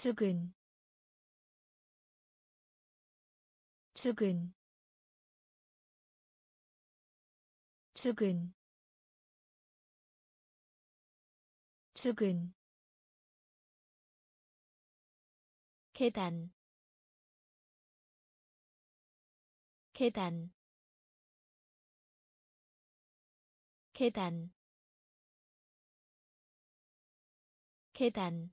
죽은 죽은 죽은 죽은. 계단 계단. 계단 계단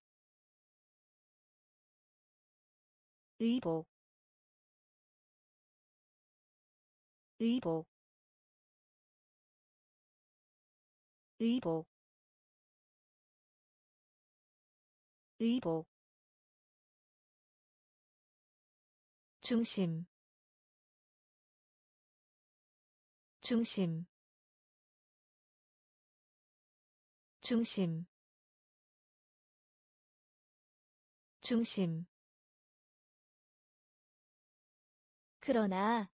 의복 의복 의복 의복. 중심 중심 중심 중심 그러나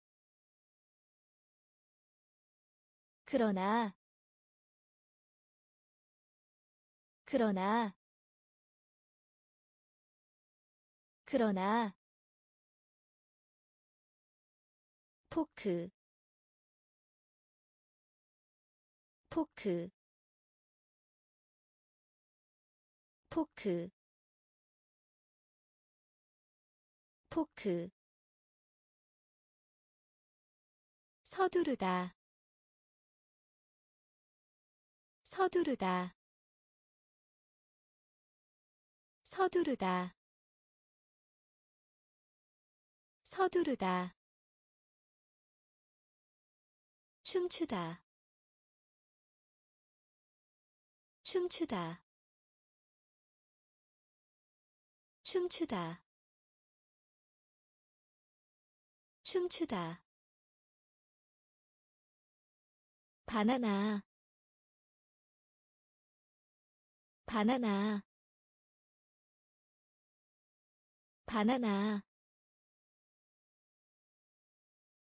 그러나 그러나 그러나 포크 포크 포크 포크 서두르다. 서두르다. 서두르다. 서두르다. 춤추다. 춤추다. 춤추다. 춤추다 바나나. 바나나. 바나나.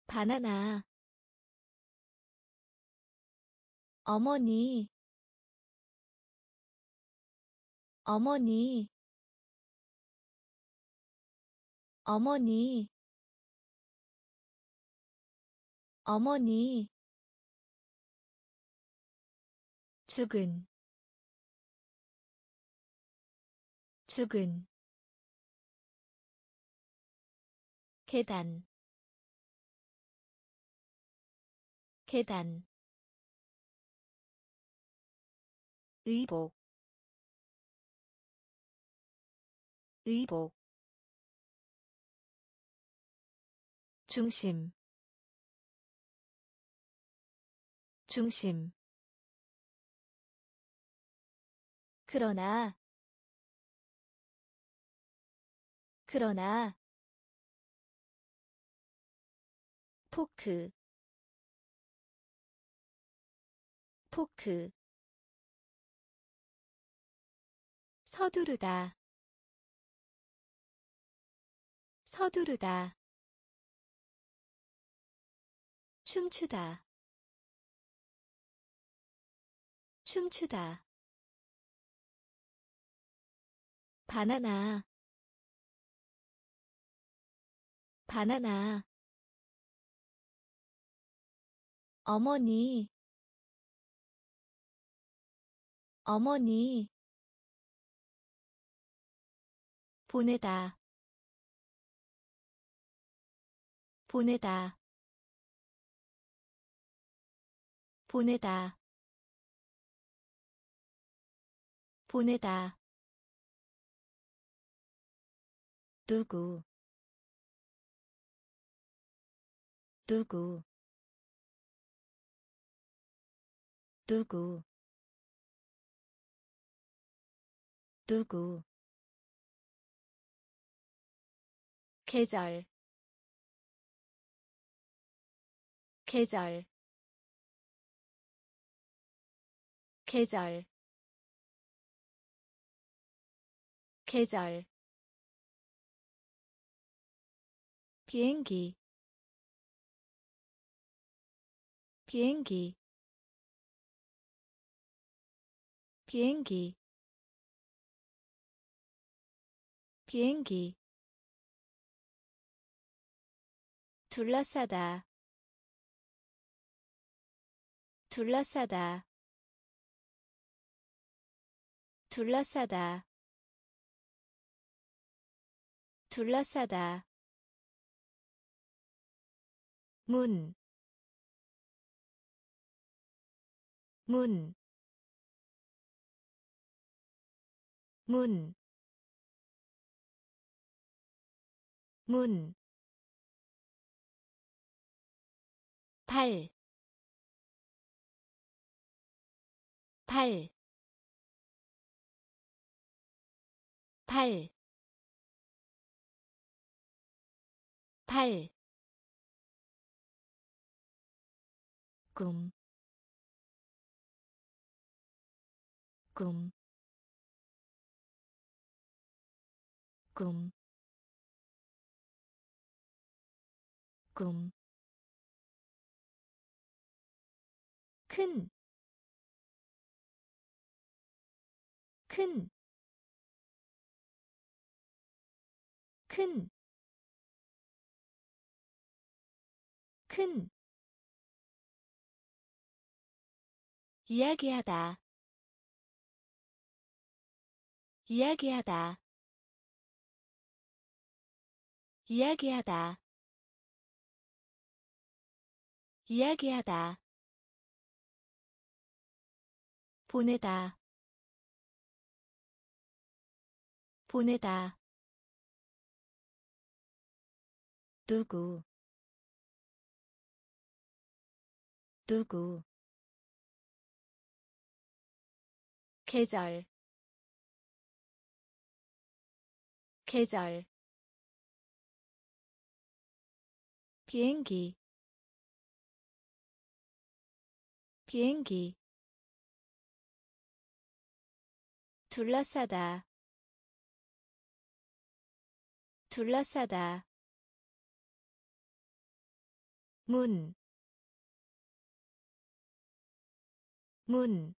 바나나. 어머니. 어머니. 어머니. 어머니 죽은 죽은 계단 계단 의복 의복 중심 중심 그러나 그러나 포크 포크 서두르다 서두르다 춤추다 춤추다 바나나. 바나나. 어머니. 어머니. 보내다. 보내다. 보내다. 보내다 누구? 누구? 누구? 누구? 계절. 계절. 계절. 계절 비행기 비행기 비행기 비행기. 둘러싸다 둘러싸다 둘러싸다 둘러싸다 문, 문, 문, 문, 팔, 팔, 팔, 팔, 꿈, 꿈, 꿈, 꿈, 큰, 큰, 큰, 큰, 이야기하다. 이야기하다. 이야기하다. 이야기하다. 보내다. 보내다. 누구? 누구 계절 계절 비행기 비행기 둘러싸다 둘러싸다 문, 문,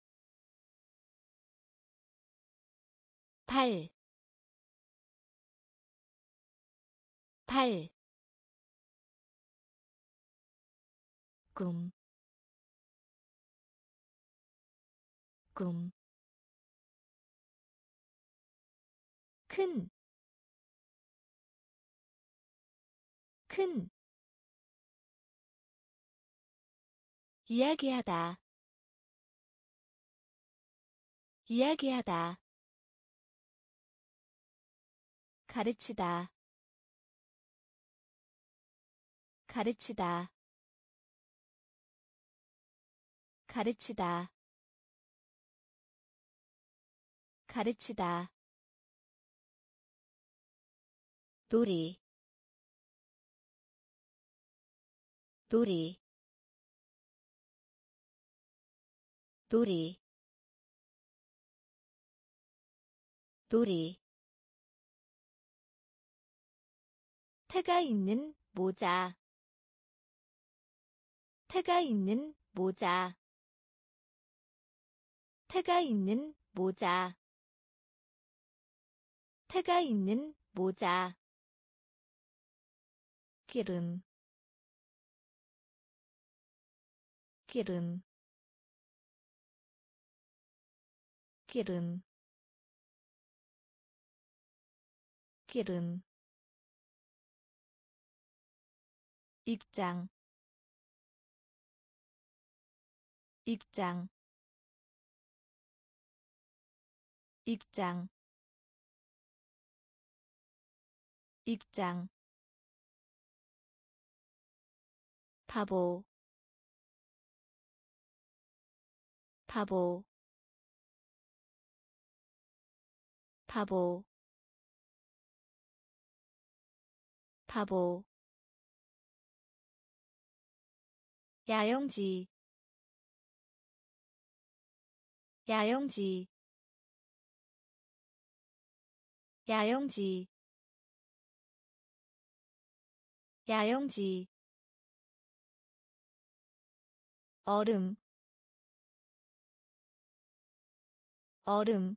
팔, 팔, 꿈, 꿈, 큰, 큰, 이야기하다, 이야기하다, 가르치다. 가르치다. 가르치다. 가르치다. 놀이. 놀이. 놀이. 놀이 태가 있는 모자. 태가 있는 모자. 태가 있는 모자. 태가 있는 모자. 기름. 기름. 기름. 기름 입장 입장 입장 입장. 바보 바보 바보 바보 야영지 야영지 야영지 야영지. 얼음 얼음.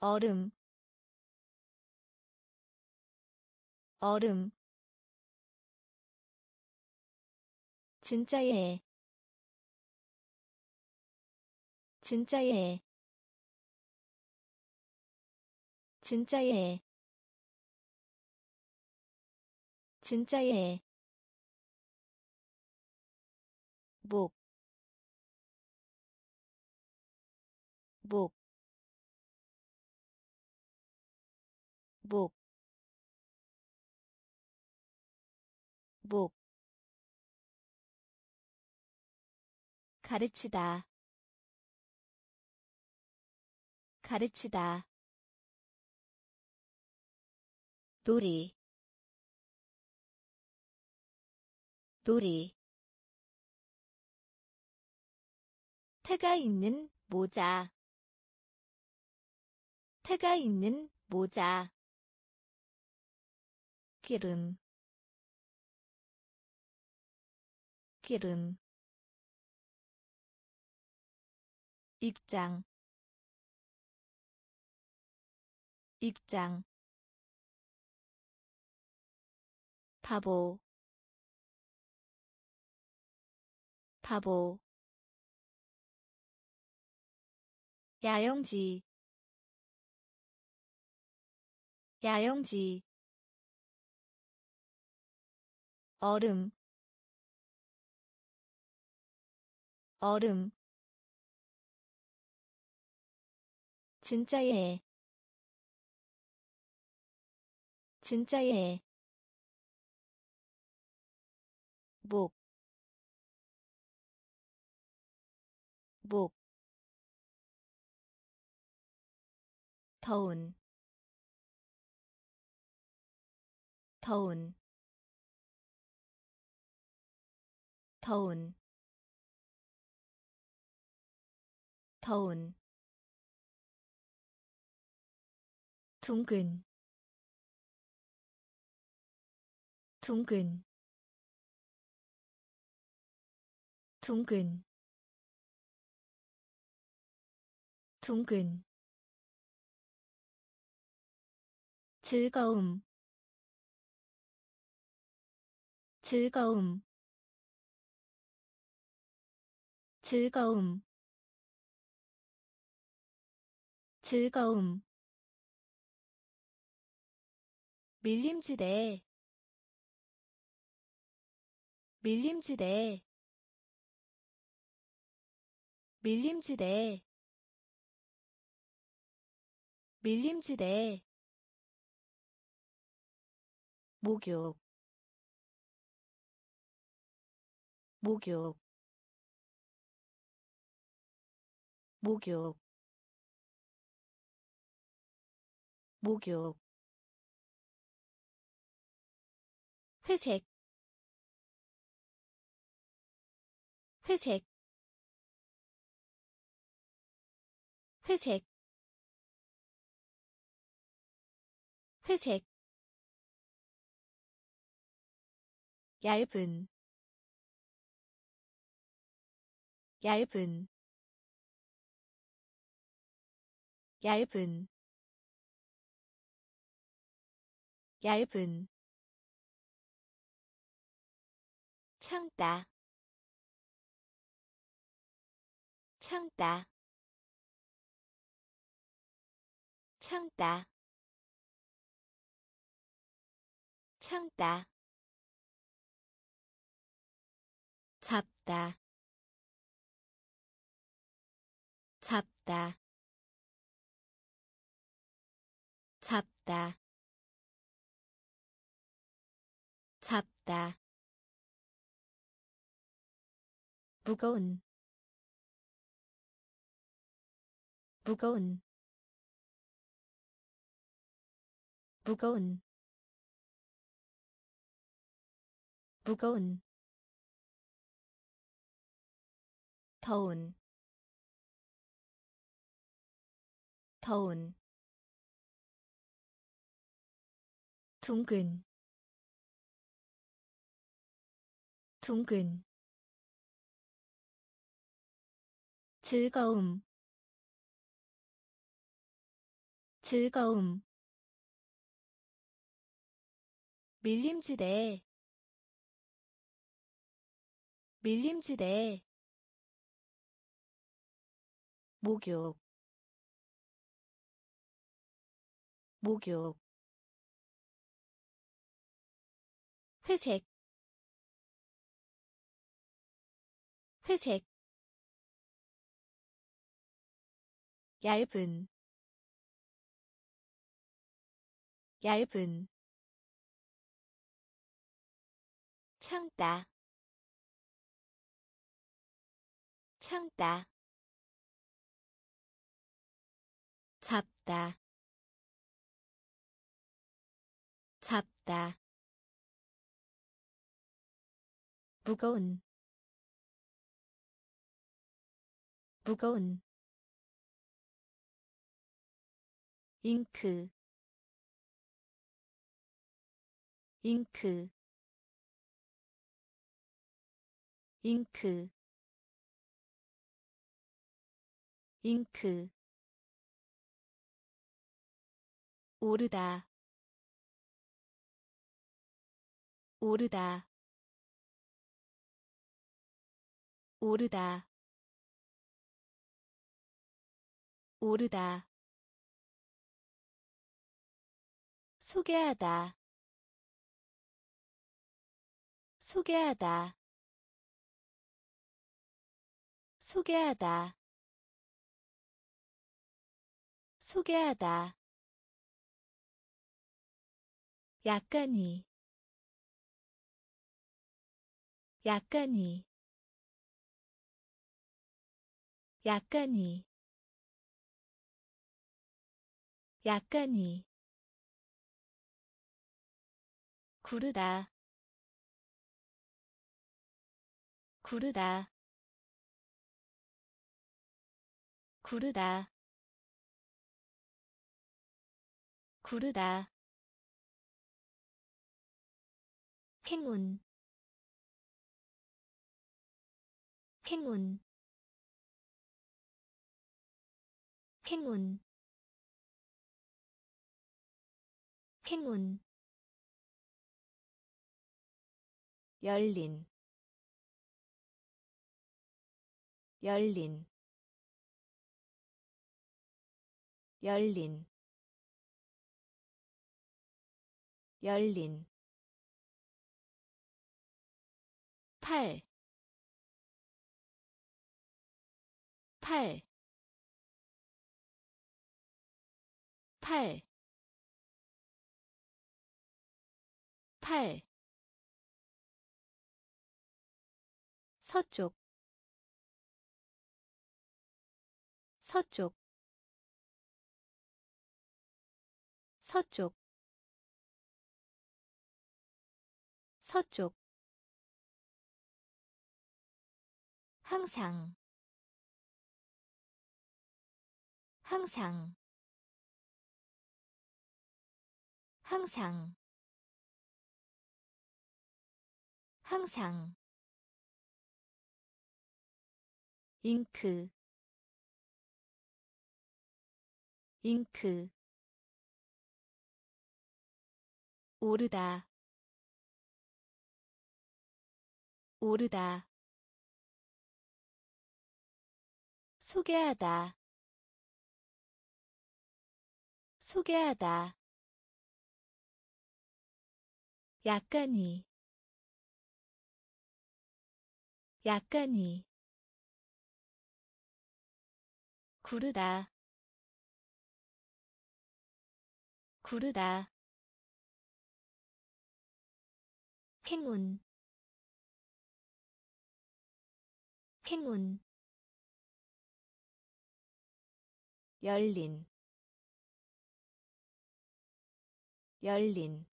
얼음 얼음 진짜예 진짜예 진짜예 진짜예 목, 목, 목, 목, 가르치다, 가르치다, 놀이, 놀이, 태가 있는 모자. 태가 있는 모자. 기름. 기름 입장 입장 바보 바보 야영지 야영지 얼음 얼음 진짜예 진짜예 목, 목, 더운. 더운. 더운. 더운 둥근 둥근 둥근 둥근. 즐거움 즐거움 즐거움. 즐거움 밀림지대 밀림지대 밀림지대 밀림지대 목욕 목욕 목욕 목욕 회색 회색 회색 회색. 얇은 얇은 얇은 얇은 참다. 참다. 참다. 참다. 잡다. 잡다. 잡다. 잡다 무거운 무거운 무거운 무거운 더운 더운 둥근 둥근 즐거움. 즐거움. 밀림지대. 밀림지대. 목욕. 목욕. 회색. 회색 얇은 얇은 참다 참다 잡다 잡다 무거운 무거운 잉크 잉크 잉크 잉크. 오르다 오르다 오르다 오르다 소개하다. 소개하다. 소개하다. 소개하다. 약간이. 약간이. 약간이. 약간이 구르다. 구르다. 구르다. 구르다. 행운 행운 행운 행운 열린 열린 열린 열린. 팔, 팔, 팔, 팔, 서쪽, 서쪽, 서쪽, 서쪽. 항상. 항상. 항상. 항상 잉크 잉크 오르다 오르다 소개하다 소개하다 약간이 약간이 구르다. 구르다. 행운 행운 열린. 열린.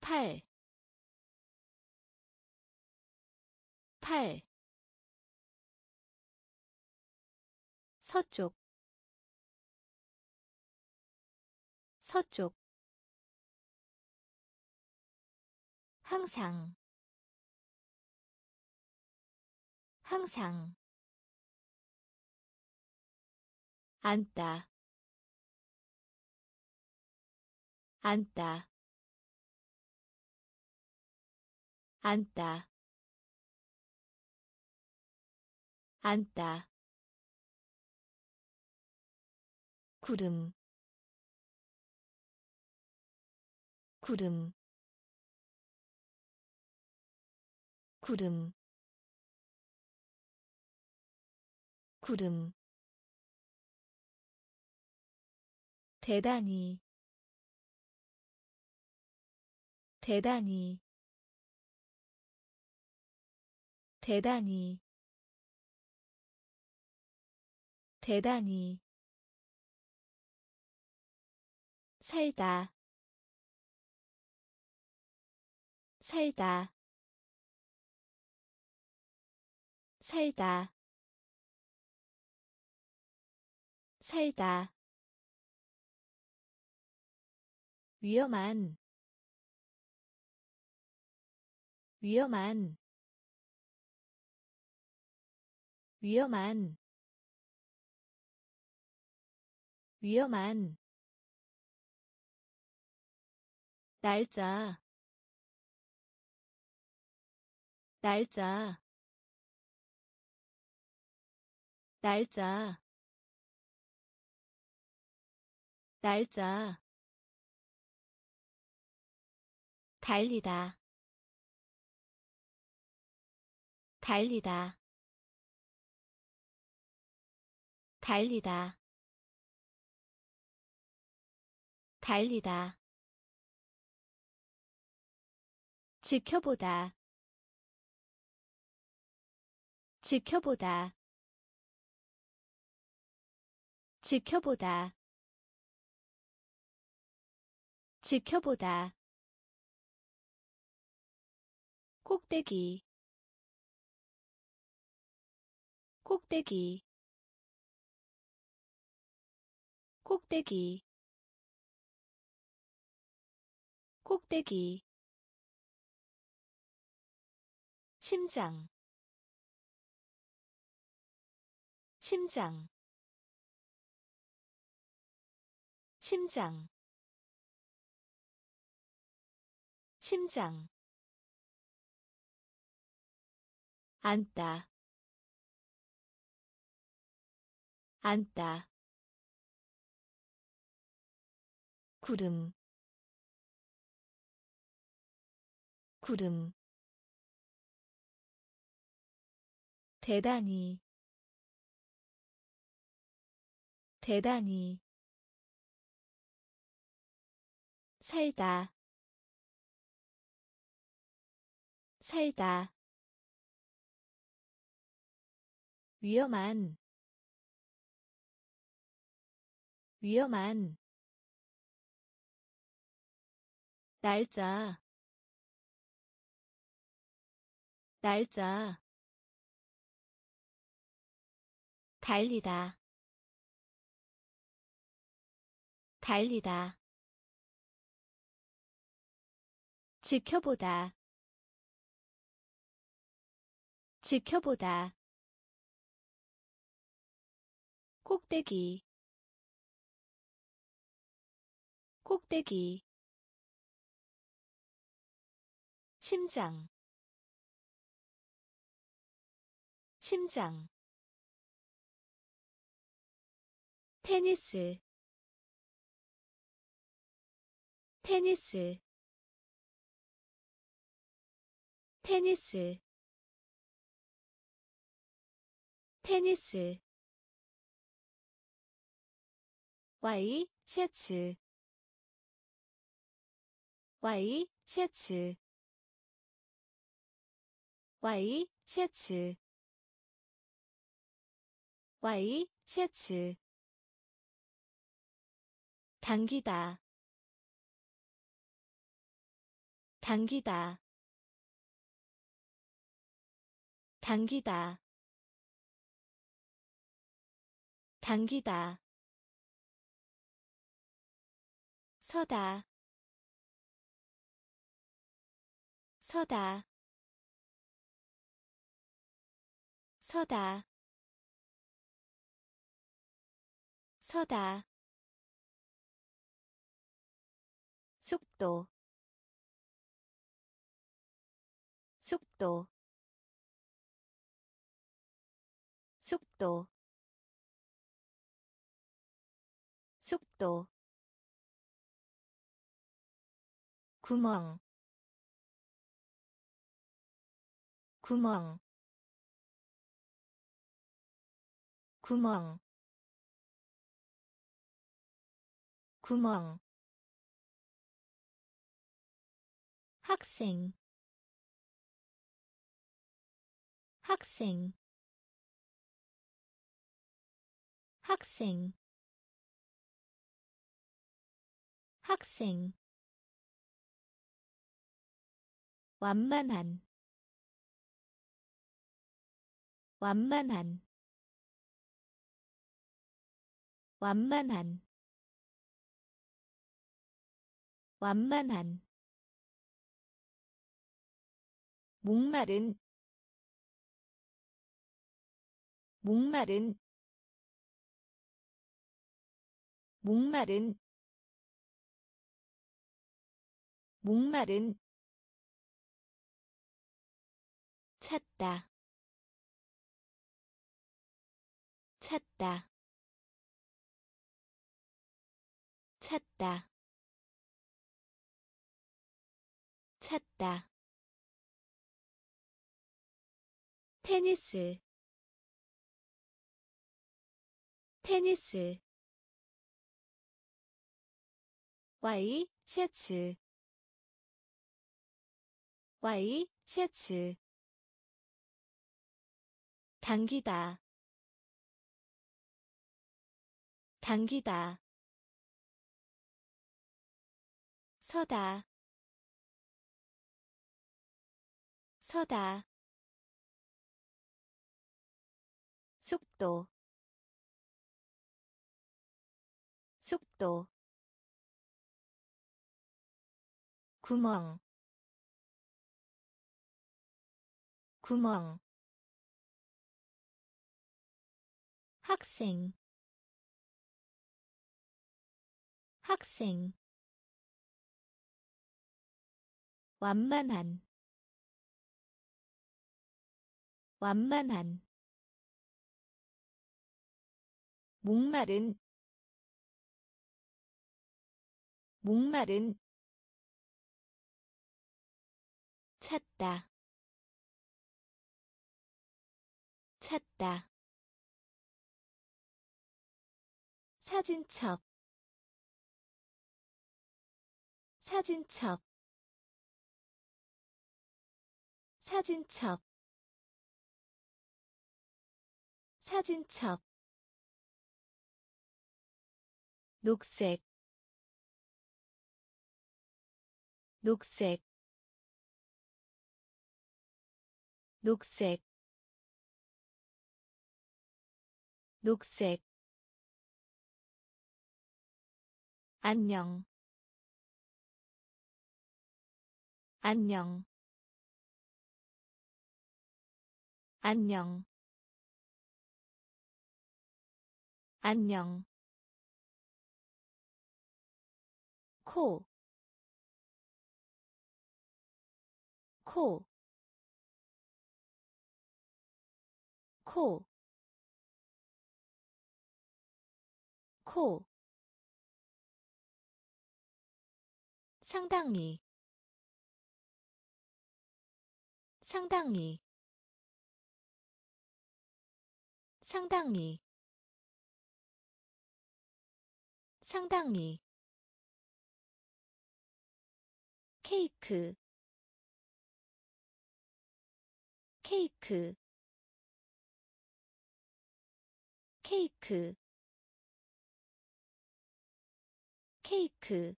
팔, 팔, 서쪽, 서쪽, 항상, 항상, 앉다. 앉다. 앉다. 앉다 구름 구름 구름 구름. 대단히 대단히 대단히 대단히 살다. 살다. 살다. 살다. 위험한. 위험한. 위험한. 위험한 날짜. 날짜. 날짜. 날짜. 달리다. 달리다. 달리다. 달리다 지켜보다. 지켜보다. 지켜보다. 지켜보다. 꼭대기. 꼭대기. 꼭대기. 꼭대기 심장 심장 심장 심장. 앉다 앉다. 구름 구름 대단히. 대단히. 살다. 살다. 위험한. 위험한. 날짜. 날짜 달리다. 달리다. 지켜보다. 지켜보다. 꼭대기. 꼭대기. 심장. 심장 테니스. 테니스. 테니스. 테니스. 와이 셔츠. 와이 셔츠. 와이 셔츠. 와이 셔츠 당기다. 당기다. 당기다. 당기다. 서다. 서다. 서다. 서다 속도 속도 속도 속도. 구멍 구멍 구멍 구멍 학생. 학생. 학생. 학생. 완만한. 완만한. 완만한. 완만한 목마른 목마른 목마른 목마른. 찾다 찾다 찾다 찾다 테니스. 테니스. 와이 셔츠. 와이 셔츠. 당기다. 당기다. 서다. 서다 속도 속도 구멍 구멍 학생 학생 완만한 완만한 목마른 목마른 찾다 찾다. 사진첩 사진첩 사진첩 사진첩 녹색 녹색 녹색 녹색. 안녕. 안녕. 안녕. 안녕 코, 코, 코, 코. 상당히, 상당히, 상당히, 상당히. 케이크 케이크 케이크 케이크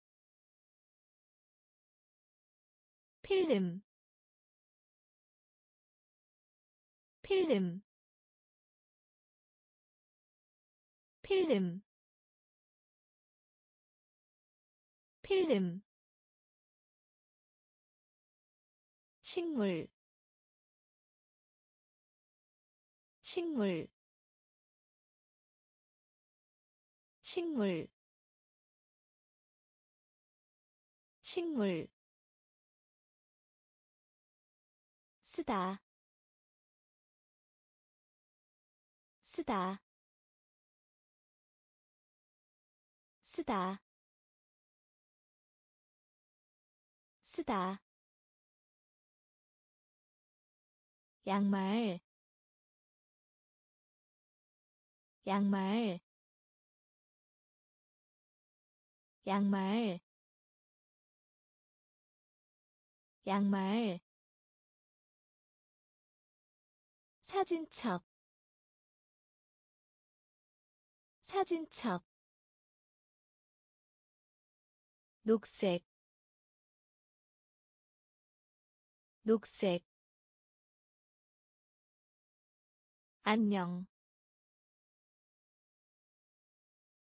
필름 필름 필름 필름 식물 식물 식물 식물. 쓰다 쓰다. 쓰다 쓰다 양말 양말 양말 양말. 사진첩 사진첩. 녹색 녹색 안녕.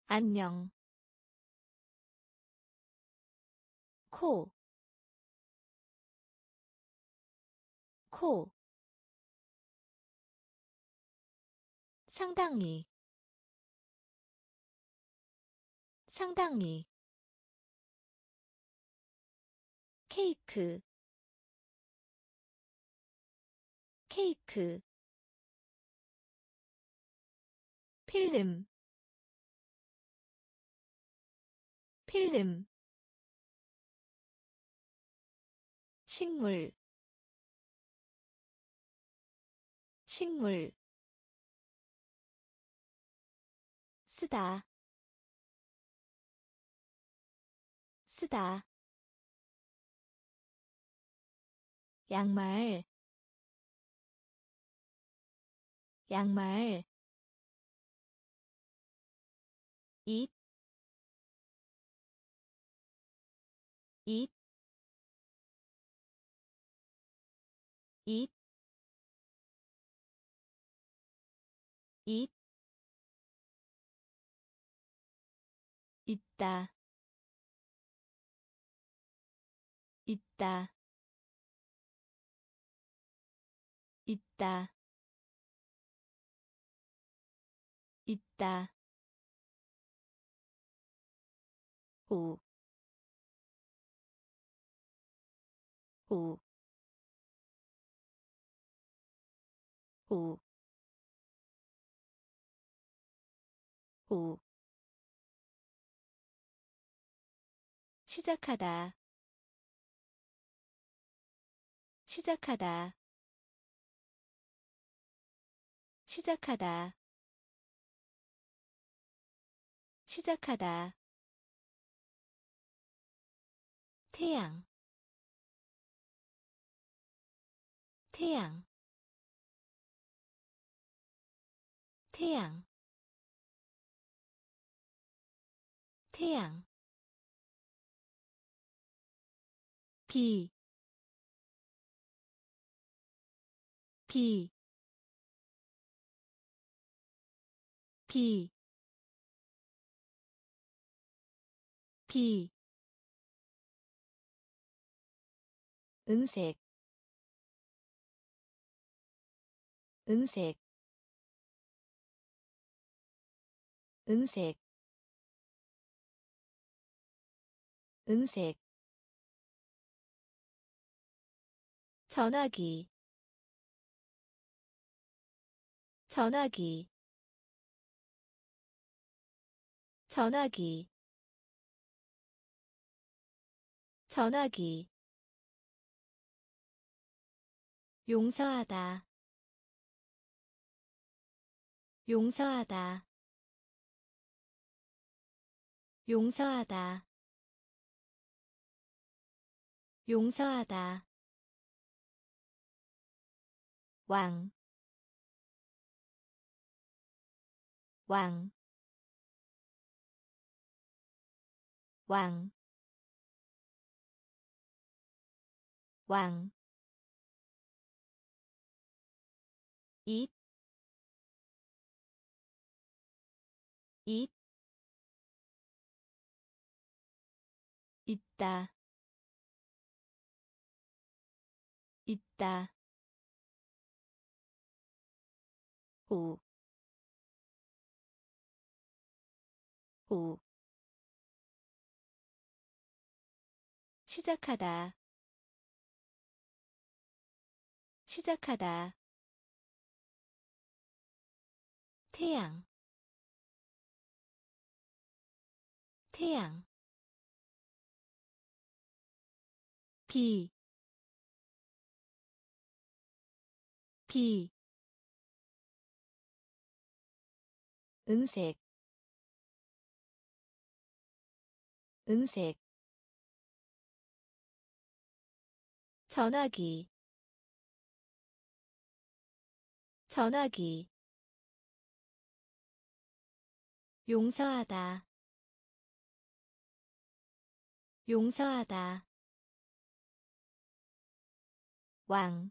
안녕. 코, 코, 상당히, 상당히, 케이크, 케이크, 필름, 필름, 식물 식물 쓰다 쓰다 양말 양말 입, 입, 입, 입, 있다, 있다, 있다, 있다. 오, 오, 오, 오. 시작하다. 시작하다. 시작하다. 시작하다 태양. 태양. 태양. 태양. 비, 비, 비, 비, 은색, 은색, 은색, 은색. 전화기 전화기. 전화기 전화기 용서하다. 용서하다. 용서하다. 용서하다. 왕, 왕, 왕, 왕, 입, 입, 있다, 있다. 오, 고 시작하다. 시작하다 태양. 태양. 비, 비, 은색, 은색, 전화기, 전화기, 용서하다, 용서하다. 왕,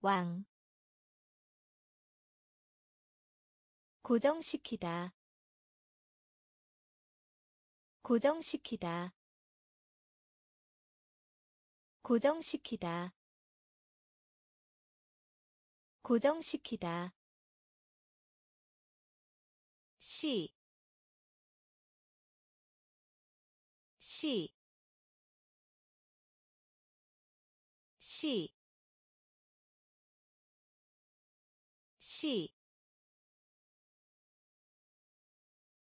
왕, 고정시키다, 고정시키다, 고정시키다, 고정시키다. 시, 시, 시, 시,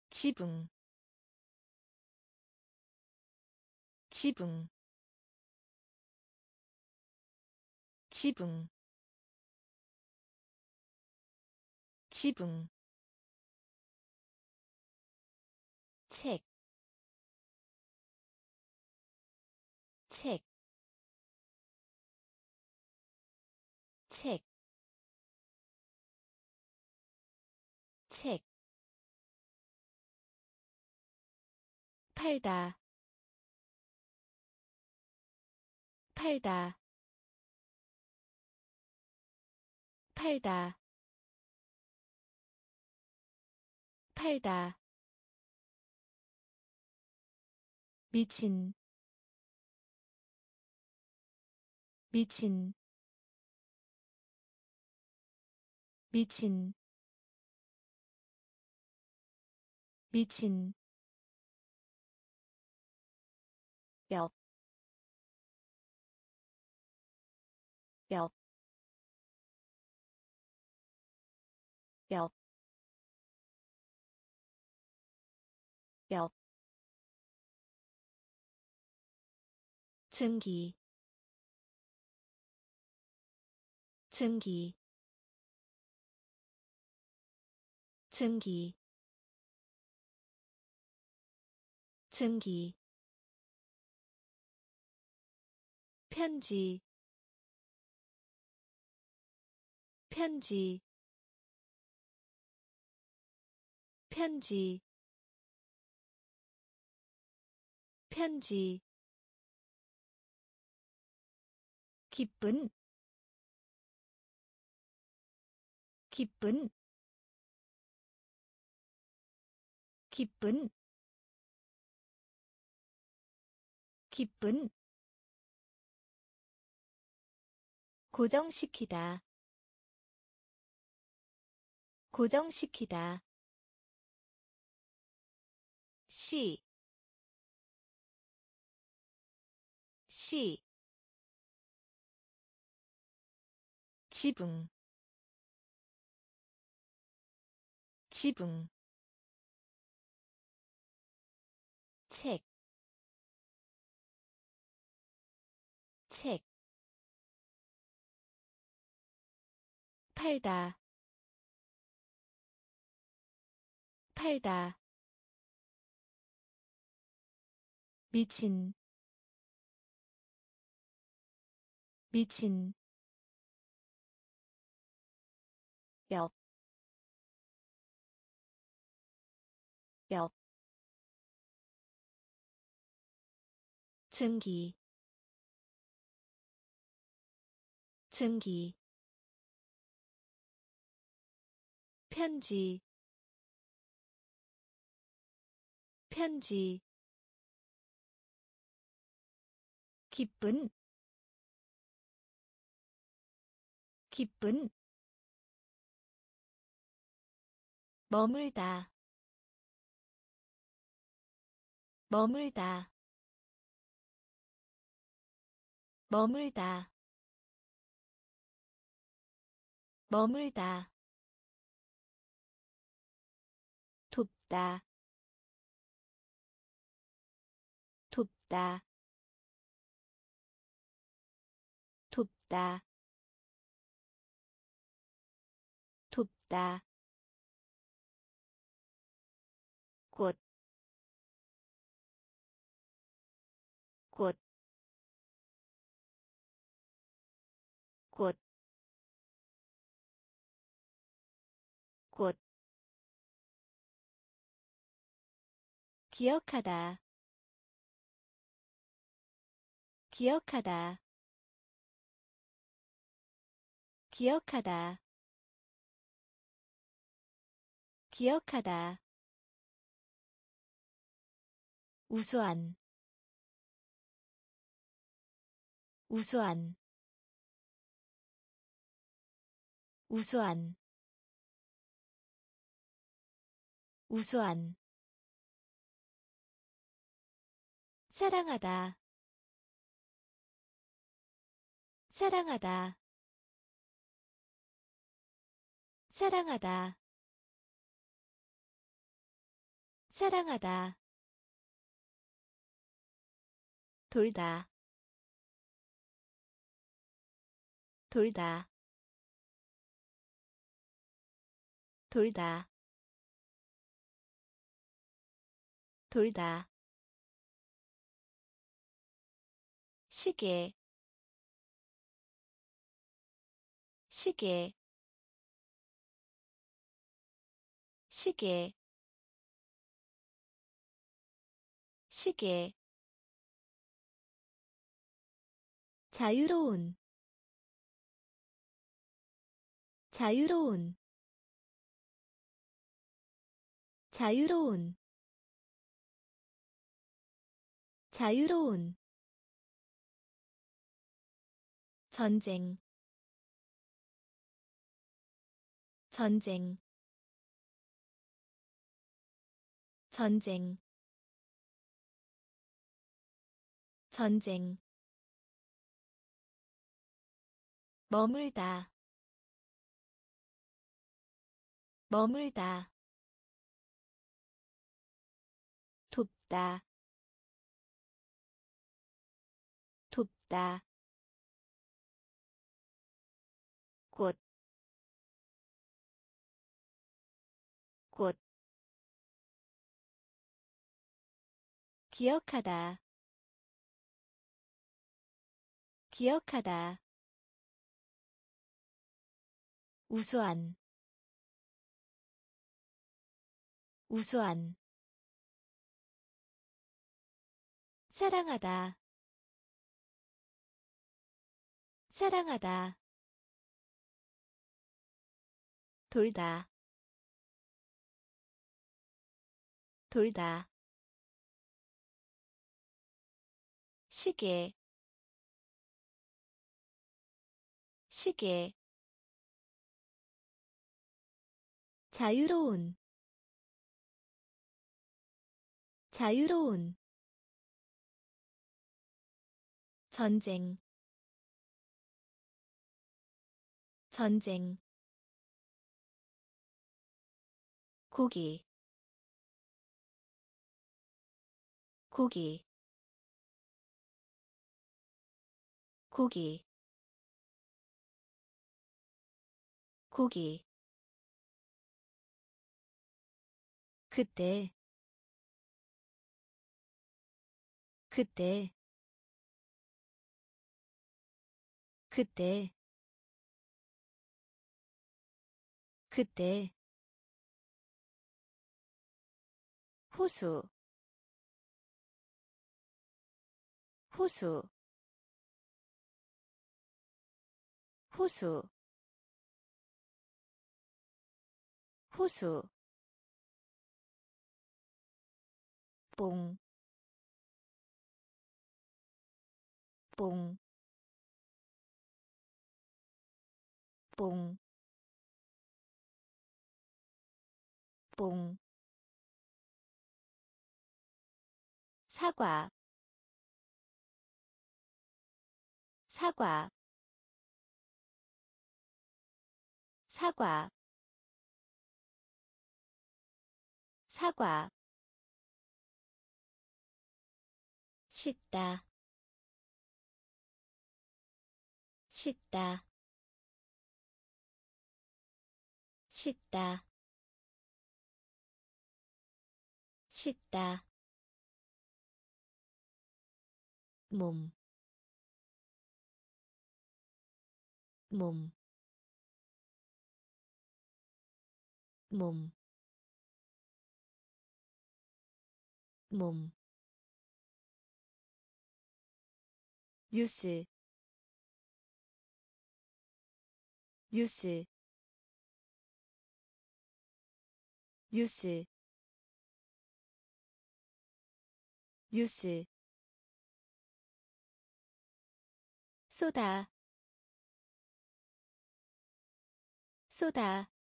지붕, 지붕, 지붕, 지붕, 팔다, 팔다, 팔다, 팔다. 미친. 미친. 미친. 미친 뼈, 뼈, 뼈, 뼈, 증기, 증기, 증기. 증기 편지. 편지. 편지. 편지. 기쁜. 기쁜. 기쁜. 기쁜 고정시키다. 고정시키다. 시, 시, 지붕, 지붕, 팔다, 팔다, 미친, 미친, 뼈, 뼈, 증기. 증기 편지. 편지. 기쁜. 기쁜. 머물다. 머물다. 머물다. 머물다 돕다. 돕다. 돕다. 돕다 기억하다, 기억하다, 기억하다, 기억하다. 우수한. 우수한. 우수한. 우수한 사랑하다. 사랑하다. 사랑하다. 사랑하다. 돌다. 돌다. 돌다. 돌다 시계 시계 시계 시계. 자유로운 자유로운 자유로운 자유로운 전쟁 전쟁 전쟁 전쟁. 머물다 머물다. 돕다 돕다 기억하다, 기억하다. 우수한. 우수한. 사랑하다. 사랑하다. 돌다. 돌다 시계 시계. 자유로운 자유로운. 전쟁 전쟁. 고기 고기 고기 고기. 그때 그때 그때. 그때. 호수 호수 호수 호수 뽕, 뽕, 뽕, 뽕. 사과 사과 사과 사과 씻다 씻다 씻다 씻다. 몸, 몸, 몸, 몸. 뉴스 뉴스 뉴스 뉴스 쏘다 쏘다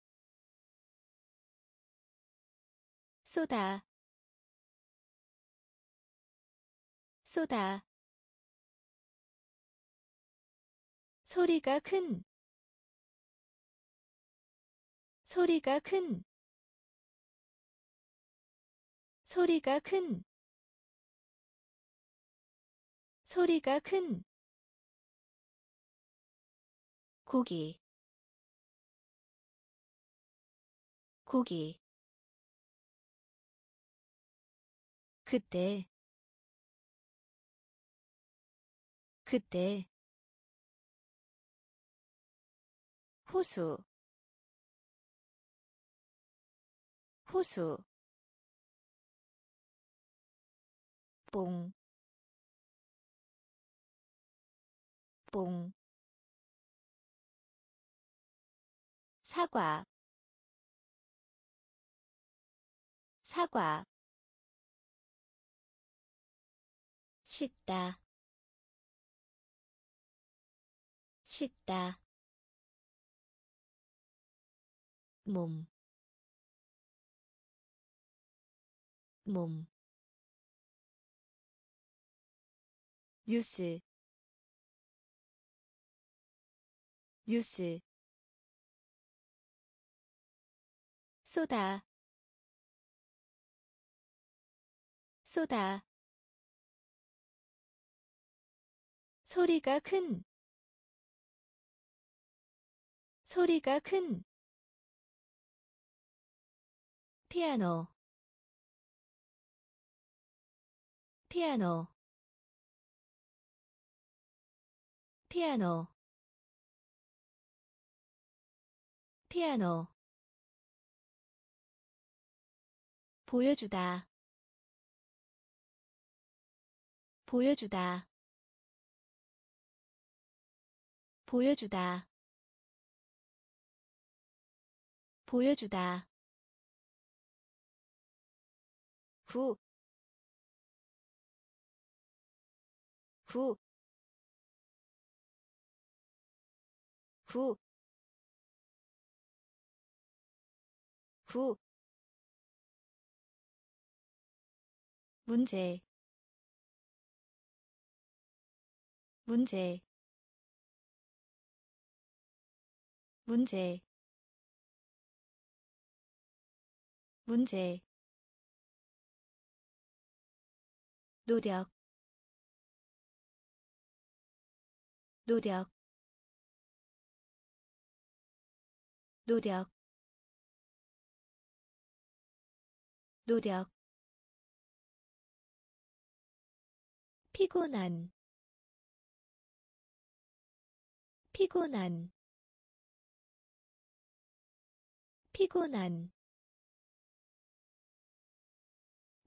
쏘다 쏘다 소리가 큰. 소리가 큰. 소리가 큰. 소리가 큰. 고기. 고기 그때 그때 호수 호수 뽕, 뽕, 사과, 사과, 씻다, 씻다, 몸, 몸, 뉴스. 뉴스. 쏘다 쏘다 소리가 큰. 소리가 큰. 피아노. 피아노. 피아노. 피아노. 보여주다. 보여주다 보여주다. 보여주다. 후, 후, 후, 후, 문제, 문제, 문제, 문제 노력 노력 노력 노력. 피곤한 피곤한 피곤한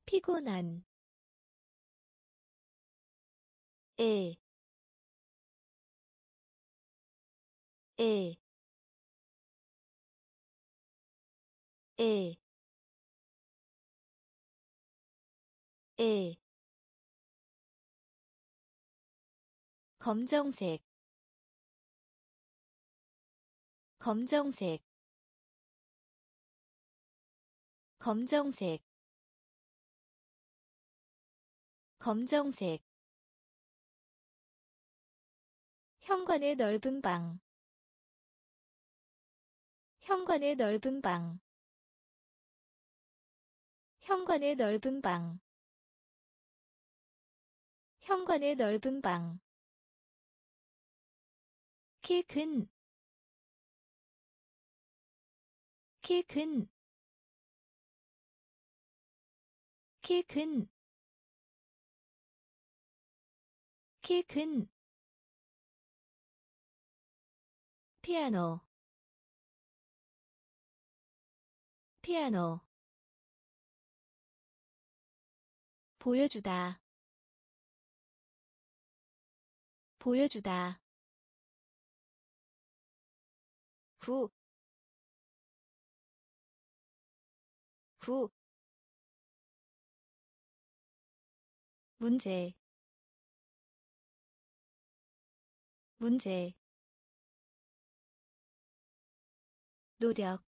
피곤한 에, 에, 에, 에. 검정색 검정색 검정색 검정색. 현관의 넓은 방 현관의 넓은 방 현관의 넓은 방 현관의 넓은 방. 키 큰, 키 큰, 키 큰, 키 큰, 피아노, 피아노, 보여주다 보여주다. 후, 후, 문제, 문제, 노력,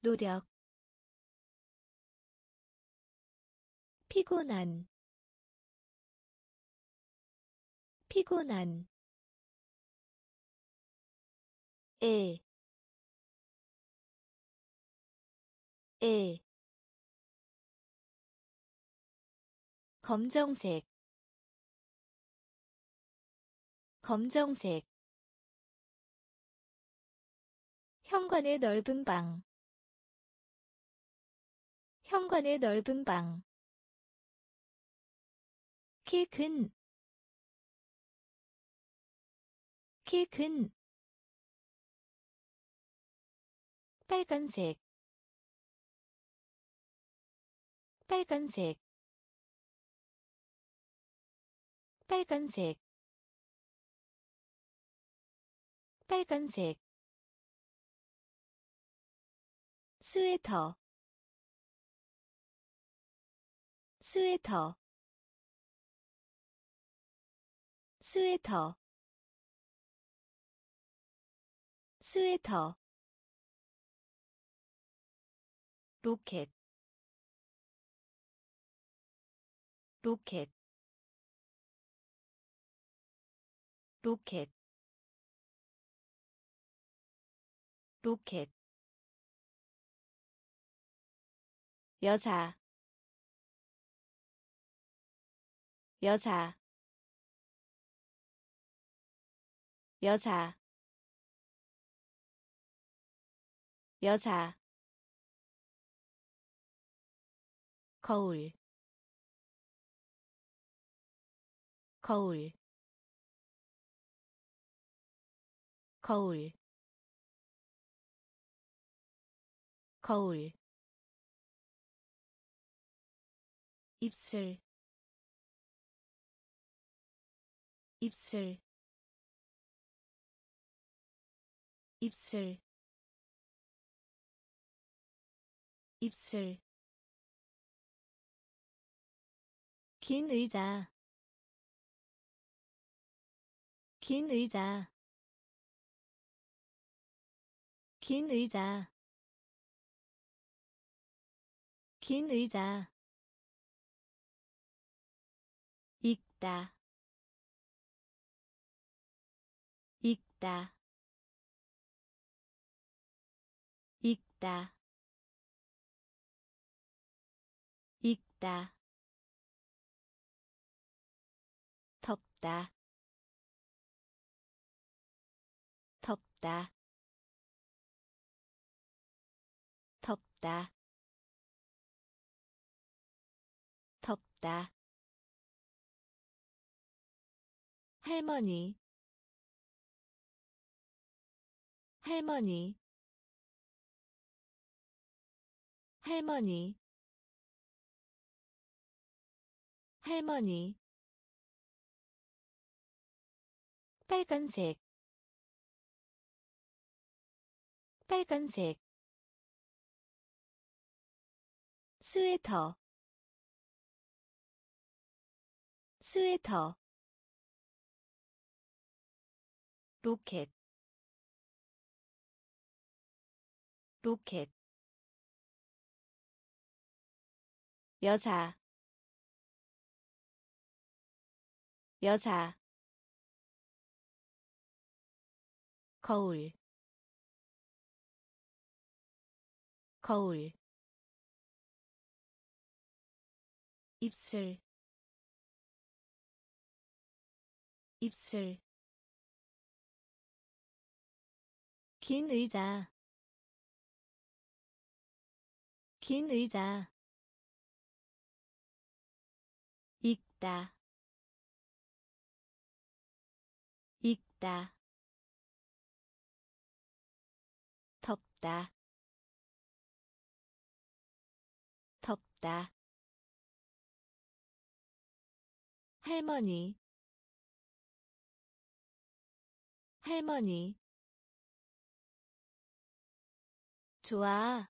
노력, 피곤한, 피곤한, 에, 에, 검정색, 검정색, 현관의 넓은 방, 현관의 넓은 방, 키 큰, 키 큰, 빨간색 빨간색 빨간색 빨간색 스웨터 스웨터 스웨터 스웨터 로켓 로켓 로켓 로켓 여사 여사 여사 여사 거울 거울 거울 거울 입술 입술 입술 입술. 긴 의자 긴 의자 긴 의자. 긴 의자. 읽다. 읽다. 읽다. 읽다. 덥다. 덥다 덥다. 덥다. 할머니. 할머니. 할머니. 할머니. 빨간색. 빨간색 스웨터. 스웨터. 로켓. 로켓. 여사. 여사. 거울. 거울 입술 입술 긴 의자 긴 의자 읽다 읽다 덥다 덥다 할머니. 할머니. 좋아.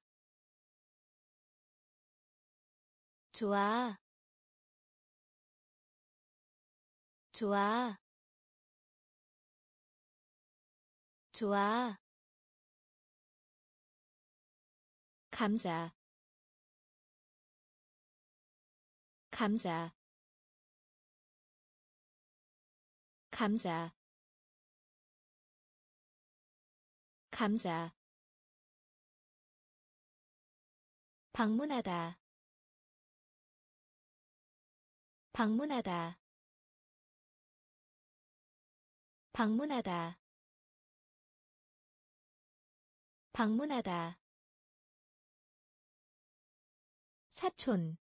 좋아. 좋아. 좋아. 감자. 감자 감자. 감자. 방문하다. 방문하다. 방문하다. 방문하다. 사촌.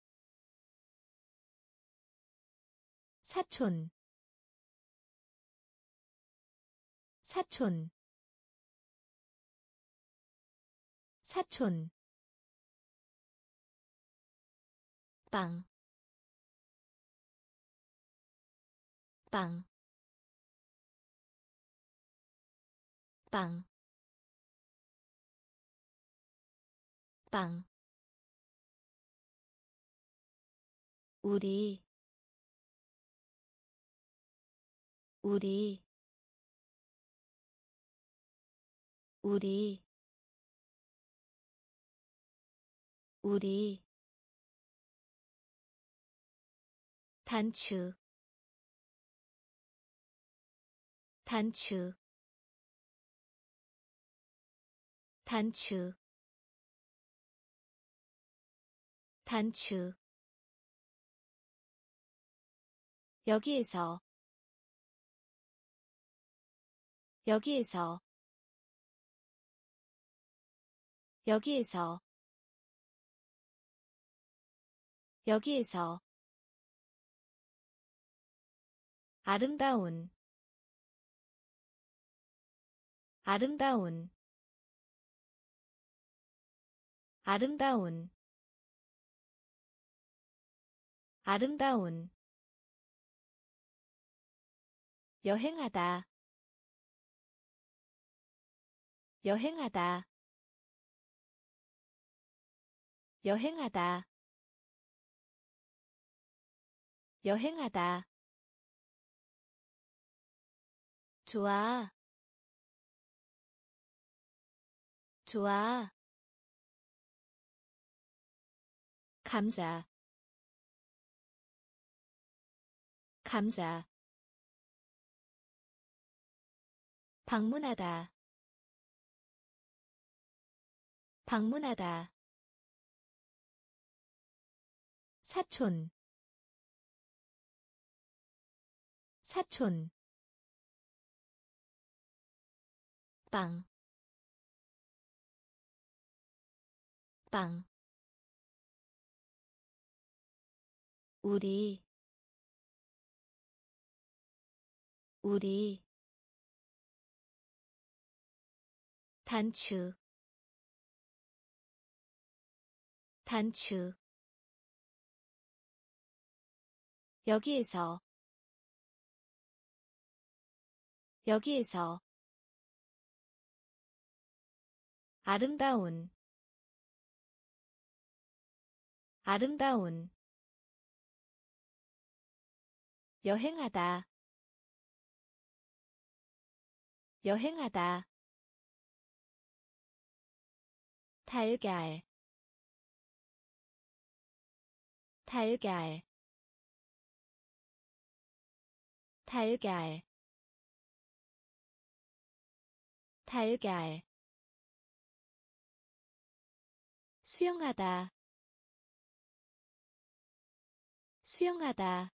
사촌 사촌. 사촌. 빵, 빵, 빵, 빵. 우리, 우리, 우리, 우리. 단추 단추 단추 단추 여기에서 여기에서 여기에서 여기에서 아름다운 아름다운 아름다운 아름다운. 여행하다 여행하다 여행하다. 여행하다. 좋아. 좋아. 감자. 감자. 방문하다. 방문하다 사촌 사촌 빵, 빵. 우리, 우리. 단추, 단추. 여기에서, 여기에서. 아름다운 아름다운 여행하다 여행하다 달걀 달걀 달걀 달걀. 수영하다 수영하다.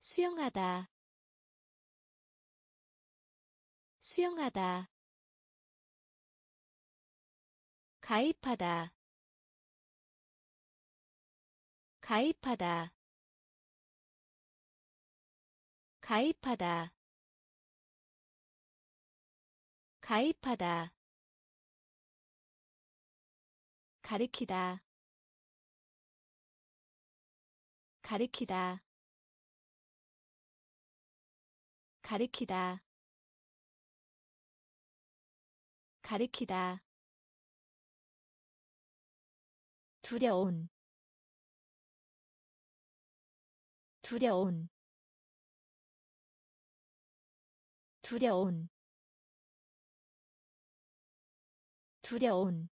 수영하다 수영하다. 가입하다 가입하다 가입하다. 가입하다. 가리키다. 가리키다. 가리키다. 가리키다. 두려운. 두려운 두려운 두려운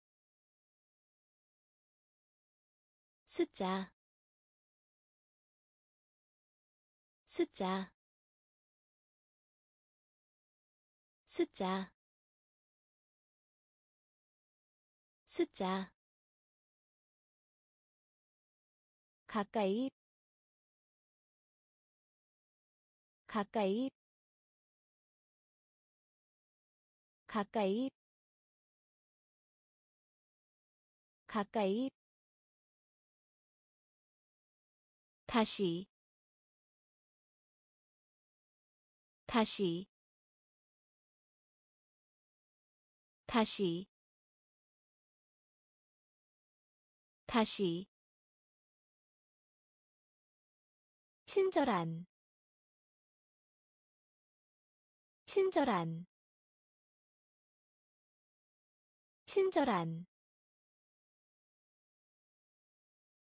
숫자 숫자 숫자 숫자. 가까이 가까이 가까이 가까이 다시 다시 다시 다시. 친절한 친절한 친절한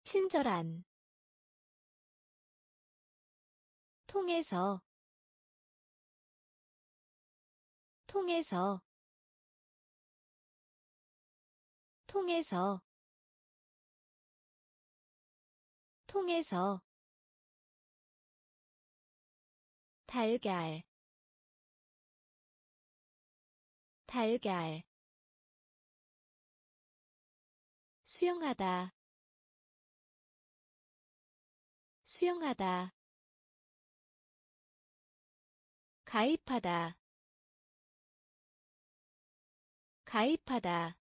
친절한 통해서 통해서 통해서 통해서 달걀 달걀 수영하다. 수영하다. 가입하다. 가입하다.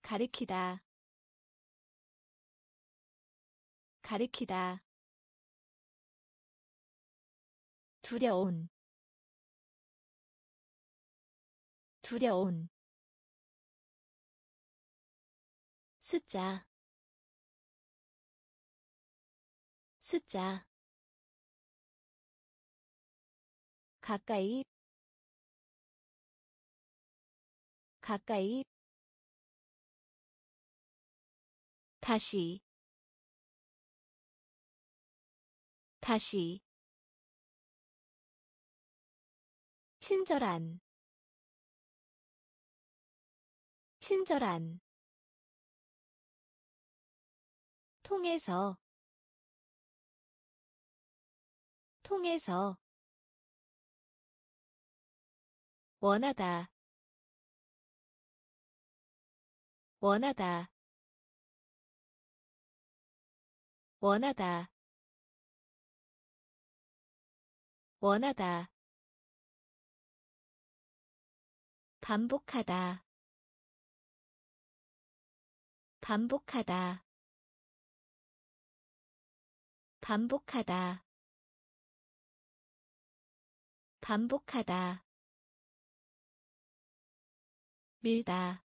가리키다. 가리키다. 두려운. 두려운 숫자. 숫자. 가까이. 가까이. 다시. 다시. 친절한. 친절한 통해서 통해서 원하다 원하다 원하다 원하다. 반복하다 반복하다 반복하다. 반복하다. 밀다.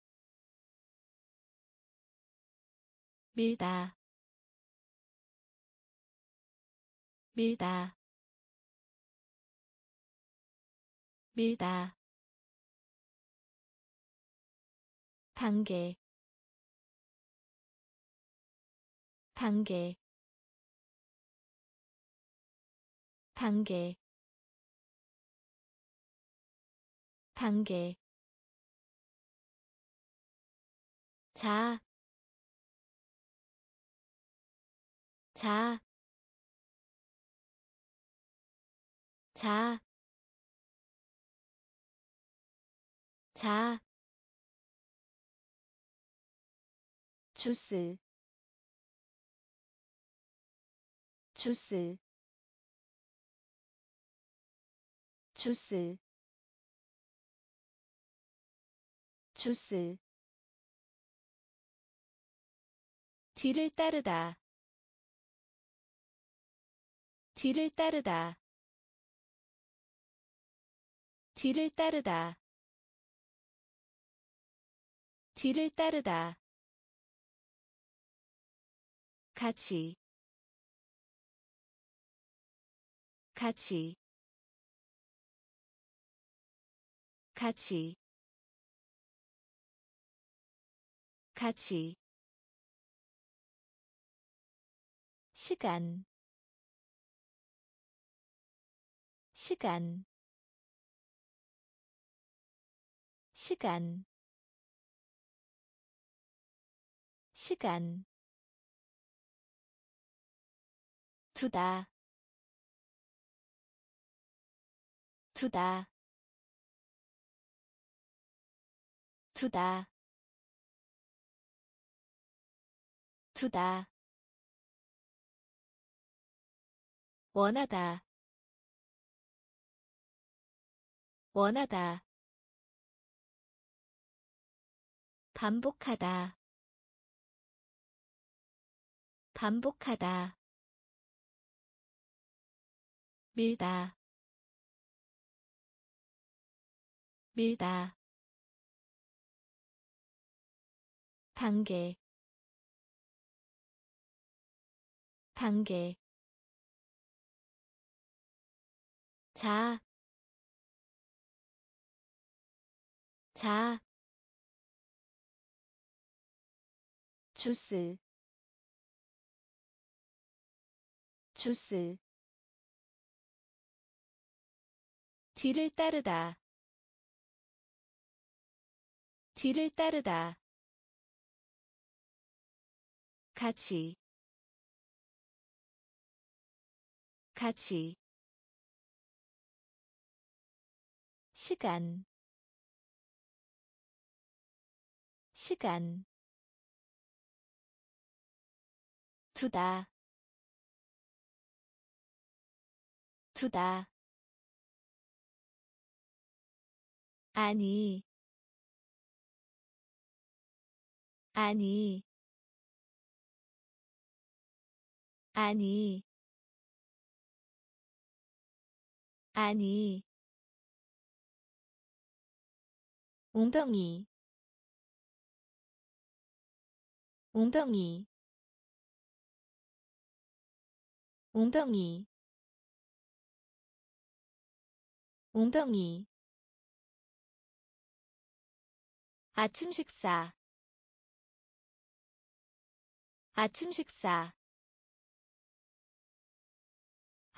밀다. 밀다. 밀다. 단계. 단계 단계 단계 자, 자, 자, 자, 주스, 주스, 주스, 주스. 뒤를 따르다. 뒤를 따르다. 뒤를 따르다. 뒤를 따르다. 같이. 같이 같이. 같이. 시간. 시간. 시간. 시간. 두다. 두다 두다. 두다. 원하다. 원하다. 반복하다. 반복하다. 밀다. 밀다 단계 단계 자, 자, 주스, 주스, 뒤를 따르다, 뒤를 따르다, 같이, 같이, 시간. 시간. 두다. 두다. 아니. 아니 아니. 아니. 웅덩이. 웅덩이. 웅덩이. 웅덩이. 아침 식사. 아침 식사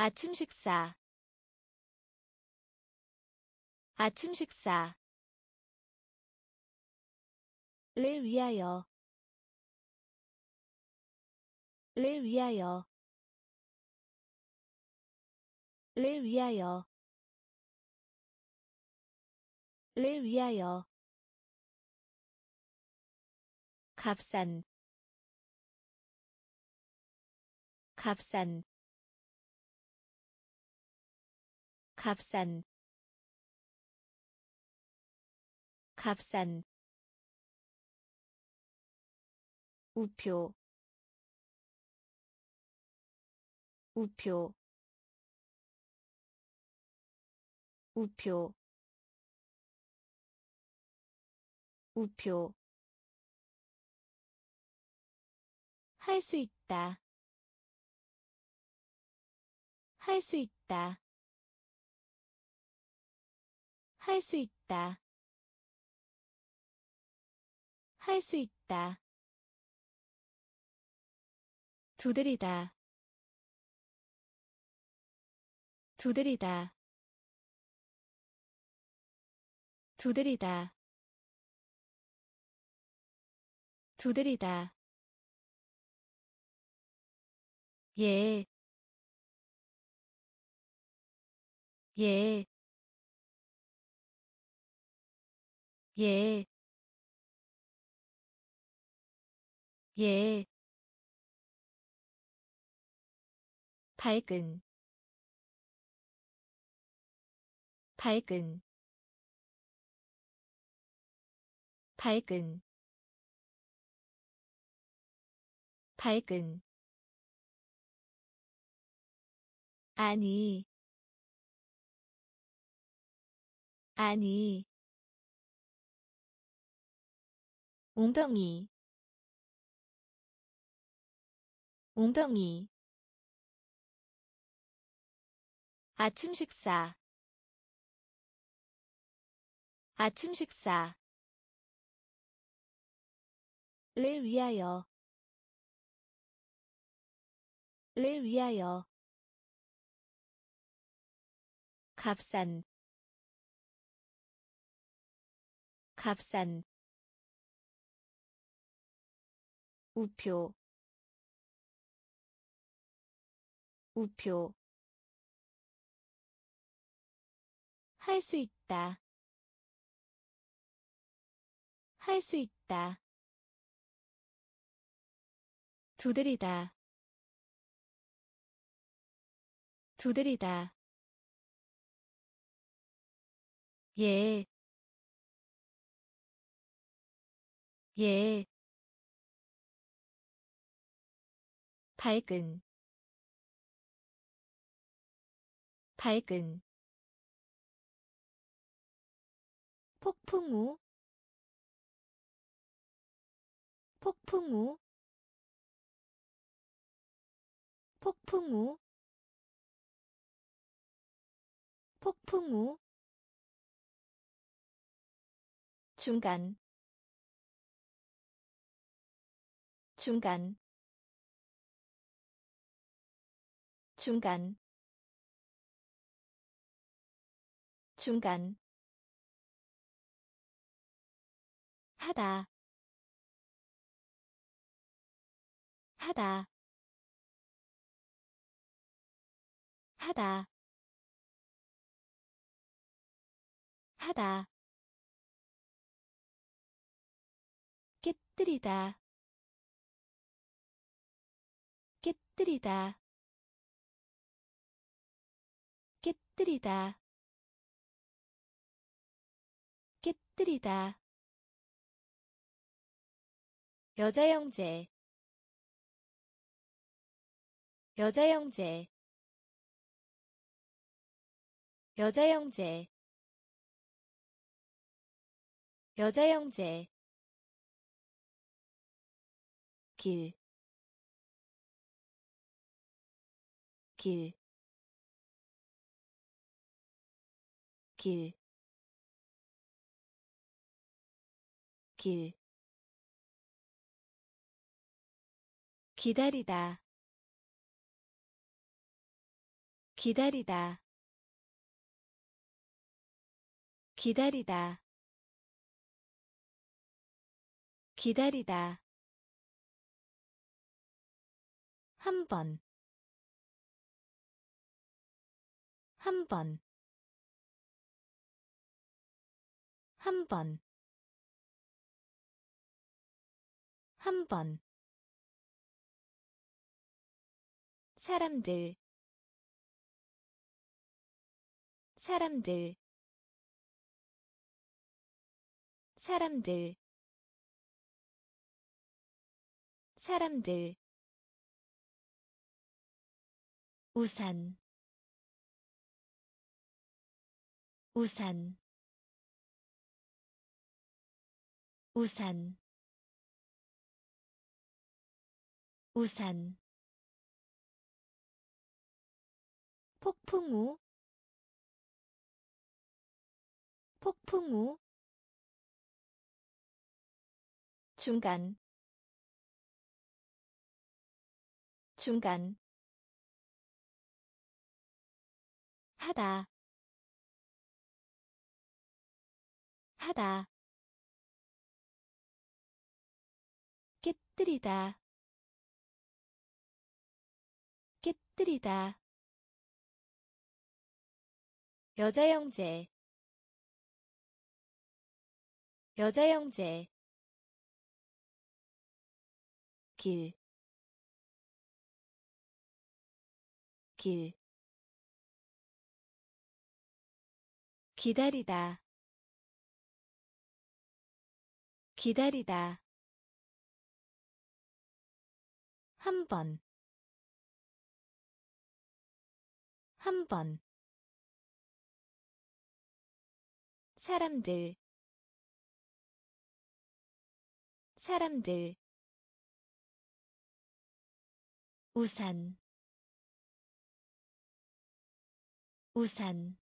아침 식사. 아침 식사. 를 위하여. 를 위하여. 를 위하여. 를 위하여. 값싼. 값싼 값싼 값싼 우표 우표 우표 우표. 할 수 있다. 할 수 있다 할 수 있다. 할 수 있다. 두드리다. 두드리다. 두드리다. 두드리다. 예, 예, 예, 예. 밝은. 밝은. 밝은. 밝은. 아니. 아니 웅덩이. 웅덩이. 아침 식사. 아침 식사. 를 위하여. 를 위하여. 값싼. 값싼 우표 우표. 할 수 있다. 할 수 있다. 두드리다. 두드리다. 예, 예, 밝은, 밝은, 폭풍우, 폭풍우, 폭풍우, 폭풍우. 중간. 중간 중간. 중간. 하다. 하다. 하다. 하다. 깨뜨리다. 깨뜨리다 깨뜨리다. 깨뜨리다. 여자 형제. 여자 형제. 여자 형제. 여자 형제. 길, 길, 길, 길. 기다리다, 기다리다, 기다리다, 기다리다. 한 번, 한 번, 한 번, 한 번. 사람들, 사람들, 사람들, 사람들. 우산. 우산 우산 우산 폭풍우 폭풍우 중간 중간 하다 하다 깨뜨리다. 깨뜨리다. 여자 형제. 여자 형제. 길, 길, 기다리다, 기다리다, 한 번, 한 번, 사람들, 사람들, 우산. 우산.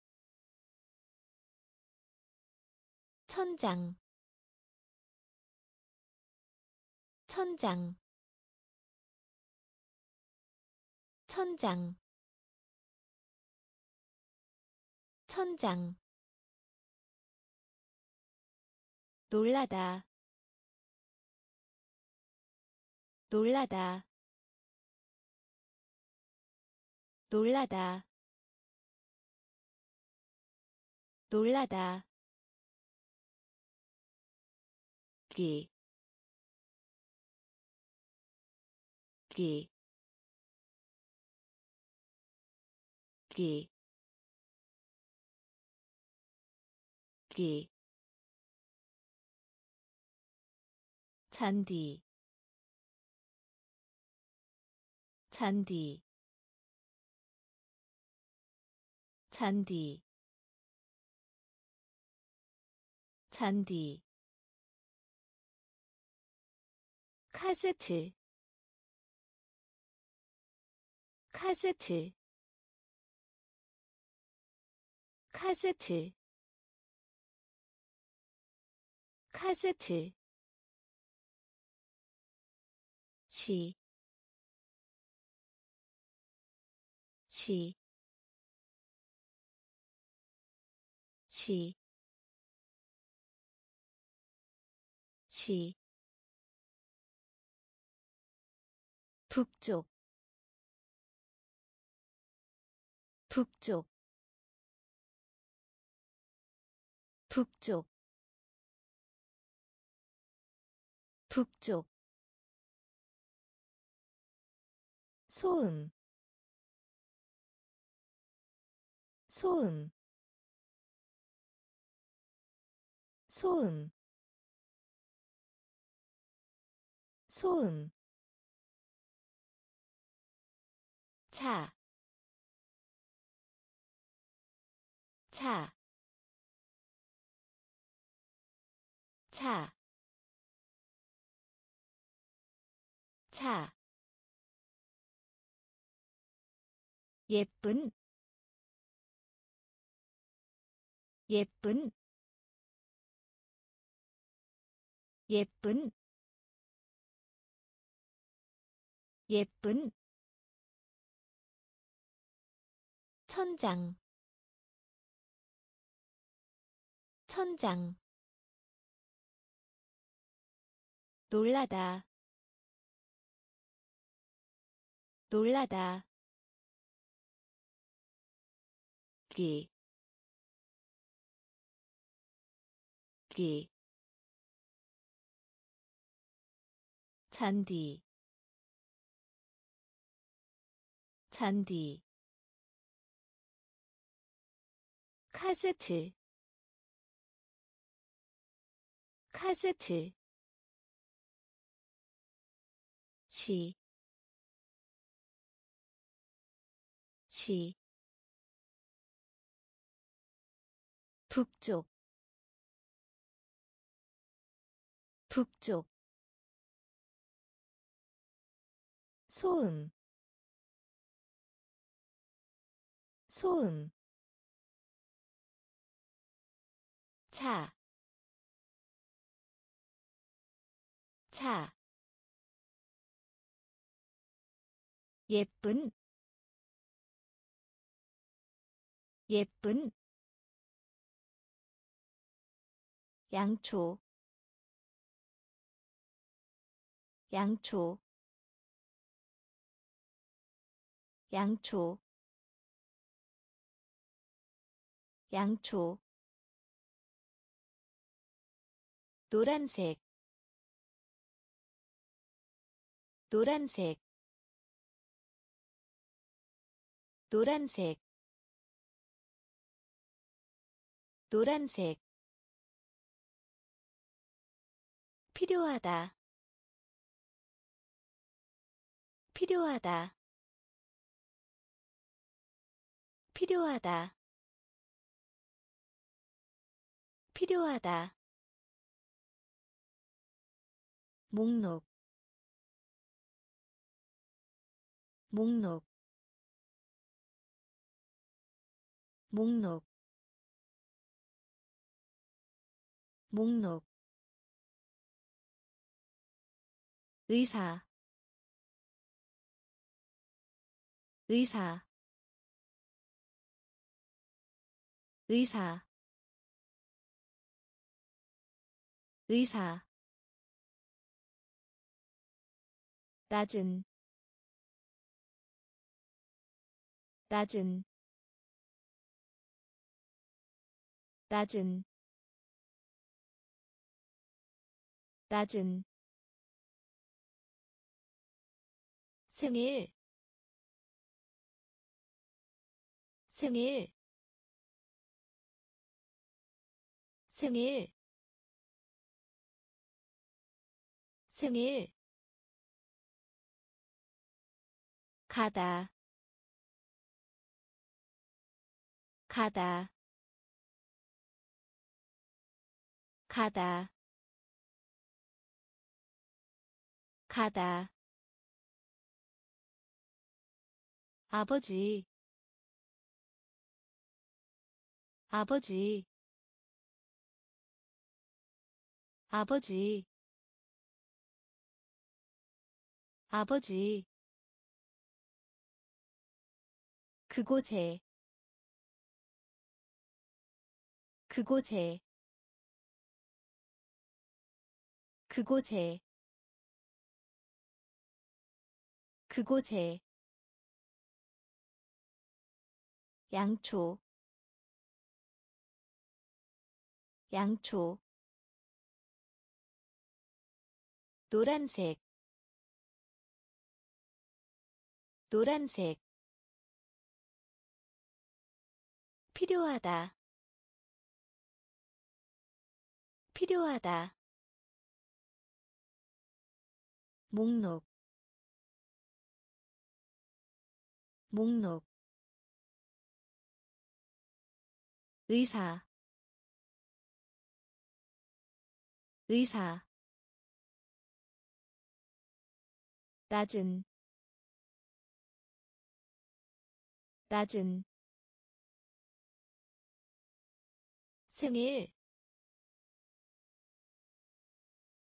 천장. 천장 천장. 천장. 놀라다. 놀라다. 놀라다. 놀라다. 귀, 귀, 귀, 귀, 잔디, 잔디, 잔디 잔디. 카세트 카세트 카세트 카세트 시, 시, 시, 시, 북쪽, 북쪽, 북쪽, 북쪽, 소음, 소음, 소음 소음. 차, 차, 차, 차. 예쁜, 예쁜, 예쁜 예쁜 천장 천장 놀라다. 놀라다. 귀, 귀, 잔디. 잔디. 카세트. 카세트 시, 시, 북쪽, 북쪽, 소음 소음. 차, 차, 예쁜, 예쁜, 양초 양초 양초 양초. 노란색 노란색 노란색 노란색. 필요하다 필요하다 필요하다 필요하다. 목록 목록 목록 목록 의사 의사 의사 의사. 낮은 낮은 낮은 낮은 생일 생일 생일 생일. 가다 가다 가다. 가다. 아버지. 아버지. 아버지. 아버지. 그곳에. 그곳에 그곳에 그곳에 양초 양초 노란색 노란색. 필요하다. 필요하다 목록 목록 의사 의사 낮은 낮은 생일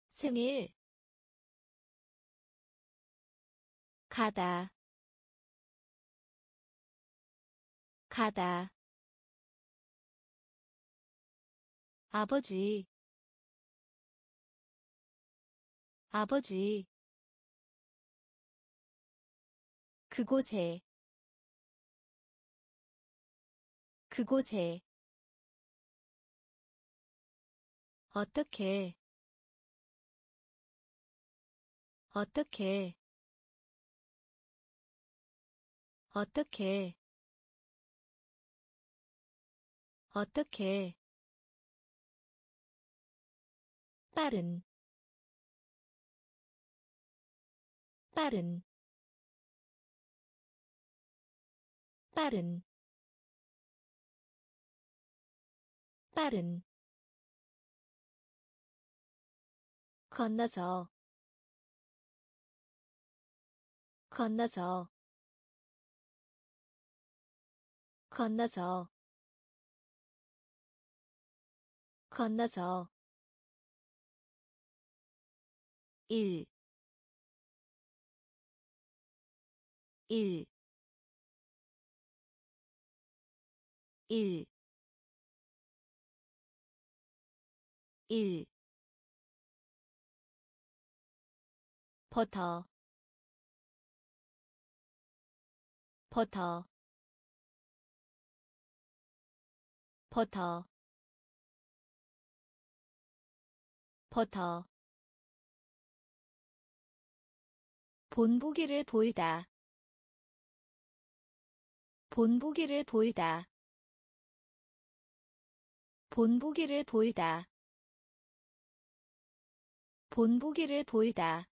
생일 가다. 가다. 아버지. 아버지. 그곳에. 그곳에. 어떻게. 어떻게 어떻게? 어떻게? 빠른. 빠른. 빠른. 빠른. 건너서. 건너서 건너서. 건너서. 1 1 1 1 버터. 버터 버터 버터. 본보기를 보이다 본보기를 보이다 본보기를 보이다 본보기를 보이다.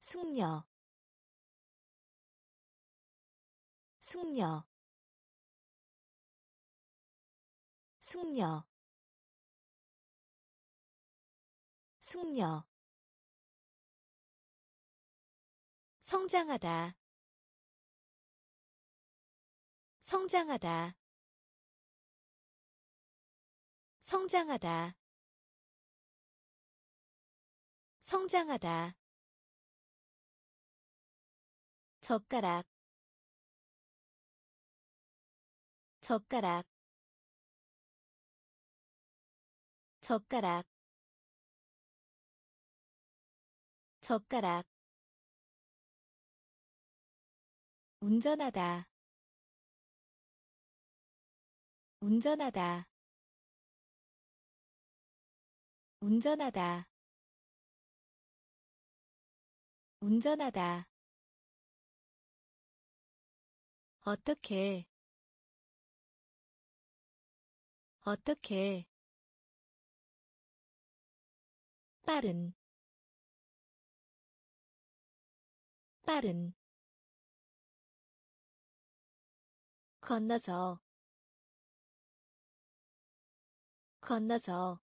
숙녀 숙녀 숙녀. 숙녀. 성장하다. 성장하다. 성장하다. 성장하다. 젓가락. 젓가락 젓가락 젓가락 운전하다 운전하다 운전하다 운전하다. 어떻게 어떻게 빠른 빠른. 건너서 건너서.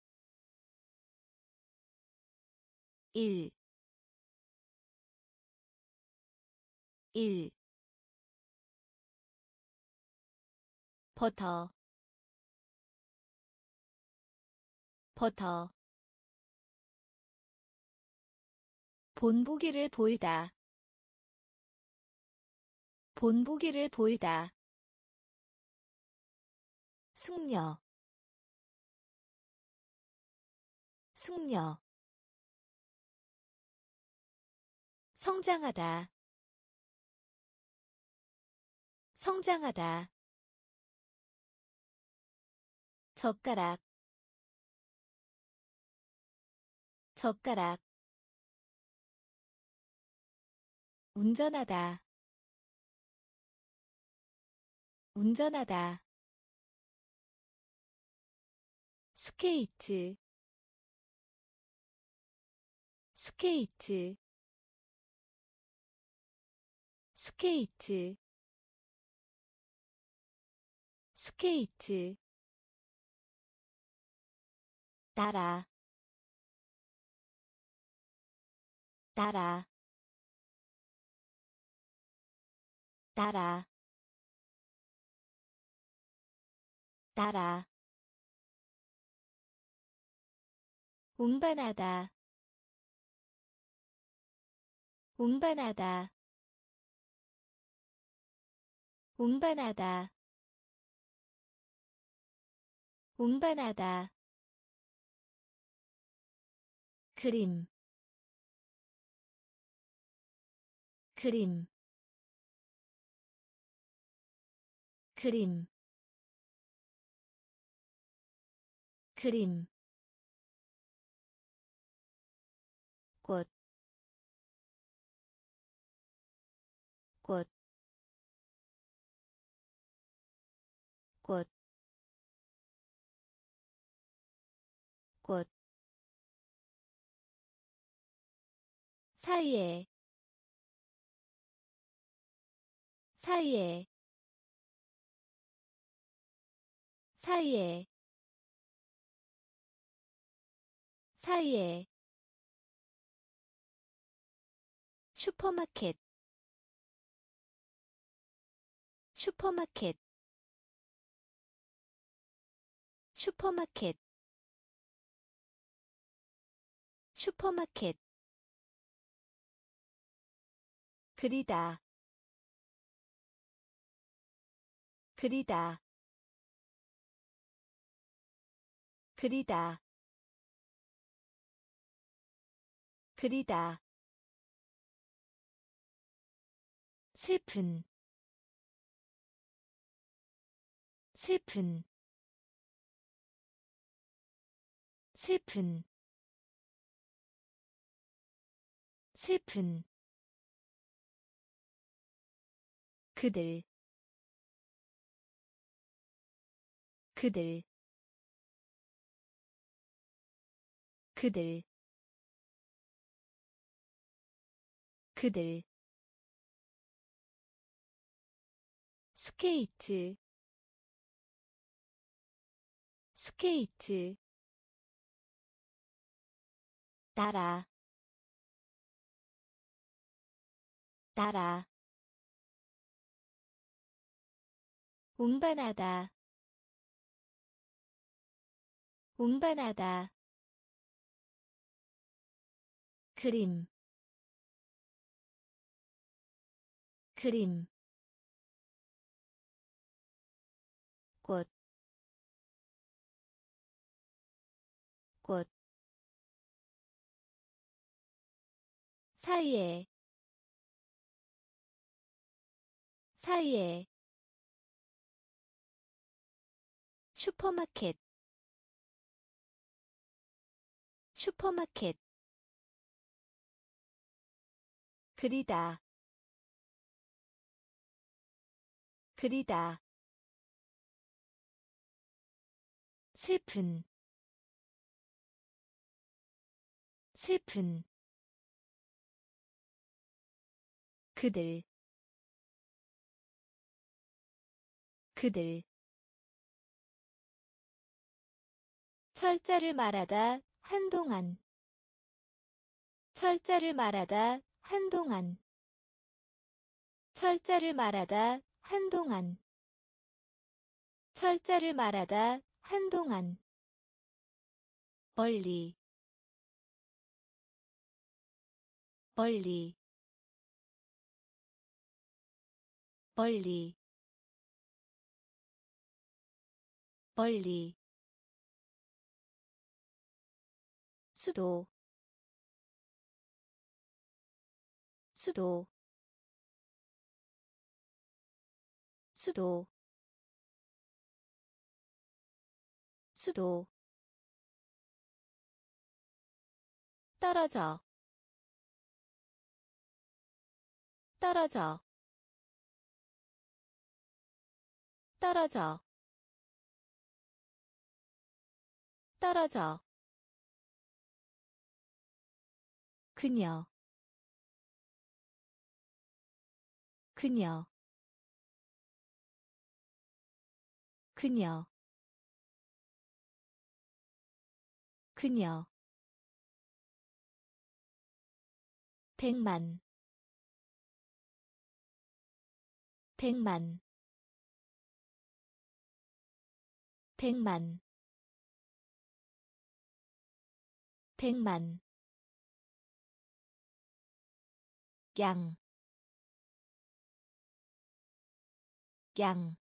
1 1 버터 버터 본보기를 보이다. 본보기를 보이다. 숙녀. 숙녀. 성장하다. 성장하다. 젓가락. 젓가락 운전하다. 운전하다. 스케이트. 스케이트. 스케이트. 스케이트. 따라. 따라 따라 따라. 운반하다 운반하다. 운반하다 운반하다. 그림 그림 그림 그림 꽃, 꽃, 꽃, 꽃, 사이에, 사이에, 사이에, 사이에, 슈퍼마켓 슈퍼마켓 슈퍼마켓 슈퍼마켓. 그리다 그리다 그리다. 그리다. 슬픈. 슬픈. 슬픈. 슬픈. 그들. 그들 그들 그들 스케이트 스케이트 따라 따라 운반하다 운반하다 그림 그림 꽃, 꽃, 사이에, 사이에, 슈퍼마켓, 슈퍼마켓, 그리다, 그리다. 슬픈. 슬픈. 그들. 그들. 철자를 말하다 한동안. 철자를 말하다 한동안. 철자를 말하다 한동안. 철자를 말하다 한동안. 멀리. 멀리. 멀리. 멀리. 수도 수도 수도 수도. 떨어져 떨어져. 떨어져 떨어져. 그녀 그녀. 그녀. 그녀. 백만. 백만. 백만. 백만. 양, 양,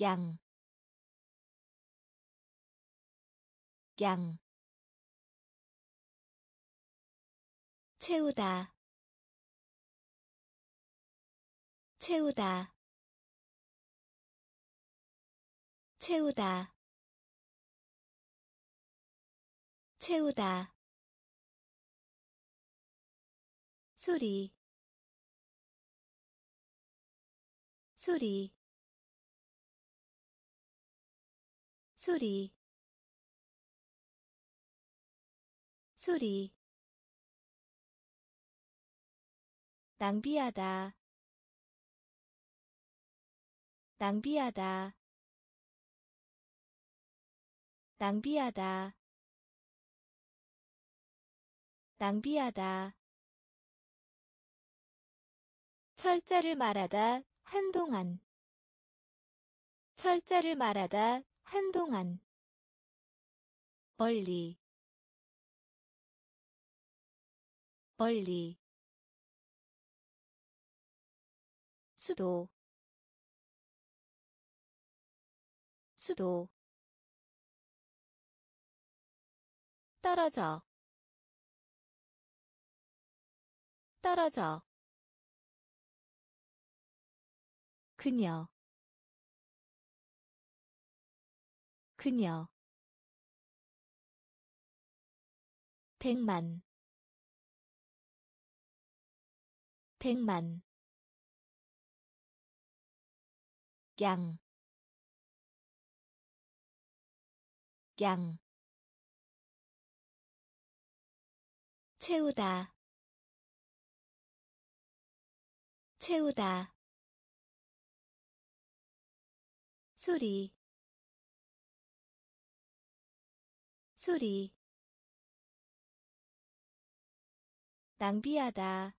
양, 양 채우다. 채우다. 채우다. 채우다. 소리 소리. 소리. 소리. 낭비하다. 낭비하다. 낭비하다. 낭비하다. 철자를 말하다 한동안. 철자를 말하다 한동안. 멀리. 멀리. 수도. 수도. 떨어져. 떨어져 그녀. 그녀. 백만. 백만. 양, 양, 채우다, 채우다, 소리, 소리, 낭비하다,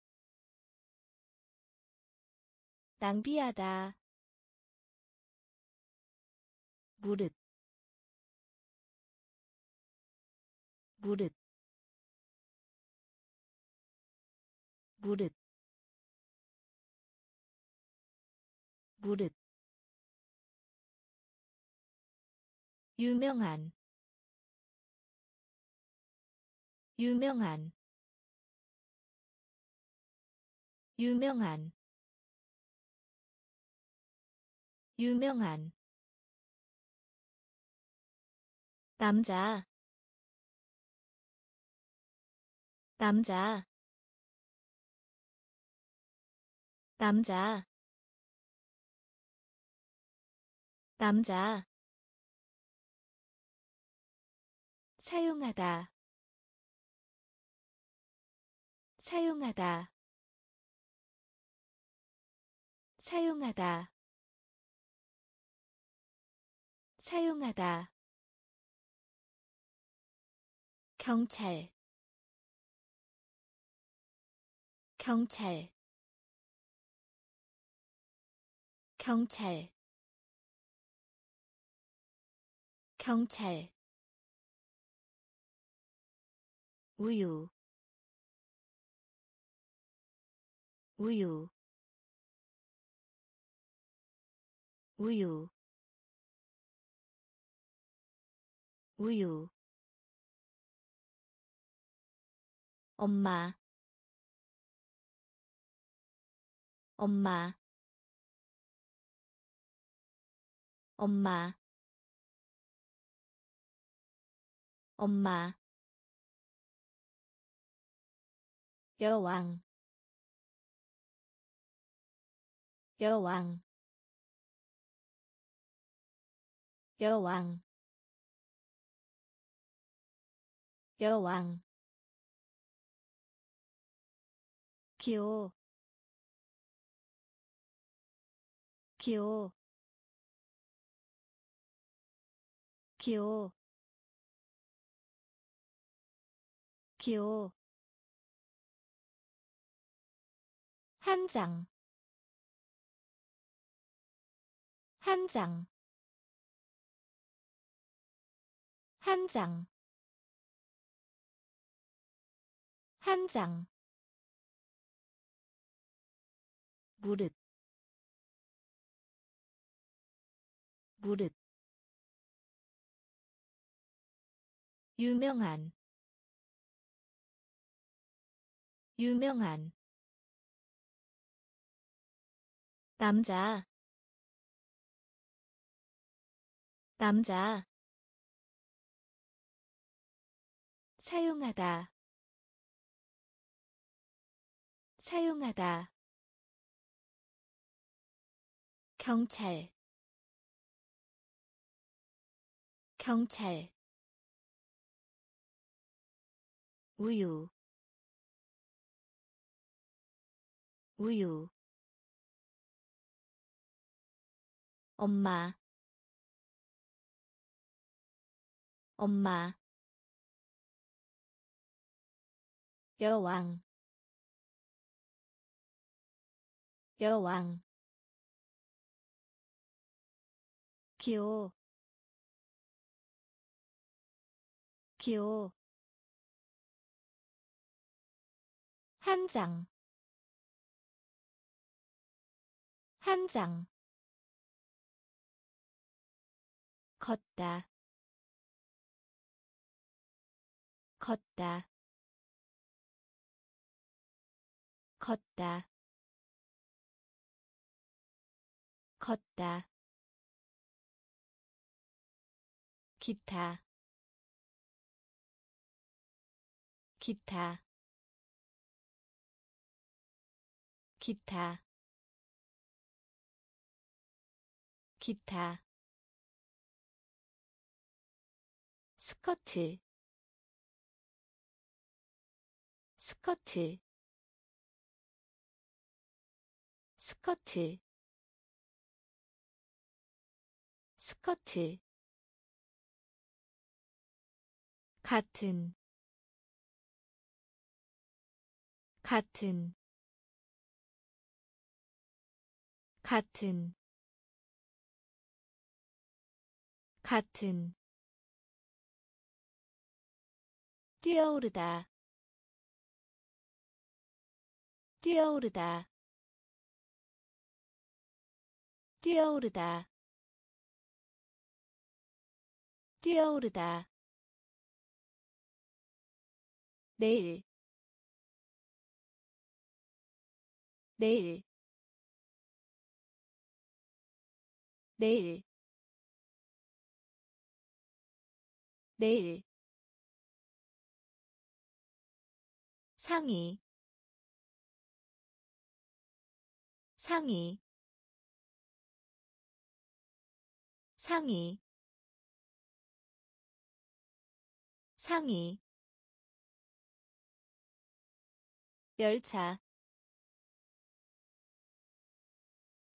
낭비하다. 무릇. 무릇. 무릇. 무릇 유명한 유명한 유명한 유명한. 남자 남자. 남자. 남자 사용하다. 사용하다. 사용하다. 사용하다. 경찰. 경찰. 경찰. 경찰 우유 우유 우유 우유. 엄마 엄마 엄마 엄마 여왕 여왕 여왕 여왕 기호 기호 기호 기호 한 장, 한 장, 한 장, 한 장. 무릇. 무릇. 유명한. 유명한 남자. 남자. 사용하다. 사용하다. 경찰. 경찰. 우유. 우유 엄마 엄마 여왕 여왕 기호 기호 한 장, 한 장. 걷다. 걷다. 걷다. 걷다. 기타. 기타. 기타. 기타 스커트 스커트 스커트 스커트. 같은 같은 같은 같은 뛰어오르다. 뛰어오르다. 뛰어오르다. 뛰어오르다. 내일. 내일. 내일. 내일 상의 상의 상의 상의. 열차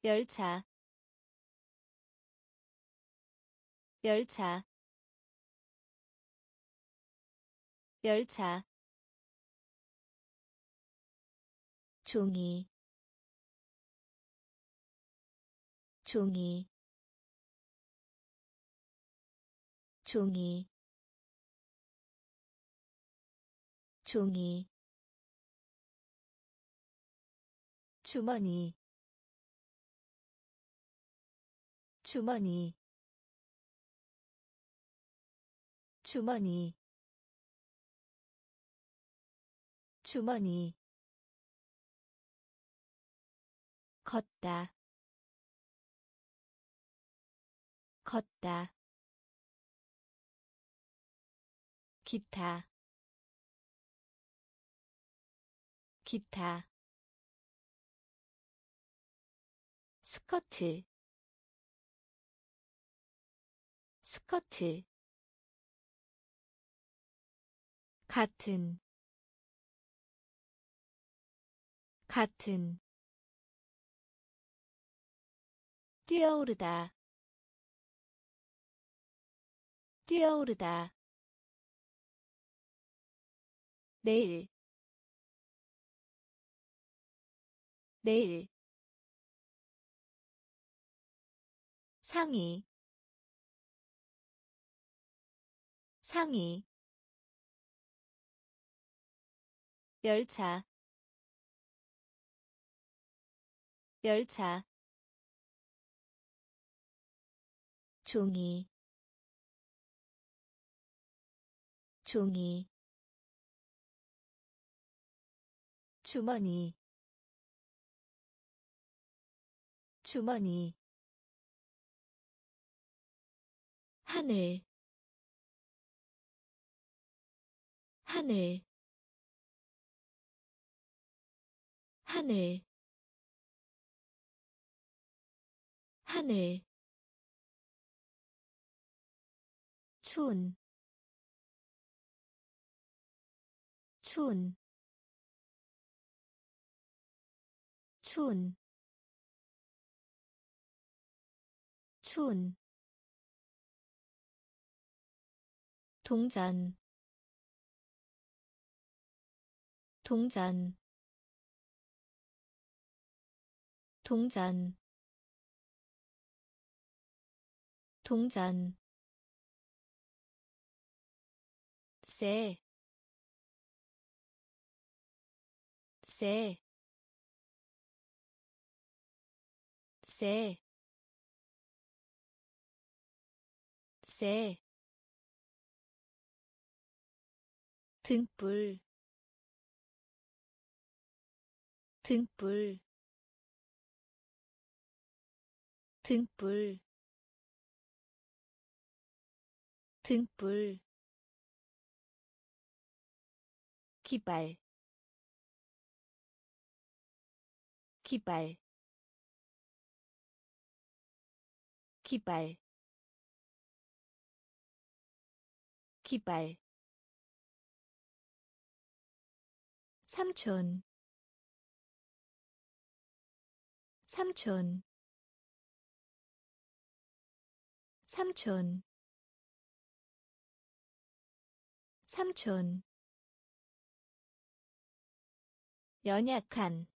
열차. 열차. 열차 종이 종이 종이 종이. 주머니 주머니. 주머니 주머니 걷다. 걷다. 기타. 기타. 스커트. 스커트. 같은. 같은 뛰어오르다. 뛰어오르다. 내일. 내일. 상의. 상의. 열차. 열차 종이 종이 주머니 주머니 하늘 하늘 하늘 하늘 춘, 춘, 동전, 동전, 동전, 동전 세, 세, 세, 세. 등불. 등불. 등불. 등불 기발. 기발. 기발. 기발. 삼촌. 삼촌. 삼촌. 삼촌 연약한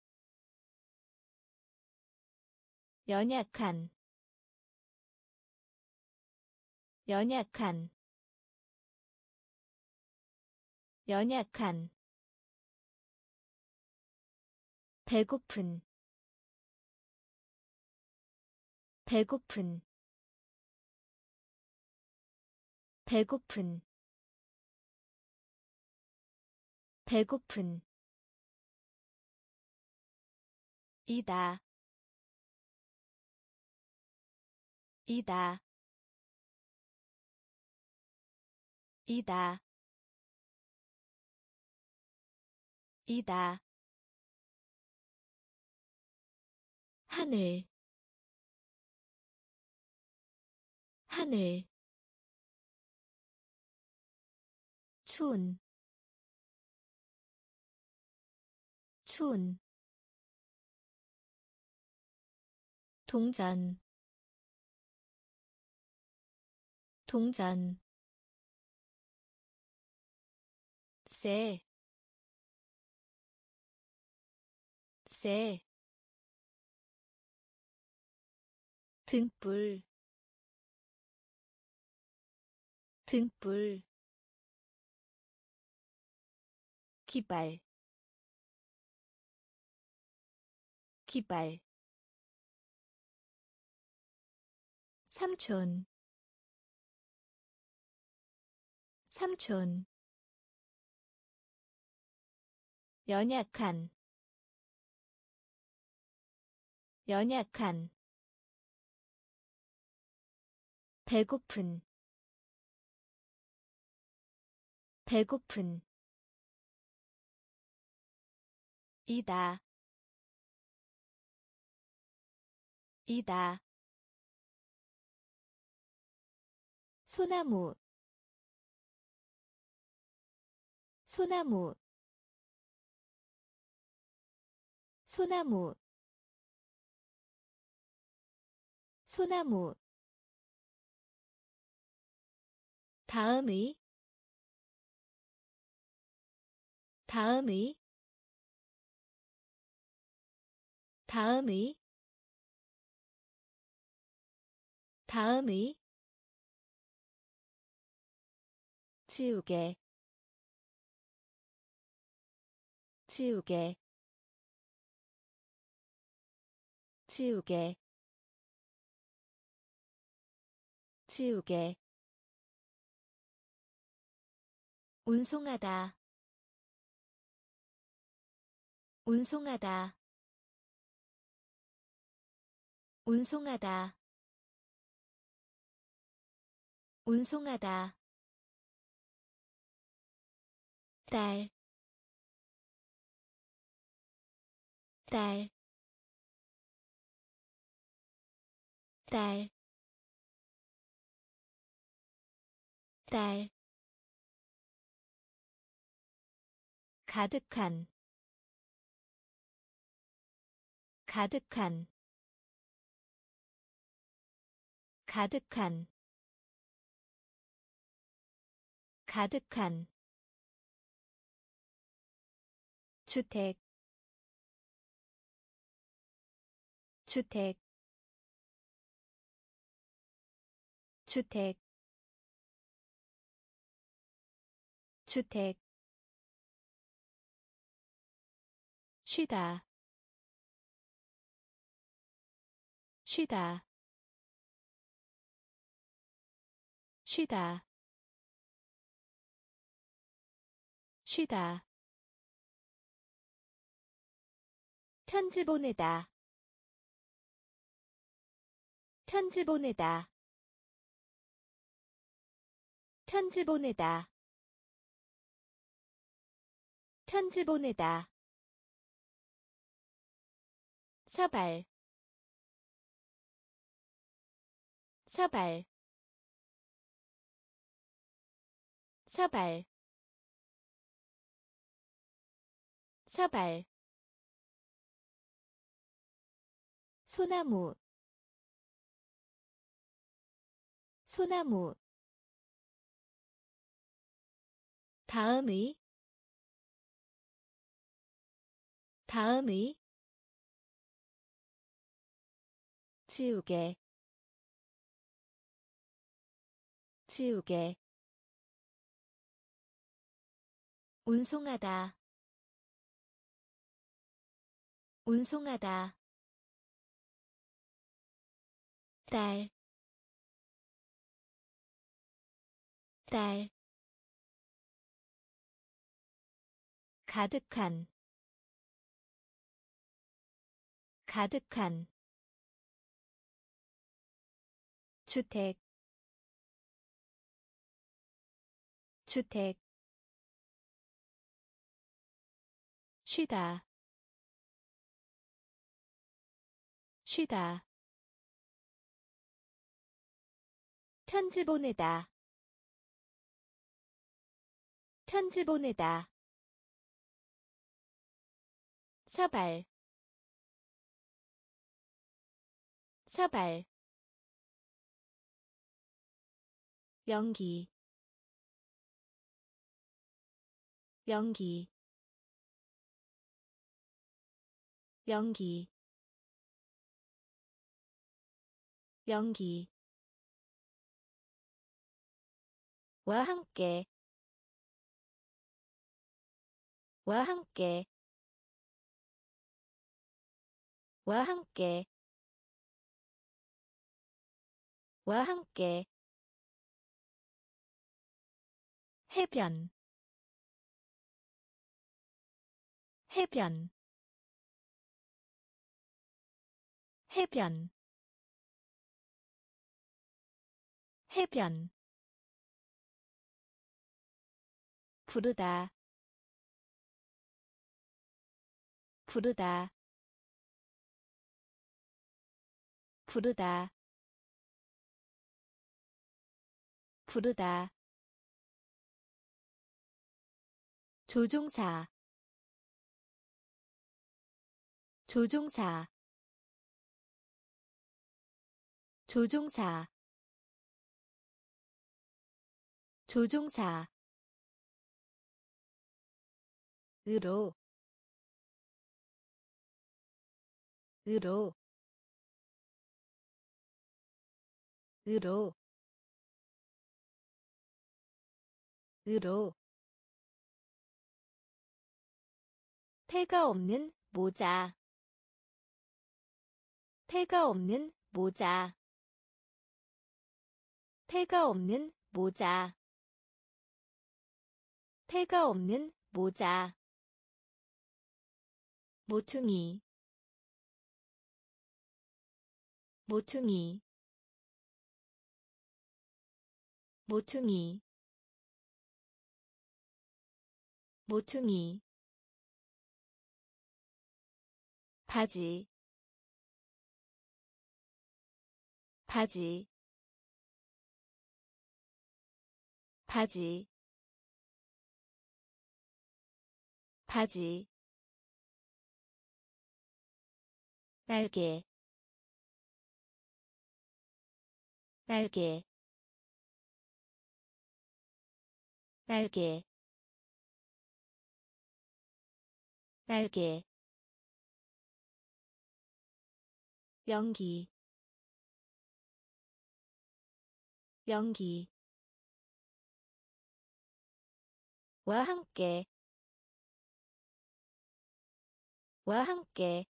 연약한 연약한 연약한. 배고픈 배고픈. 배고픈 배고픈 이다. 이다. 이다. 이다. 하늘. 하늘. 추운 추운 동전. 동전. 세, 세, 등불, 등불, 기발, 기발, 삼촌, 삼촌, 연약한. 연약한. 배고픈. 배고픈. 이다. 이다 소나무 소나무 소나무 소나무. 다음의 다음의 다음의 다음의 지우개 지우개 지우개 지우개 운송하다 운송하다 운송하다 운송하다 딸, 딸, 딸, 딸, 가득한, 가득한, 가득한, 가득한 주택 주택 주택 주택. 쉬다 쉬다. 쉬다 쉬다 편지 보내다. 편지 보내다. 편지 보내다. 편지 보내다. 서발. 서발. 서발. 서발 소나무 소나무. 다음의 다음의. 지우개 지우개. 운송하다 운송하다 딸, 딸, 가득한, 가득한, 주택, 주택, 쉬다, 쉬다. 편지 보내다. 편지 보내다. 서발. 서발. 연기. 연기. 연기. 연기 와 함께. 와 함께. 와 함께. 와 함께. 해변. 해변. 해변. 해변 부르다. 부르다. 부르다. 부르다. 조종사. 조종사. 조종사. 조종사 으로 으로 으로 으로. 태가 없는 모자. 태가 없는 모자. 태가 없는 모자. 태가 없는 모자 모퉁이. 모퉁이. 모퉁이. 모퉁이. 바지. 바지. 바지. 바지 날개 날개 날개 날개 연기 연기. 와 함께 와 함께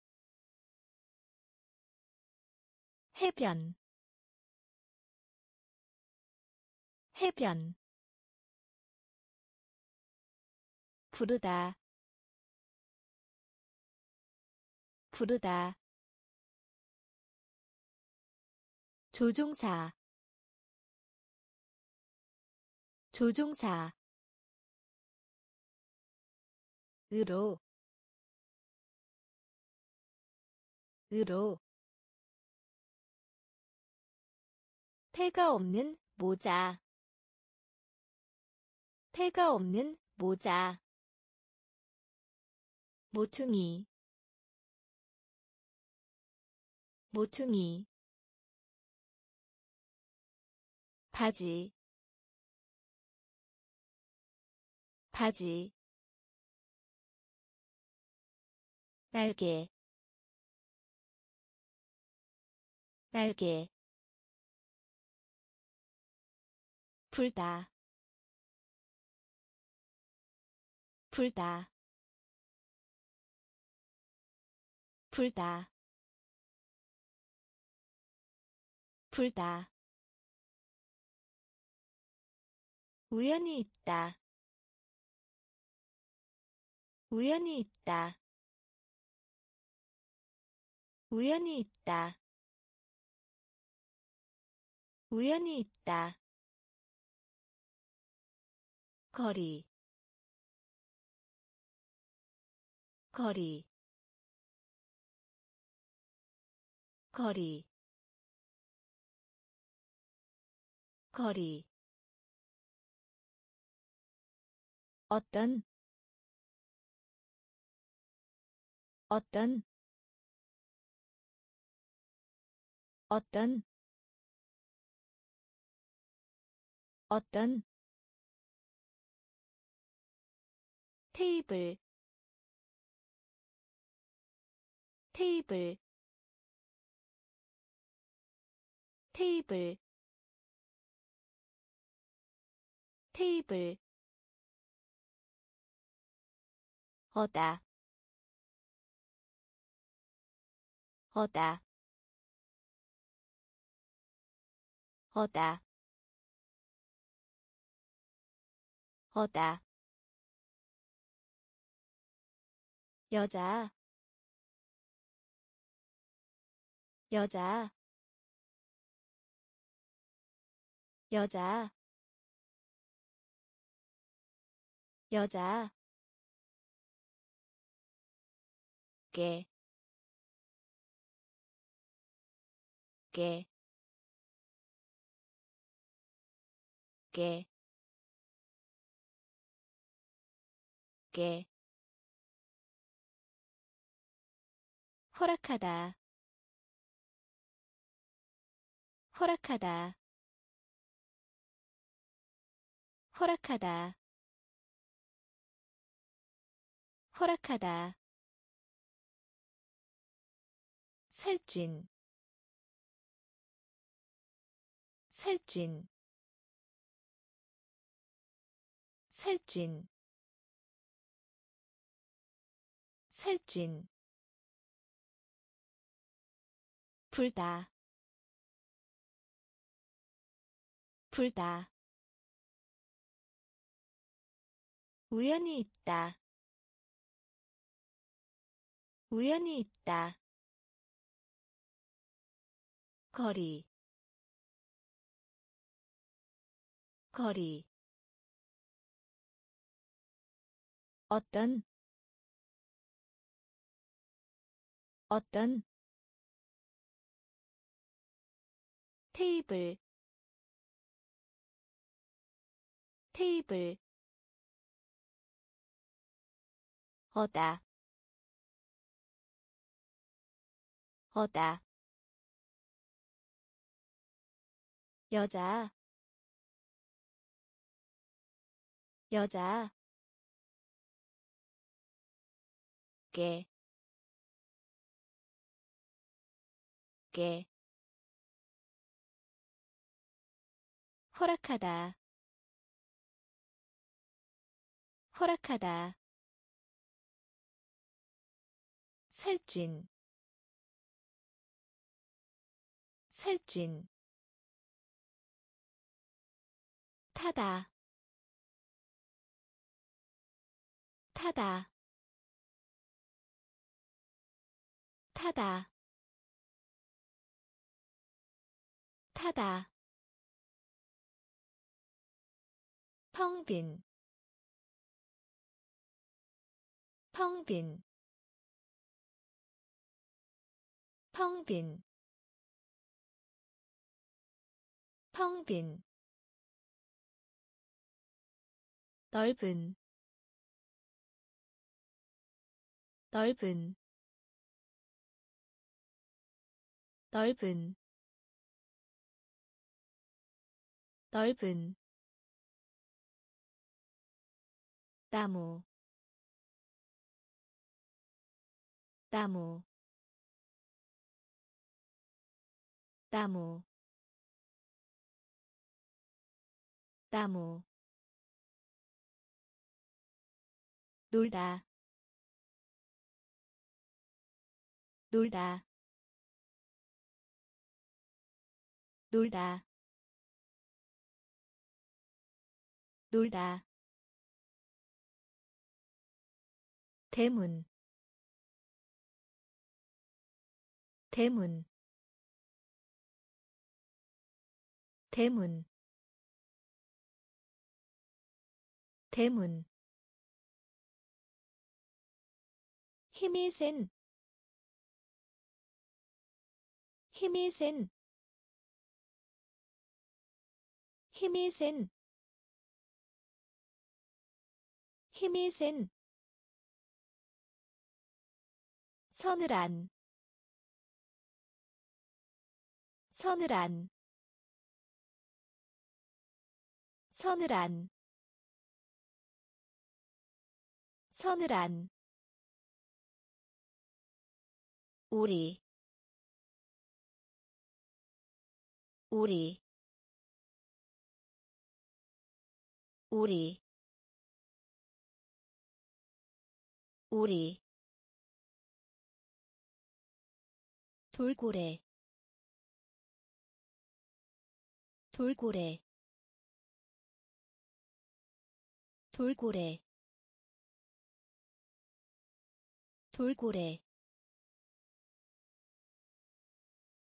해변 해변 부르다 부르다 조종사 조종사 으로 으로 태가 없는 모자. 태가 없는 모자. 모퉁이. 모퉁이. 바지. 바지. 날개. 날개 불다. 불다. 불다. 불다. 우연히 있다. 우연히 있다. 우연히 있다. 우연히 있다 거리 거리 거리 거리. 어떤 어떤 어떤 어떤 테이블 테이블 테이블 테이블. 어다 어다 어다 어다 여자. 여자. 여자. 여자. 게, 게, 게, 게, 허락하다, 허락하다, 허락하다, 허락하다. 살찐. 살찐. 살찐. 살찐 불다. 불다. 우연히 있다. 우연히 있다. 거리. 거리. 어떤? 어떤 테이블 테이블 어다 어다 여자 여자 게, 게, 허락하다, 허락하다, 살찐, 살찐, 타다. 타다. 타다. 타다 텅 빈, 텅 빈, 텅 빈, 텅 빈, 넓은, 넓은, 넓은, 넓은 나무 나무 나무 나무. 놀다 놀다. 놀다. 놀다 대문. 대문. 대문. 대문. 힘이 센. 힘이 센. 힘이 센. 힘이 센 서늘한 서늘한 서늘한 서늘한. 우리 우리 우리 우리 돌고래 돌고래 돌고래 돌고래.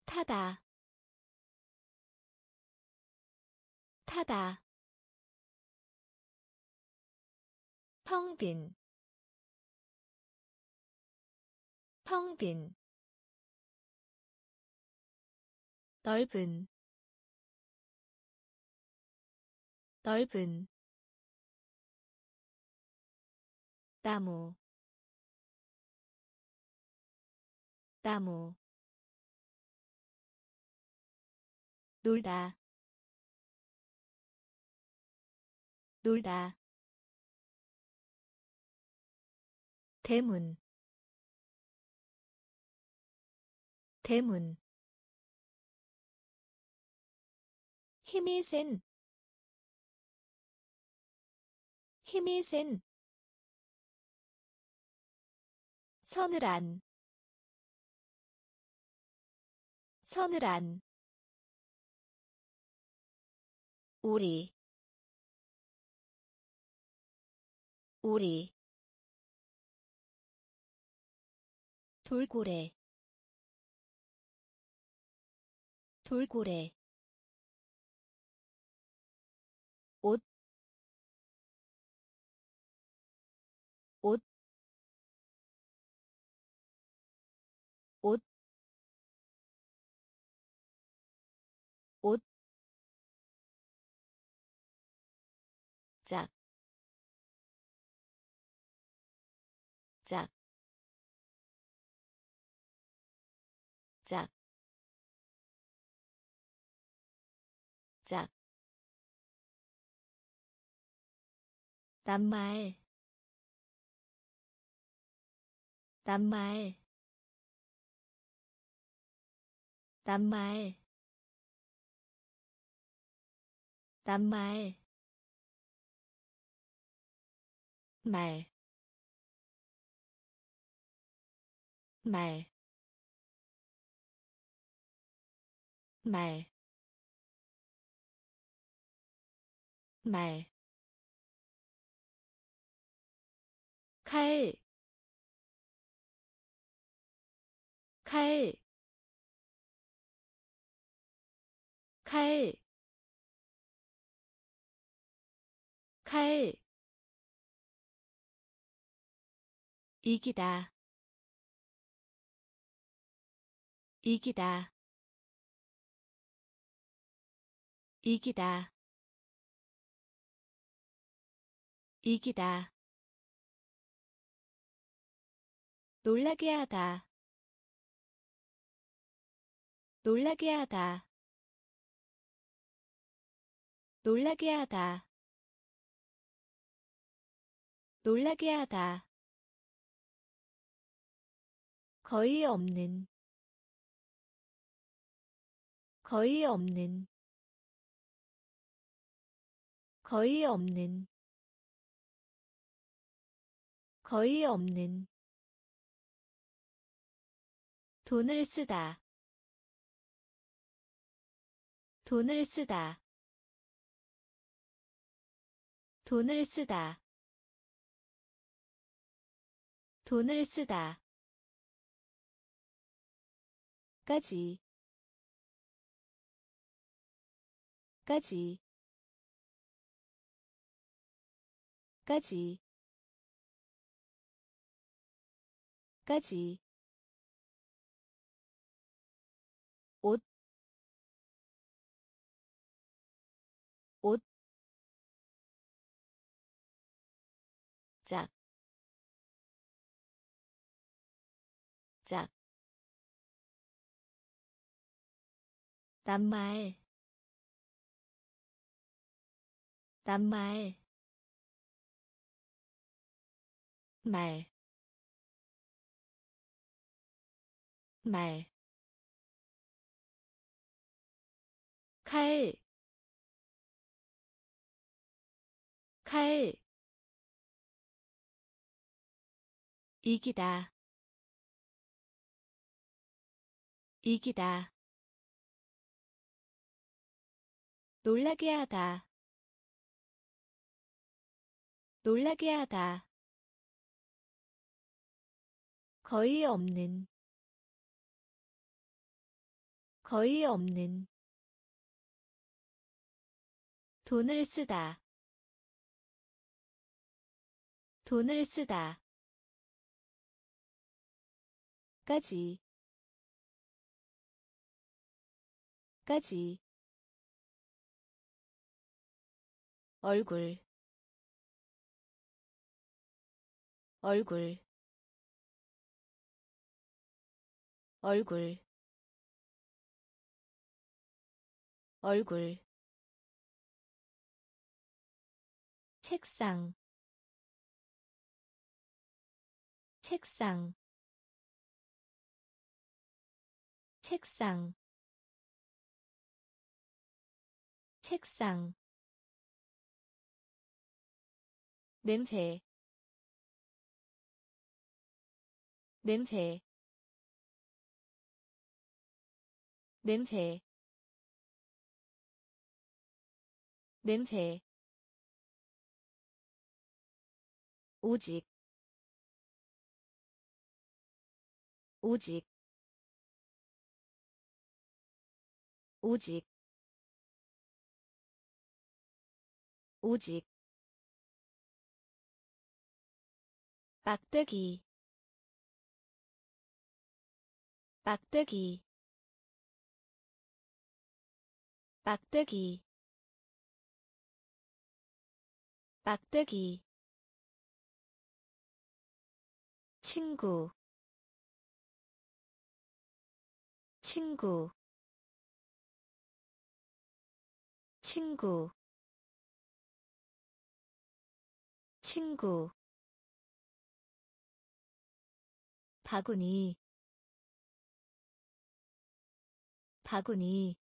타다 타다. 텅 빈, 텅 빈, 넓은 넓은 나무 나무. 놀다 놀다. 대문 대문 힘이 센. 힘이 센. 서늘한. 서늘한. 우리. 우리. 돌고래. 돌고래 낱말. 낱말. 낱말. 낱말. 말, 말, 말, 말, 칼, 칼, 칼, 칼, 이기다, 이기다, 이기다, 이기다. 놀라게 하다. 놀라게 하다. 놀라게 하다. 놀라게 하다. 거의 없는. 거의 없는. 거의 없는. 거의 없는 돈을 쓰다. 돈을 쓰다. 돈을 쓰다. 돈을 쓰다. 까지. 까지. 까지. 까지 낱말, 낱말, 말, 말, 칼, 칼, 이기다, 이기다. 놀라게 하다. 놀라게 하다. 거의 없는. 거의 없는. 돈을 쓰다. 돈을 쓰다. 까지. 까지 얼굴 얼굴 얼굴 얼굴. 책상 책상 책상 책상 냄새 냄새 냄새 냄새. 오직 오직 오직 오직 빡뜨기. 빡뜨기. 빡뜨기. 빡뜨기. 친구. 친구. 친구. 친구 바구니 바구니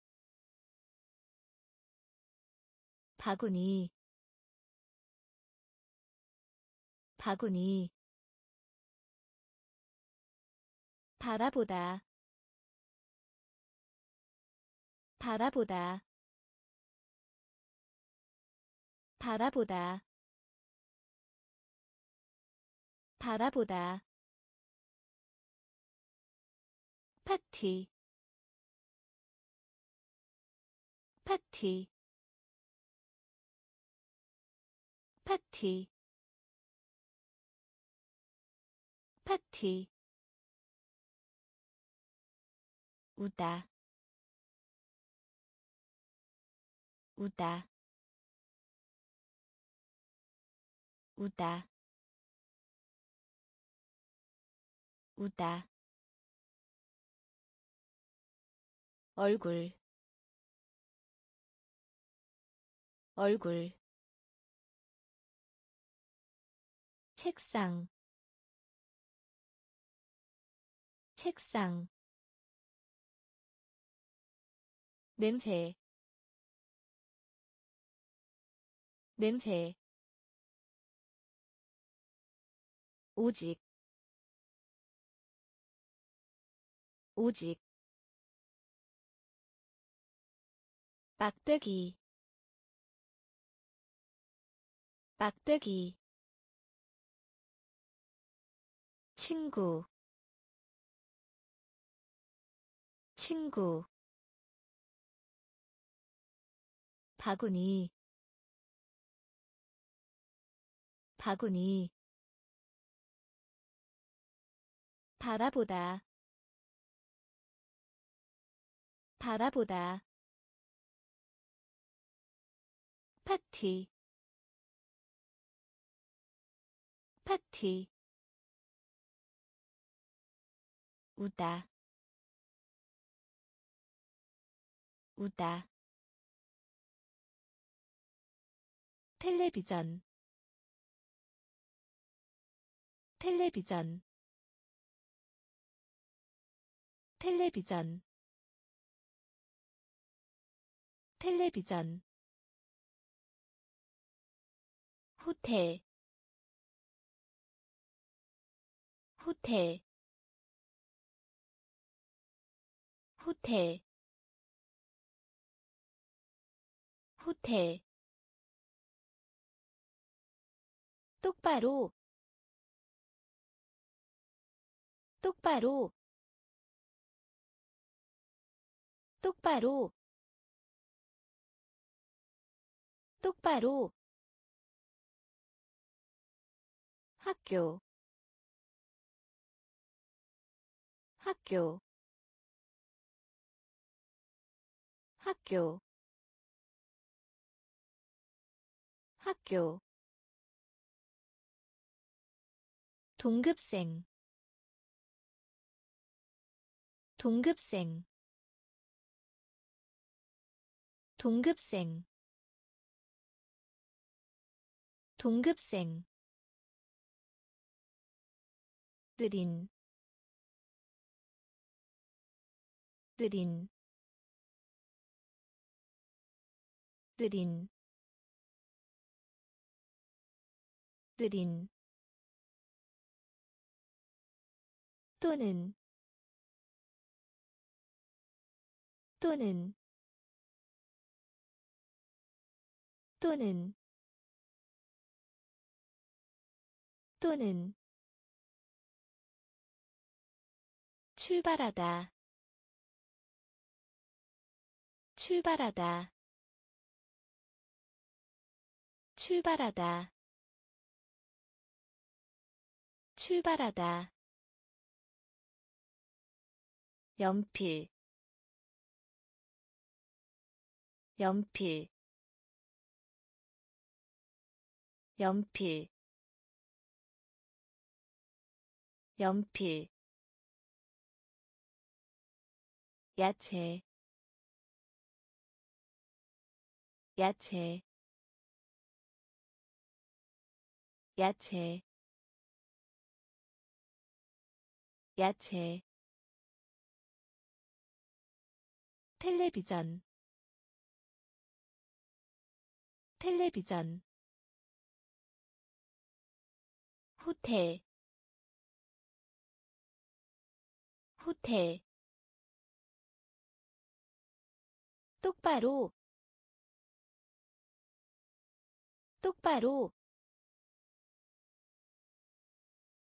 바구니 바구니. 바라보다 바라보다 바라보다 바라보다 파티 파티 파티 파티. 우다 우다. 우다 우다 얼굴 얼굴 책상 책상 냄새 냄새 오직 오직 막대기 막대기 친구 친구 바구니 바구니 바라보다 바라보다 파티 파티 우다 우다 텔레비전 텔레비전 텔레비전 텔레비전 호텔 호텔 호텔 호텔. 똑바로 똑바로 똑바로 똑바로 학교 학교 학교 학교. 동급생 동급생 동급생 동급생 느린 느린 느린 느린 또는 또는. 또는 또는 출발하다. 출발하다. 출발하다. 출발하다. 연필. 연필. 연필. 연필 야채 야채 야채 야채. 텔레비전 텔레비전. 호텔 호텔 똑바로. 똑바로.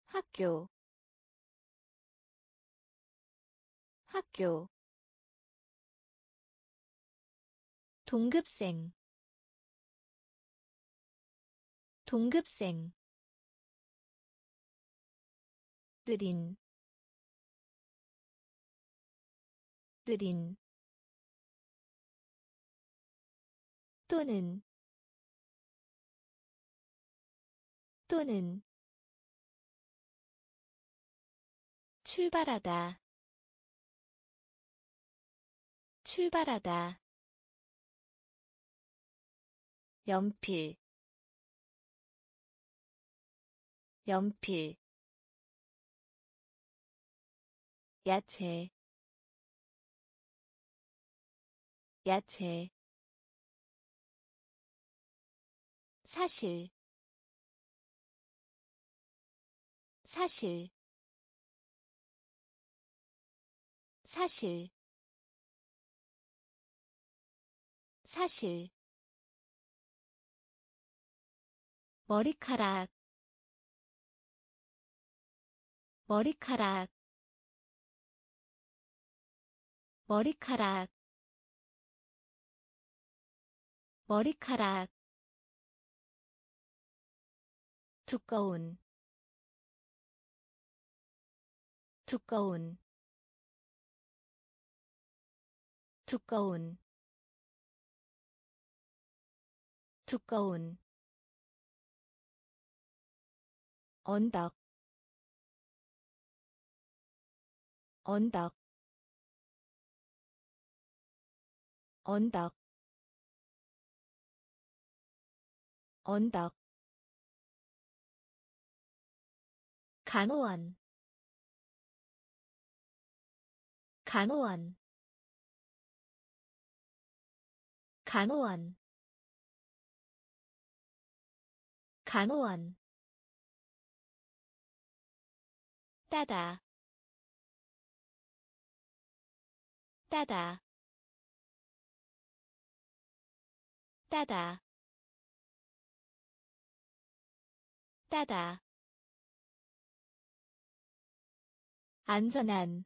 학교. 학교. 동급생. 동급생. 느린. 느린 또는 또는 출발하다 출발하다. 연필 연필. 야채 야채 사실 사실 사실 사실. 머리카락 머리카락 머리카락 머리카락 두꺼운 두꺼운 두꺼운 두꺼운. 언덕 언덕. 언덕 언덕 간호원. 간호원. 간호원. 간호원. 따다. 따다. 따다. 따다 안전한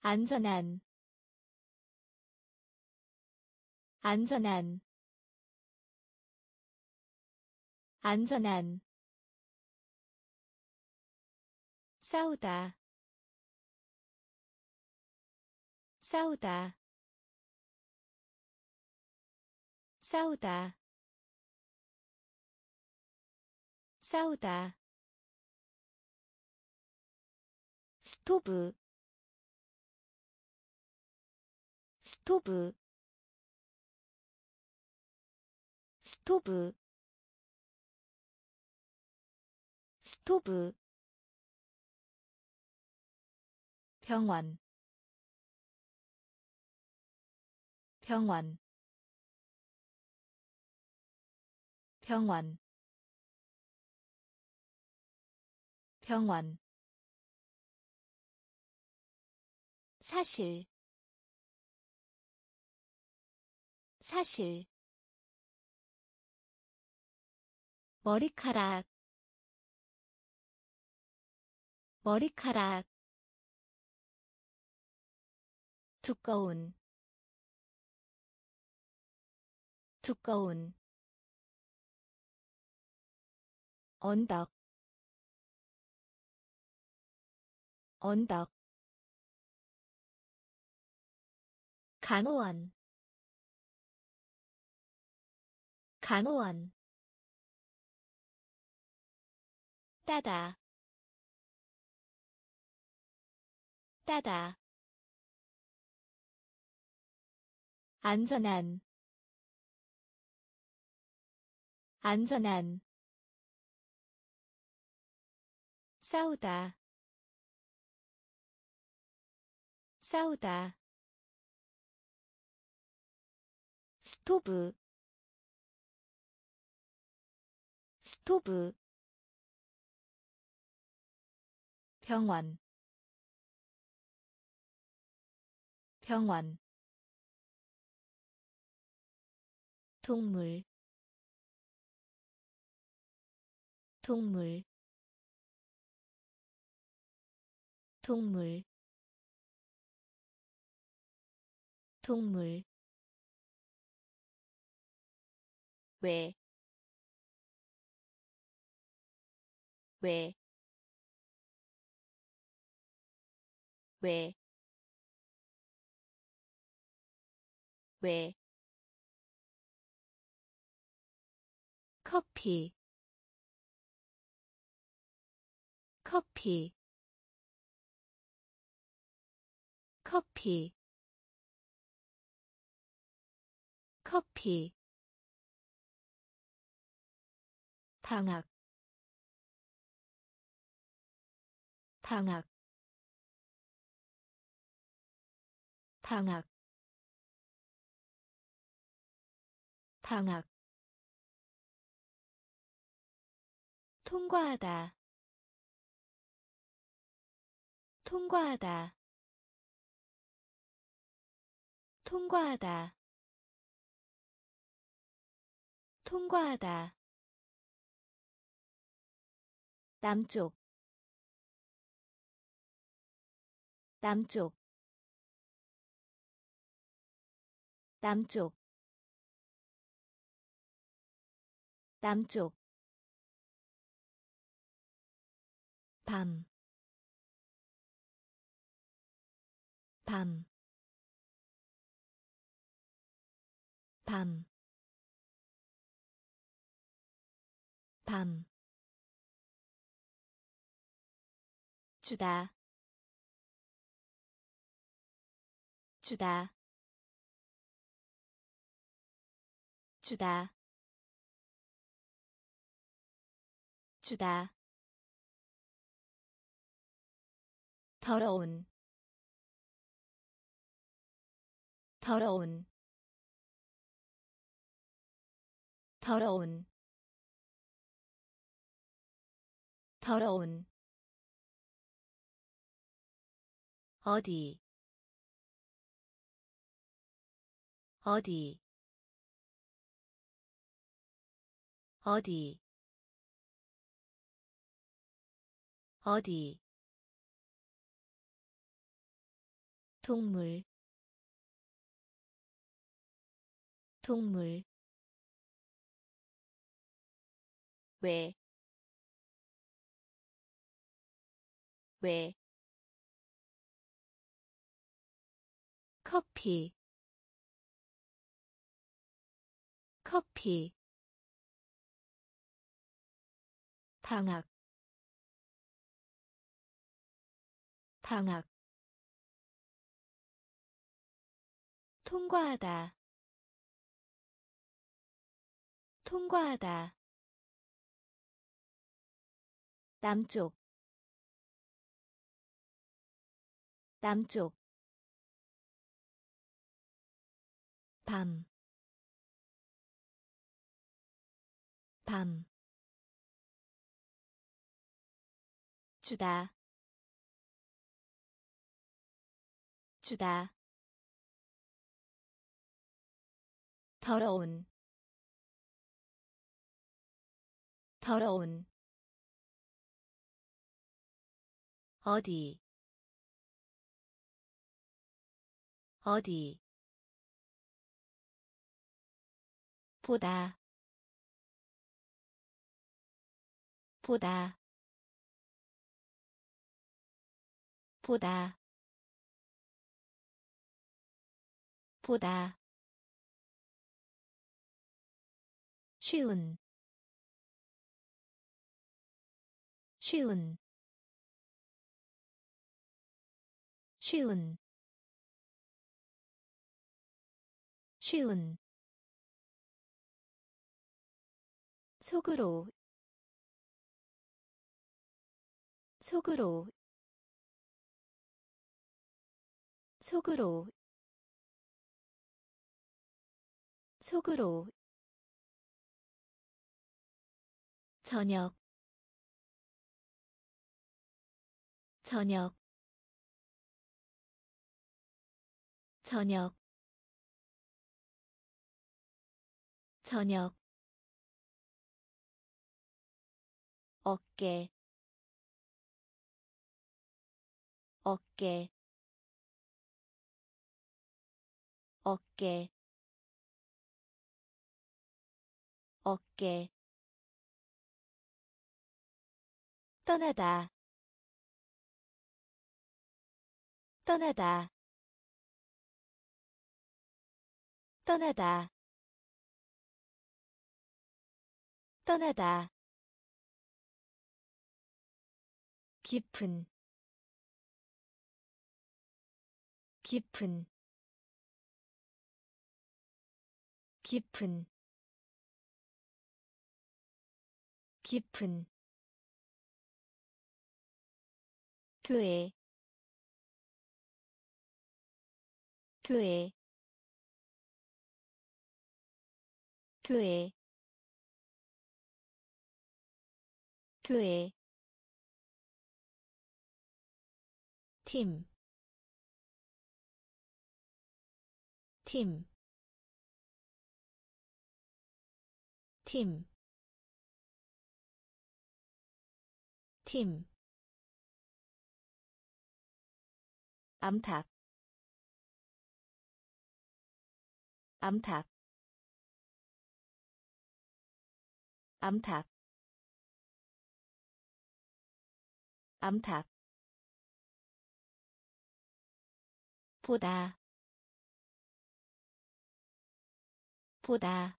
안전한 안전한 안전한. 싸우다 싸우다. 싸우다 싸우다 스토브. 스토브. 스토브. 스토브. 병원. 병원. 병원. 병원 사실 사실 머리카락 머리카락 두꺼운 두꺼운 언덕 언덕 간호원. 간호원. 따다. 따다. 안전한. 안전한. 싸우다. 싸우다 스토브. 스토브. 병원. 병원. 동물. 동물. 동물. 동물 왜, 왜, 왜, 왜, 커피, 커피, 커피, 커피 방학. 방학. 방학. 방학. 통과하다. 통과하다. 통과하다. 통과하다 남쪽 남쪽 남쪽 남쪽 밤, 밤, 밤, 밤. 주다. 주다. 주다. 주다. 더러운. 더러운. 더러운. 더러운 어디? 어디? 어디? 어디? 동물. 동물. 왜, 왜, 커피 커피 방학 방학 통과하다 통과하다 남쪽 남쪽 밤, 밤, 주다, 주다, 더러운, 더러운, 어디, 어디, 보다. 보다. 보다. 보다. 쉬운. 쉬운. 쉬운. 쉬운 속으로 속으로 속으로 속으로. 저녁 저녁. 저녁 저녁 어깨. 어깨. 어깨. 어깨. 떠나다. 떠나다. 떠나다. 떠나다 깊은 깊은 깊은 깊은. 교회 교회. 교회. 교회 팀, 팀, 팀, 팀. 암탉. 암탉. 암탉. 암탉 보다. 보다.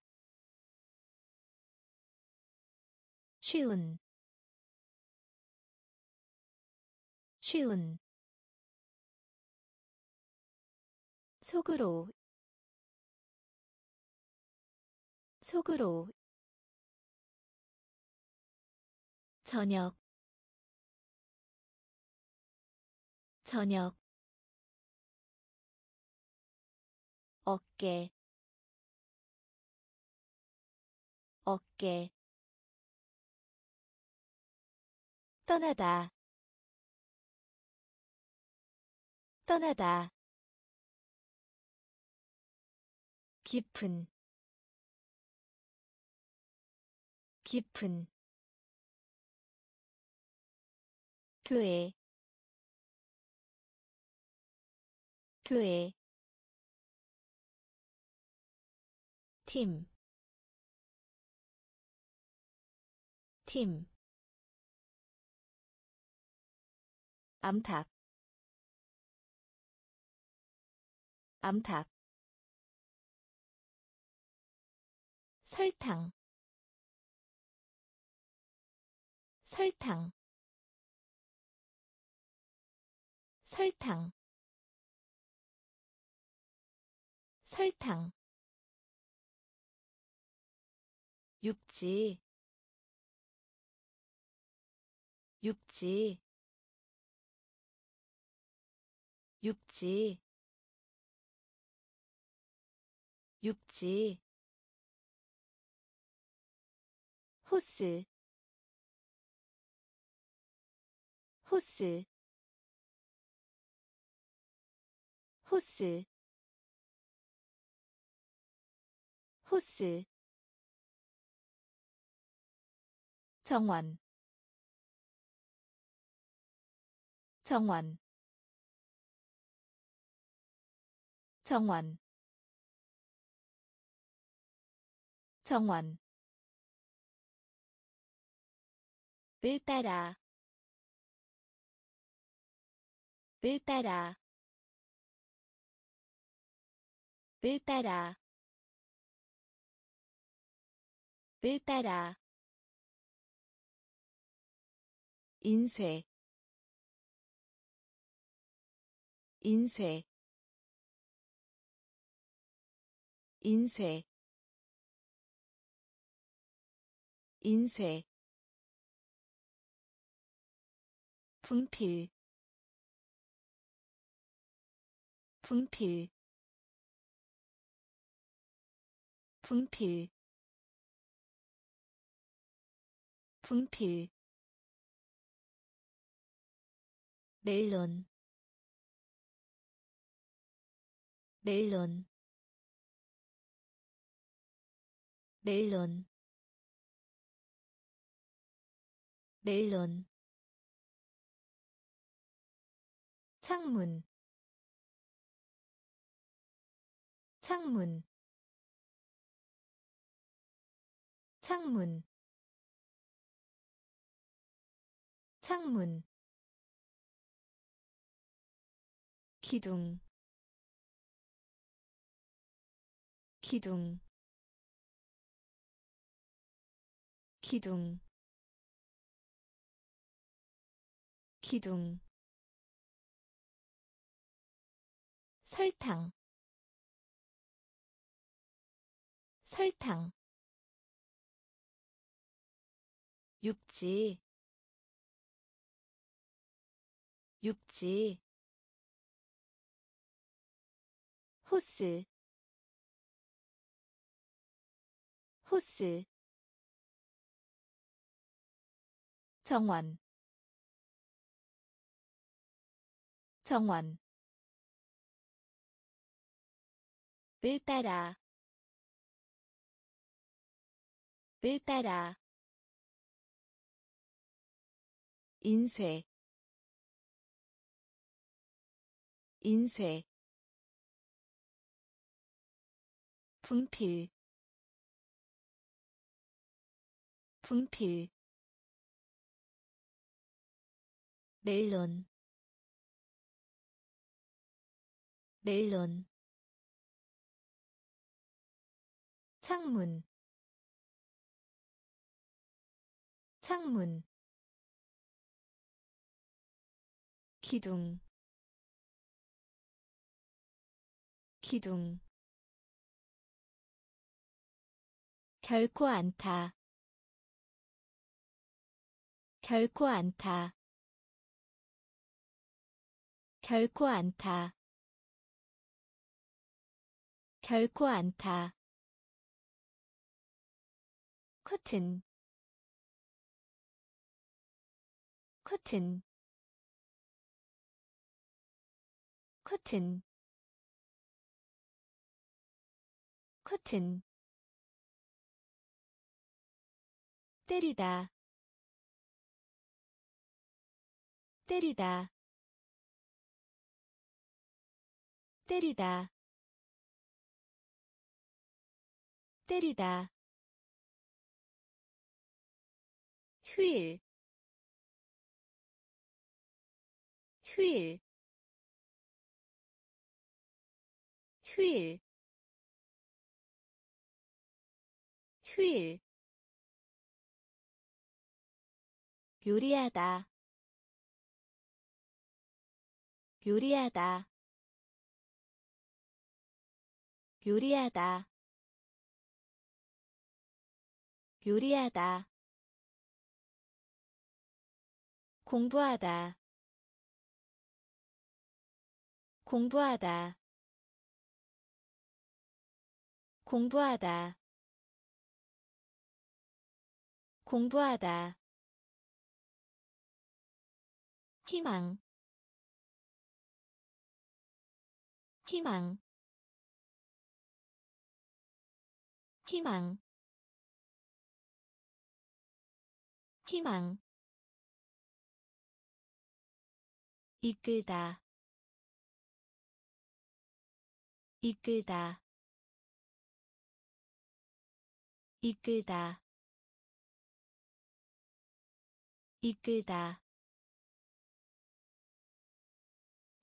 쉬운. 쉬운. 속으로. 속으로. 저녁. 저녁 어깨 어깨. 떠나다 떠나다. 깊은 깊은. 교회 교회 팀, 팀, 암탉, 암탉, 설탕, 설탕, 설탕, 설탕 육지 육지 육지 육지. 호스 호스. 호스 호스 정원. 정원. 정원. 정원. 을 따라. 을 따라. 을 따라. 을 따라 인쇄 인쇄 인쇄 인쇄 분필 분필 분필 분필 멜론. 멜론. 멜론. 멜론. 창문. 창문. 창문. 창문 기둥. 기둥. 기둥. 기둥. 설탕. 설탕. 육지. 육지 호스 호스 정원 정원. 을 따라 을 따라. 인쇄 인쇄 분필. 분필. 멜론. 멜론. 창문. 창문. 기둥. 기둥 결코 않다 결코 않다 결코 않다 결코 않다 커튼. 커튼. 커튼. 커튼 때리다. 때리다. 때리다. 때리다. 휴일. 휴일. 휴일. 휴일 요리하다. 요리하다. 요리하다. 요리하다. 공부하다. 공부하다. 공부하다. 공부하다 희망. 희망. 희망. 희망. 이끌다. 이끌다. 이끌다. 이끌다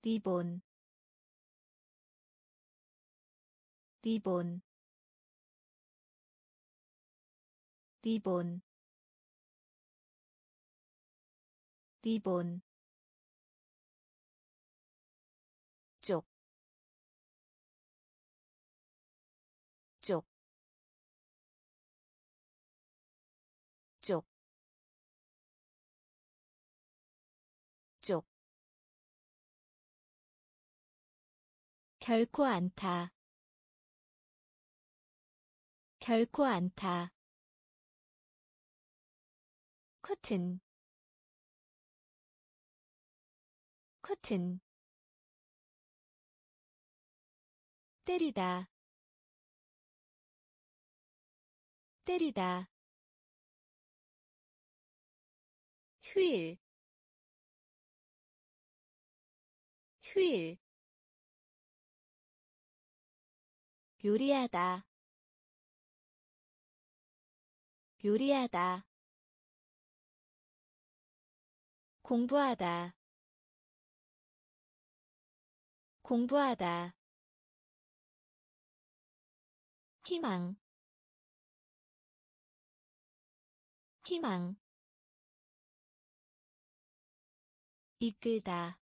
리본 리본 리본 리본 결코 않다. 결코 않다. 커튼. 커튼. 때리다. 때리다. 휴일. 휴일 요리하다. 요리하다. 공부하다. 공부하다. 희망. 희망. 이끌다.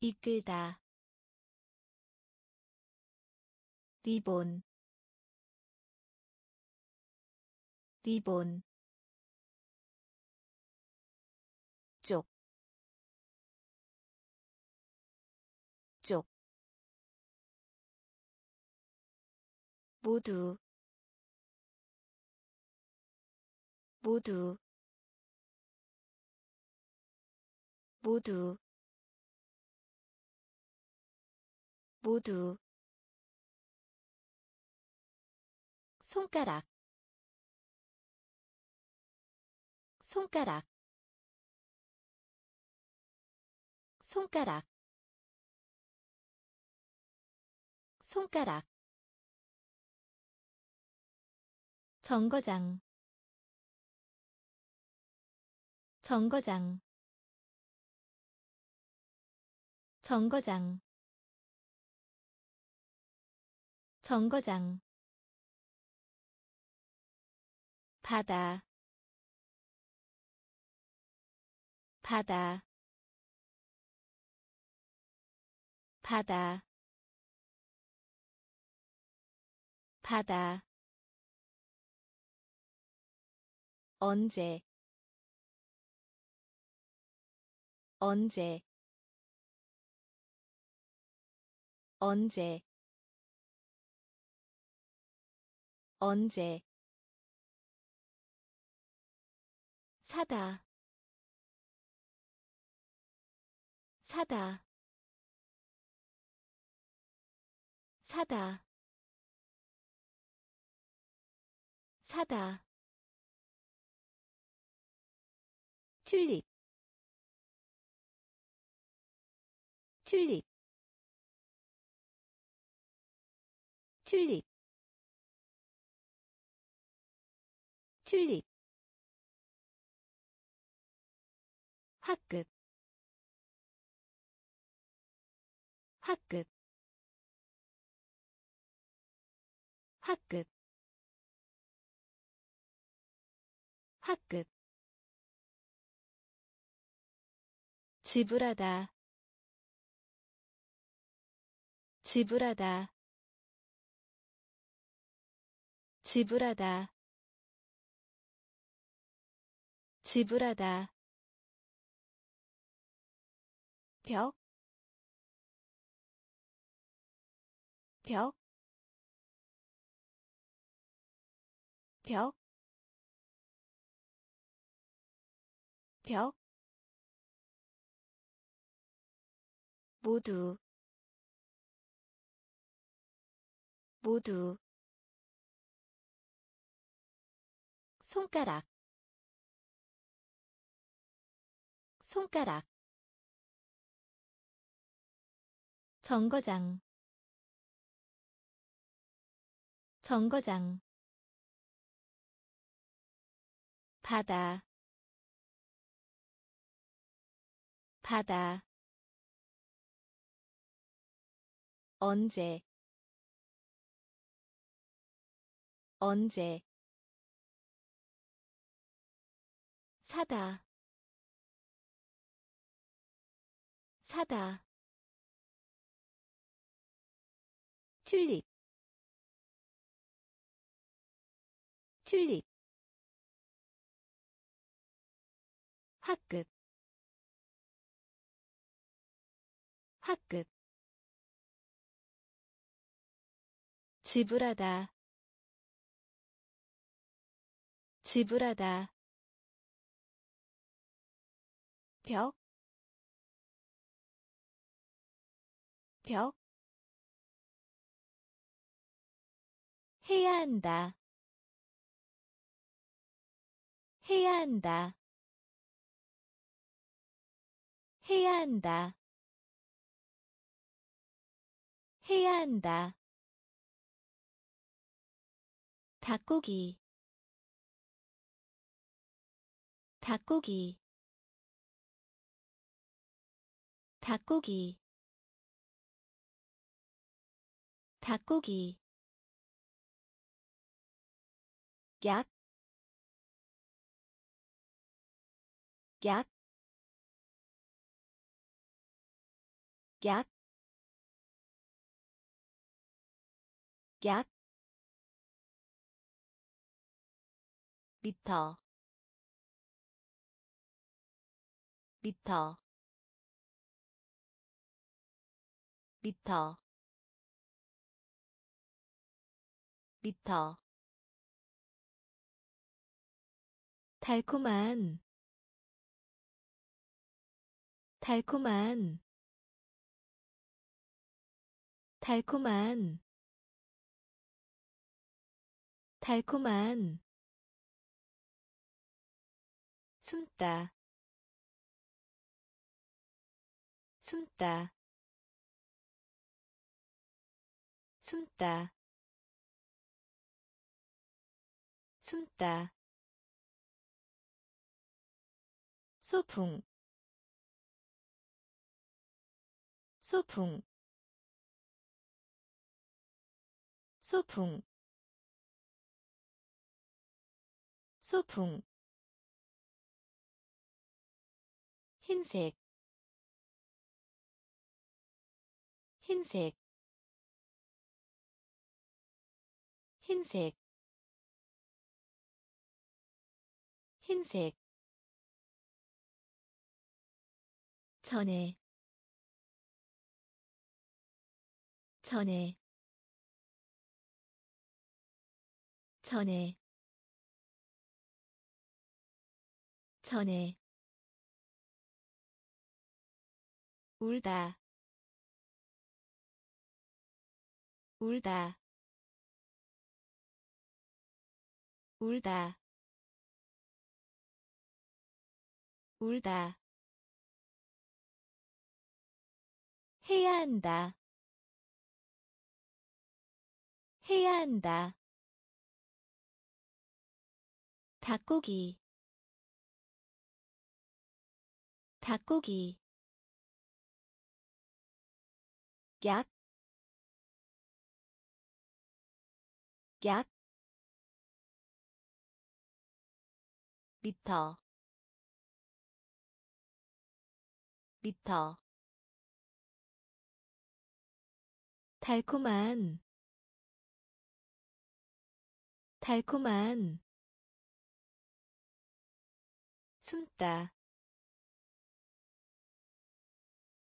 이끌다 리본 리본 모두, 모두, 모두, 모두, 손가락 손가락 손가락 손가락. 정거장 정거장 정거장 정거장 바다 바다 바다 바다. 언제 언제 언제 언제 사다. 사다. 사다. 사다. 튤립. 튤립. 튤립. 튤립 학급. 학급. 학급. 학급. 지불하다. 지불하다. 지불하다. 지불하다 벽, 벽, 벽, 벽, 모두, 모두, 손가락, 손가락 정거장. 정거장. 바다. 바다. 언제? 언제? 사다. 사다 튤립 튤립 학급. 학급. 지불하다. 지불하다. 벽, 벽, 해야 한다. 해야 한다. 해야 한다. 해야 한다. 닭고기 닭고기 닭고기 닭고기 약, 약, 약, 약, 미터, 미터, 달콤한 달콤한 달콤한 달콤한 숨다 숨다 숨다 숨다 소풍 소풍 소풍 소풍. 흰색 흰색. 흰색 흰색 전에 전에 전에 전에. 울다 울다. 울다. 울다 해야 한다. 해야 한다. 닭고기. 닭고기. 약, 약, 미터, 미터, 달콤한 달콤한 숨다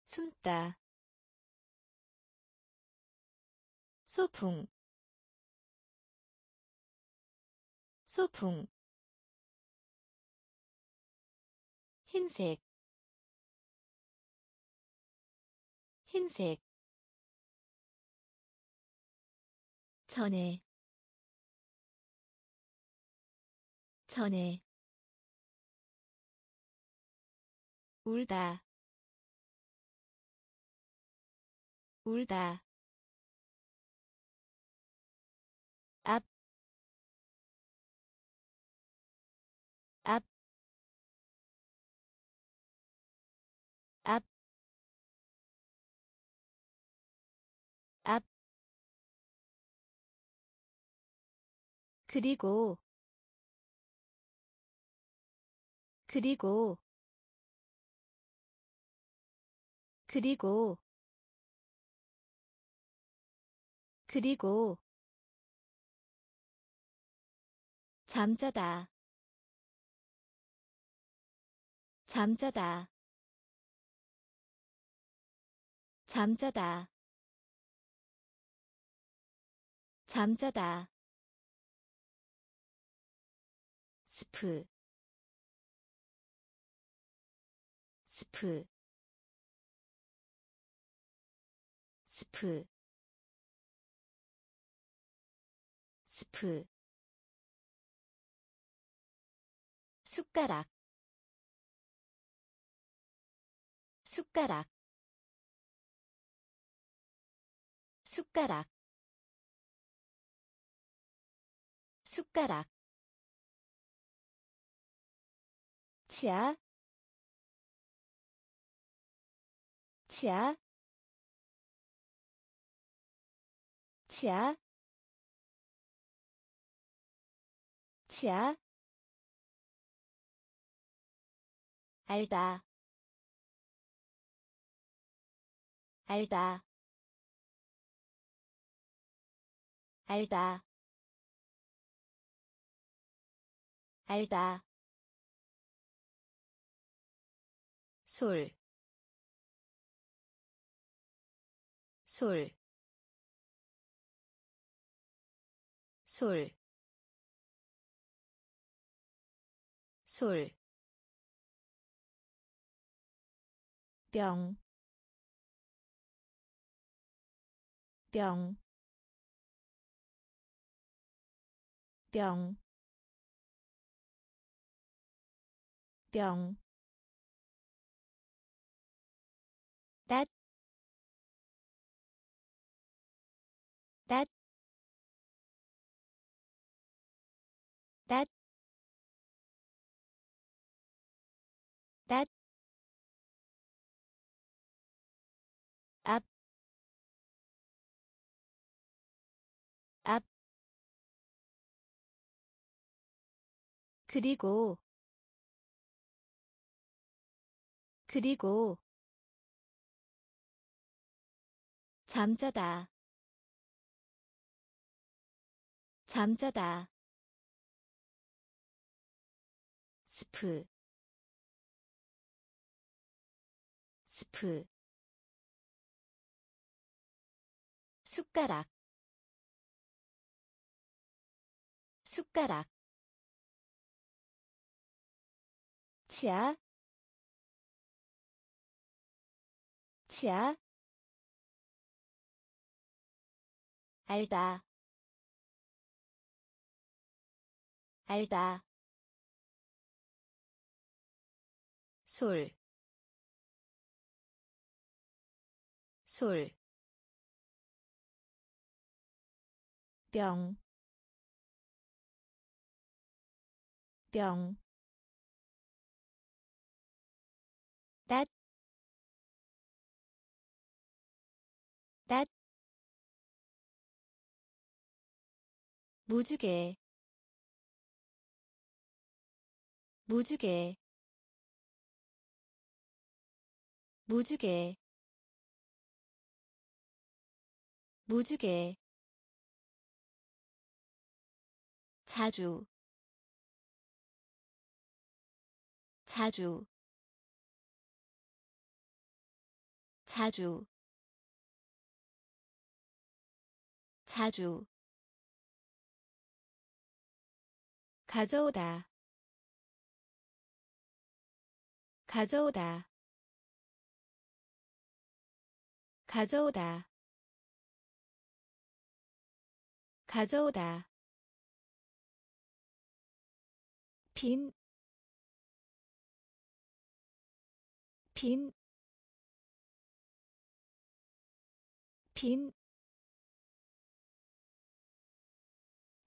숨다. 소풍 소풍. 흰색 흰색 전에 전에 울다 울다 그리고 그리고 그리고 그리고. 잠자다. 잠자다. 잠자다. 잠자다 스프 스프 스프 스프. 숟가락 숟가락 숟가락 숟가락 치아 치아 치아 치아. 알다 알다 알다 알다 솔, 솔, 솔, 솔, 병, 병, 병, 병, 그리고 그리고 잠자다 잠자다. 스프 스프. 숟가락 숟가락 치아 치아 알다 알다 솔, 솔, 병, 병, 무지개 무지개 무지개 무지개. 자주 자주 자주 자주 가져오다. 가져오다. 가져오다. 가져오다. 빈, 빈, 빈,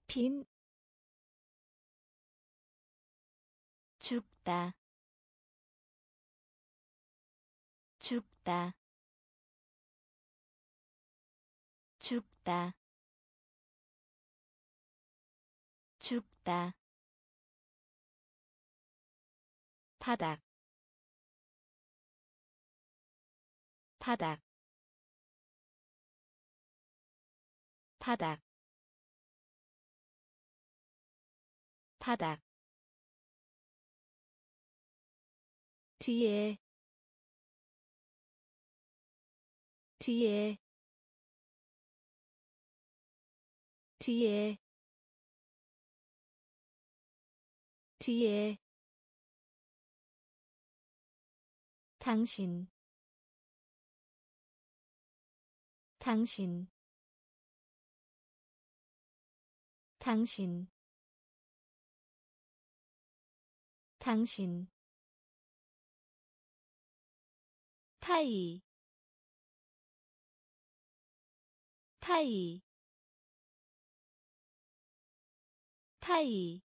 빈, 죽다. 죽다. 죽다. 죽다. 바닥. 바닥. 바닥. 바닥 뒤에 뒤에 뒤에 뒤에. 당신 당신 당신 당신 타이 타이 타이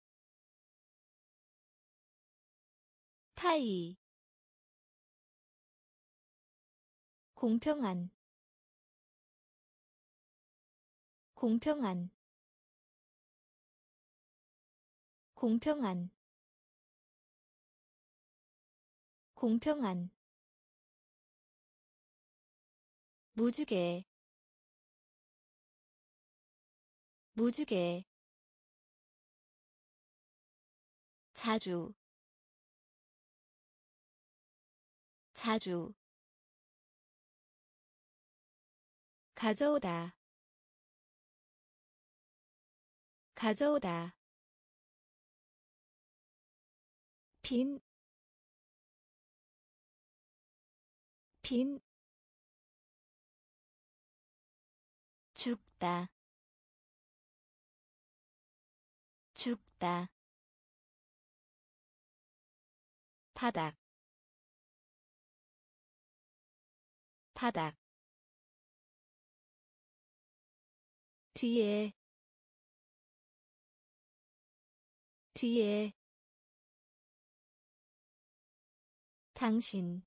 타이. 공평한 공평한 공평한 공평한 무지개 무지개 자주 자주 가져오다 가져오다 빈, 빈, 죽다, 죽다, 바닥, 바닥, 뒤에, 뒤에, 당신.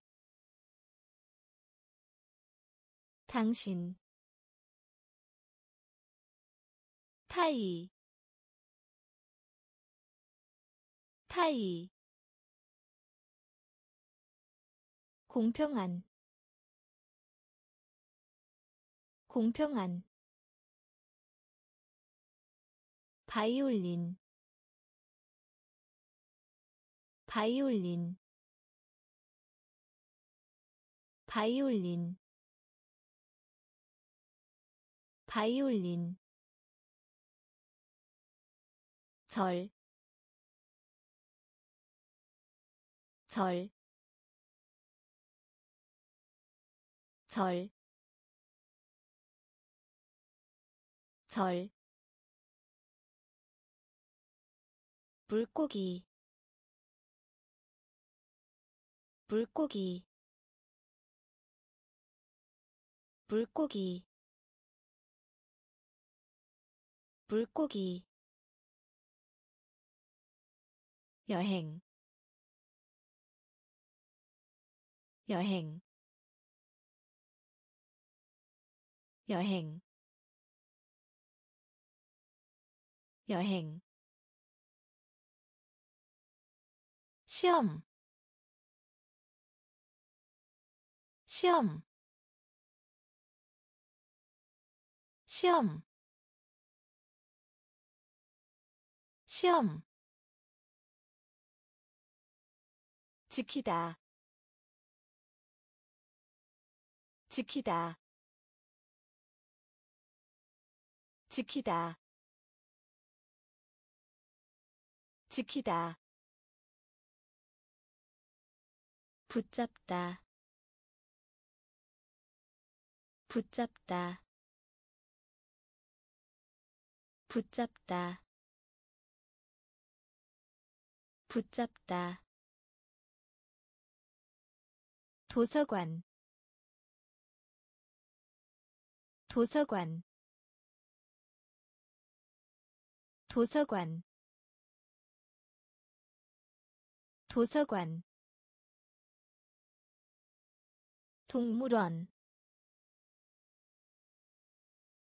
당신 타이 타이 공평한 공평한 바이올린 바이올린 바이올린 바이올린 절, 절, 절, 절, 물고기, 물고기, 물고기 물고기 여행 여행 여행 여행 시험 시험 시험 시험 지키다. 지키다. 지키다. 지키다. 붙잡다. 붙잡다. 붙잡다. 붙잡다 도서관 도서관 도서관 도서관. 동물원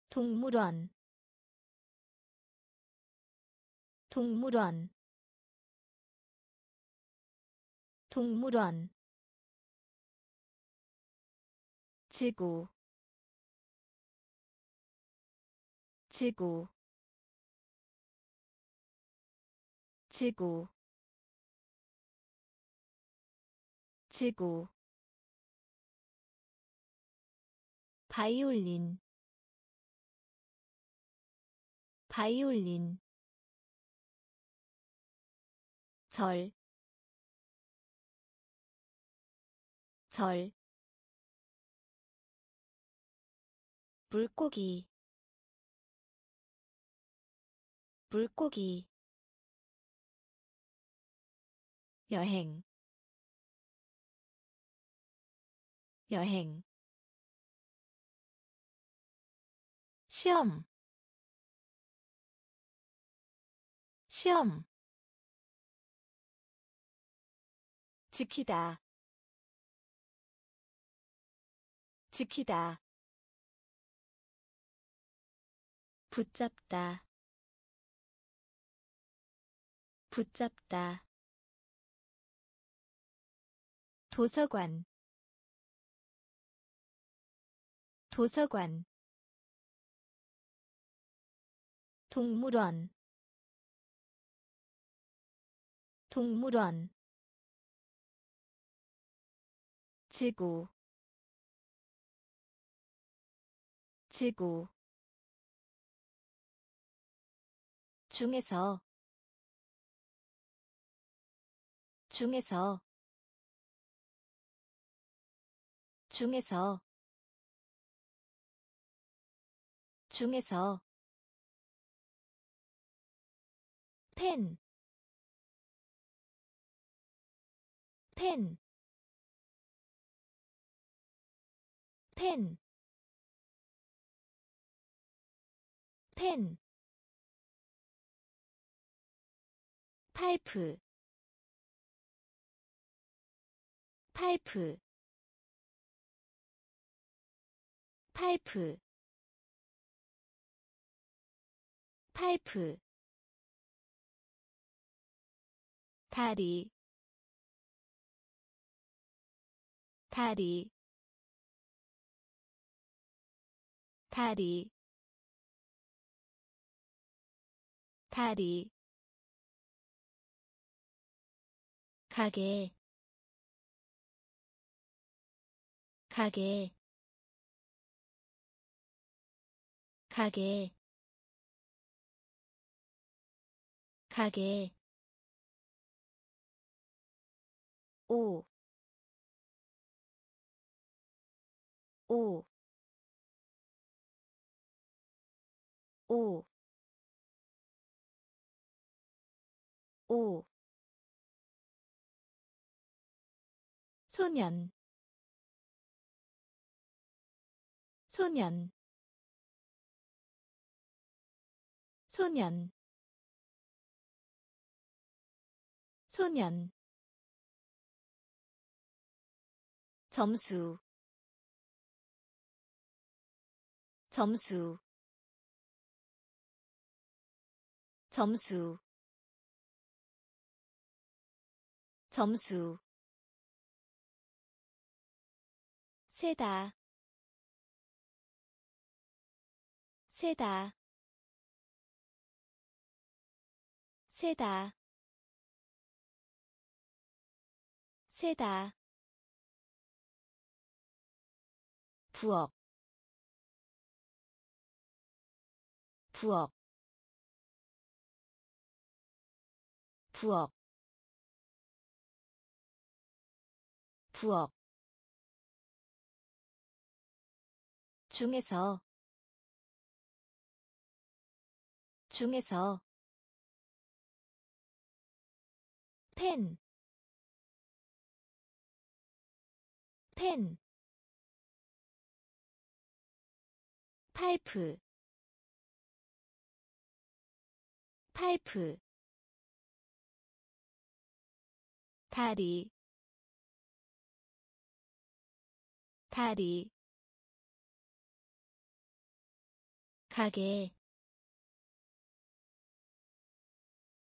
동물원. 동물원 동물원 지구. 지구. 지구. 지구. 바이올린. 바이올린. 절, 절, 물고기, 물고기. 여행. 여행. 시험. 시험. 지키다. 지키다 붙잡다. 붙잡다. 도서관. 도서관. 동물원. 동물원. 지구. 지구 중에서 중에서 중에서 중에서. 펜, 펜, 펜, 펜, 파이프, 파이프, 파이프, 파이프 다리 다리 다리 다리 가게. 가게. 가게. 가게. 오, 오, 오, 오. 소년, 소년, 소년, 소년. 점수 점수 점수 점수 세다. 세다. 세다. 세다. 부엌. 부엌. 부엌. 부엌 중에서 중에서 펜, 펜, 파이프 파이프 다리 다리 가게.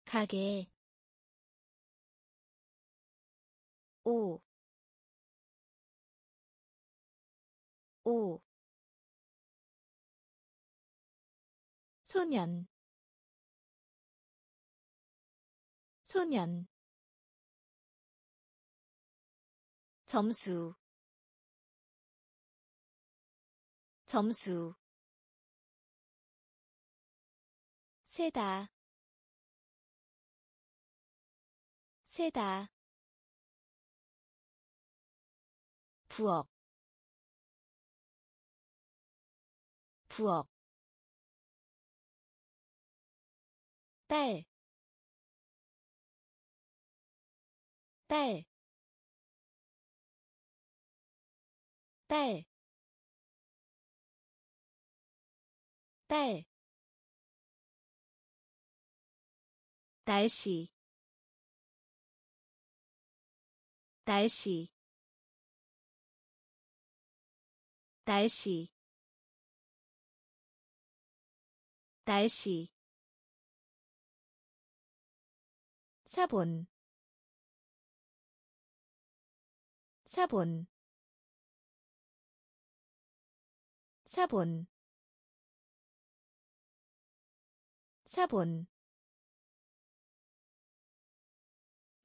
가게. 오, 오, 소년. 소년. 점수. 점수 세다. 세다. 부엌. 부엌. 딸, 딸, 딸, 딸, 날씨, 날씨, 날씨, 날씨. 사본. 사본. 사본. 사본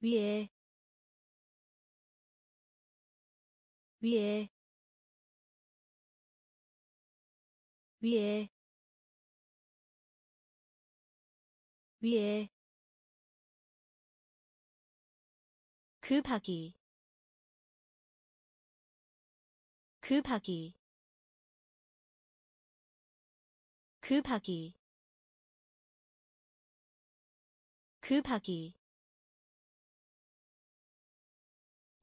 위에 위에 위에 위에. 급하기 급하기 급하기 급하기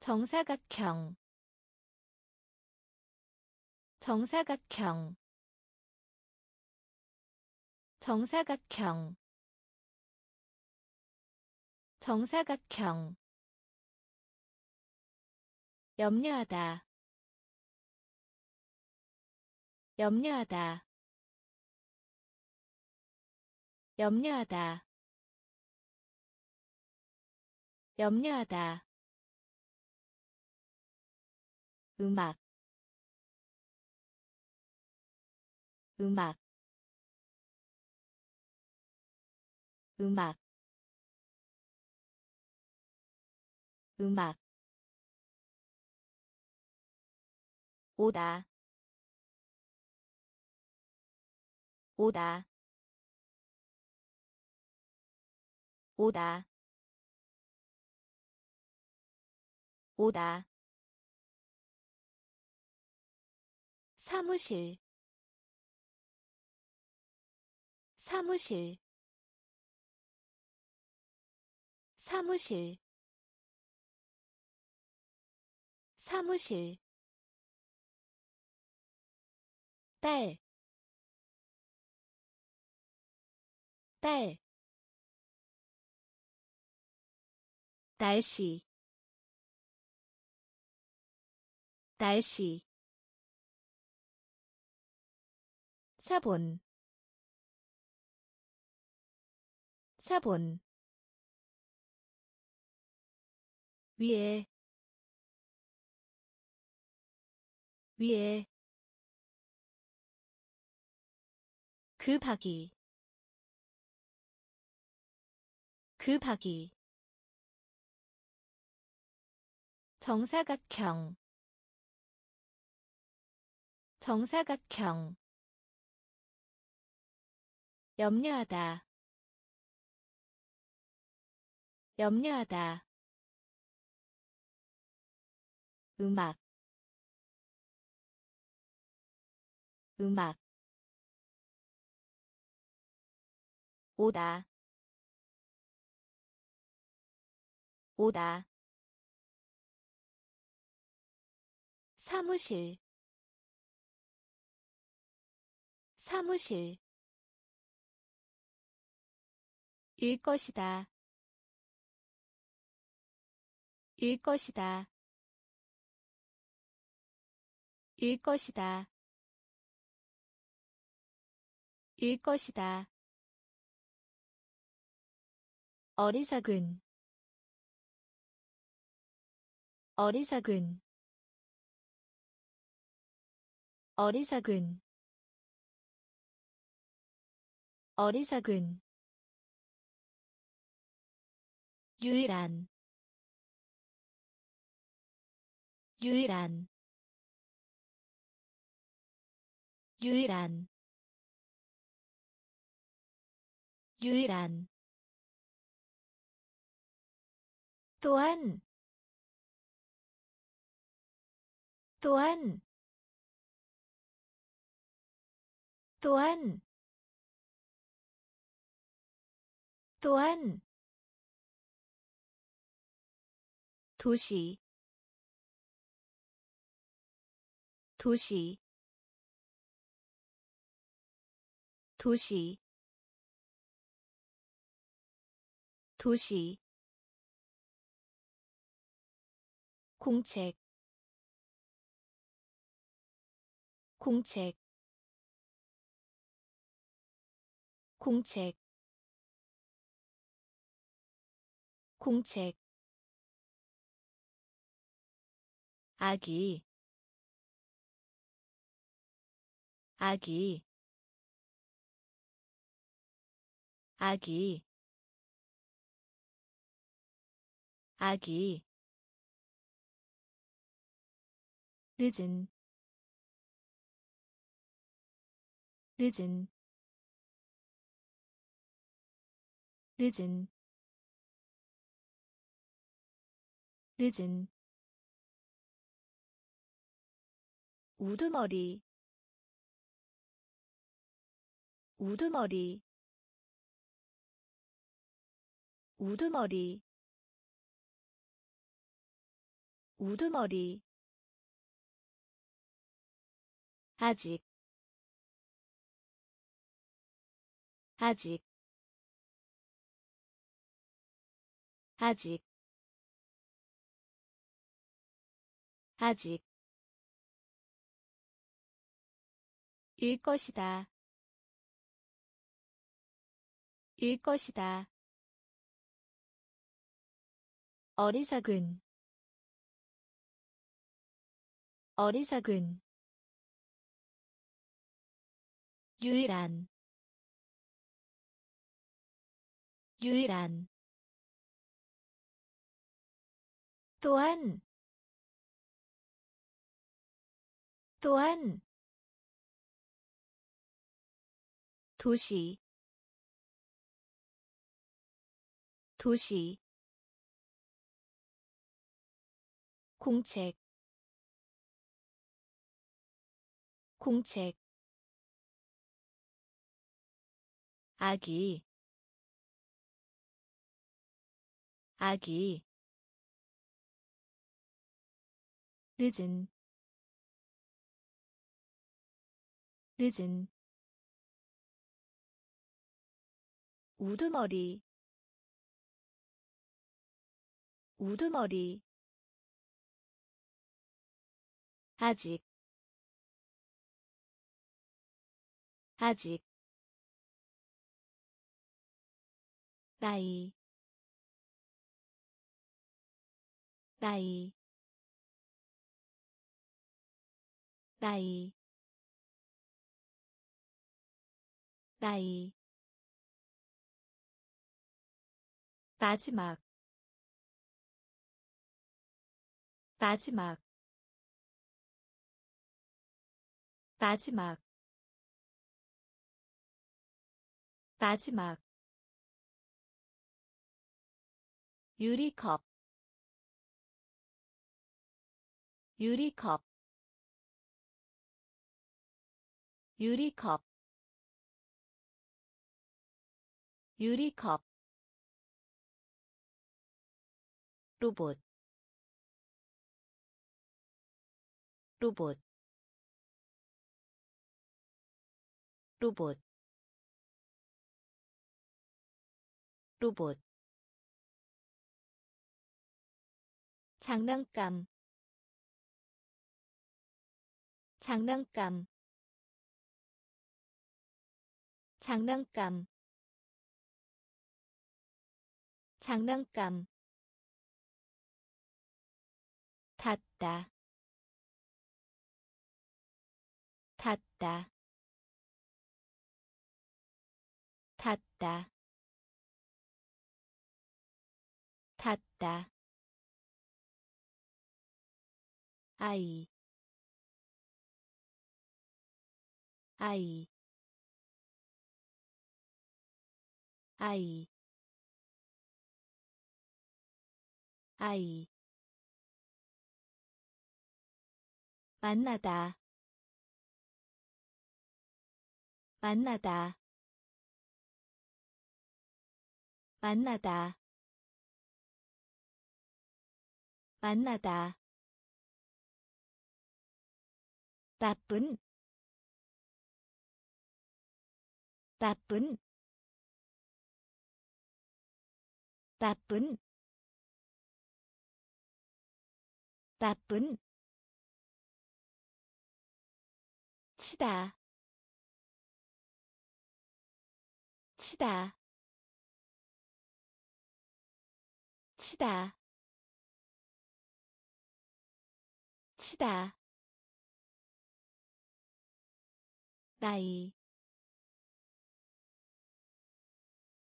정사각형. 정사각형. 정사각형. 정사각형. 염려하다. 염려하다. 염려하다. 염려하다 음악 음악 음악 음악. 오다 오다. 오다 오다 사무실 사무실 사무실 사무실. 딸, 딸, 날씨, 날씨, 사본, 사본, 위에, 위에, 급하기. 급하기. 정사각형. 정사각형 염려하다. 염려하다. 음악. 음악. 오다. 오다. 사무실. 사무실 일 것이다. 일 것이다. 일 것이다. 일 것이다. 어리석은. 어리석은. 어리석은. 어리석은 유일한 유일한 유일한 유일한. 또한 또한 또한 또한 도시 도시 도시 도시. 공책 공책. 공책 공책 아기. 아기. 아기. 아기. 늦은. 늦은. 늦은. 늦은 우두머리 우두머리 우두머리 우두머리. 아직 아직 아직 아직 일 것이다. 일 것이다. 어리석은. 어리석은. 유일한. 유일한. 또한. 또한 도시 도시 공책 공책 아기 아기 늦은 늦은 우두머리 우두머리 아직 아직 나이 나이 나이 나이 마지막 마지막 마지막 마지막. 유리컵 유리컵 유리컵 유리컵 로봇 로봇 로봇 로봇. 장난감 장난감. 장난감 장난감 닿다. 닿다. 닿다. 닿다. 아이. 아이. 아이. 아이 만나다. 만나다. 만나다. 만나다. 나쁜. 나쁜. 나쁜. 나쁜 치다. 치다. 치다. 치다. 나이.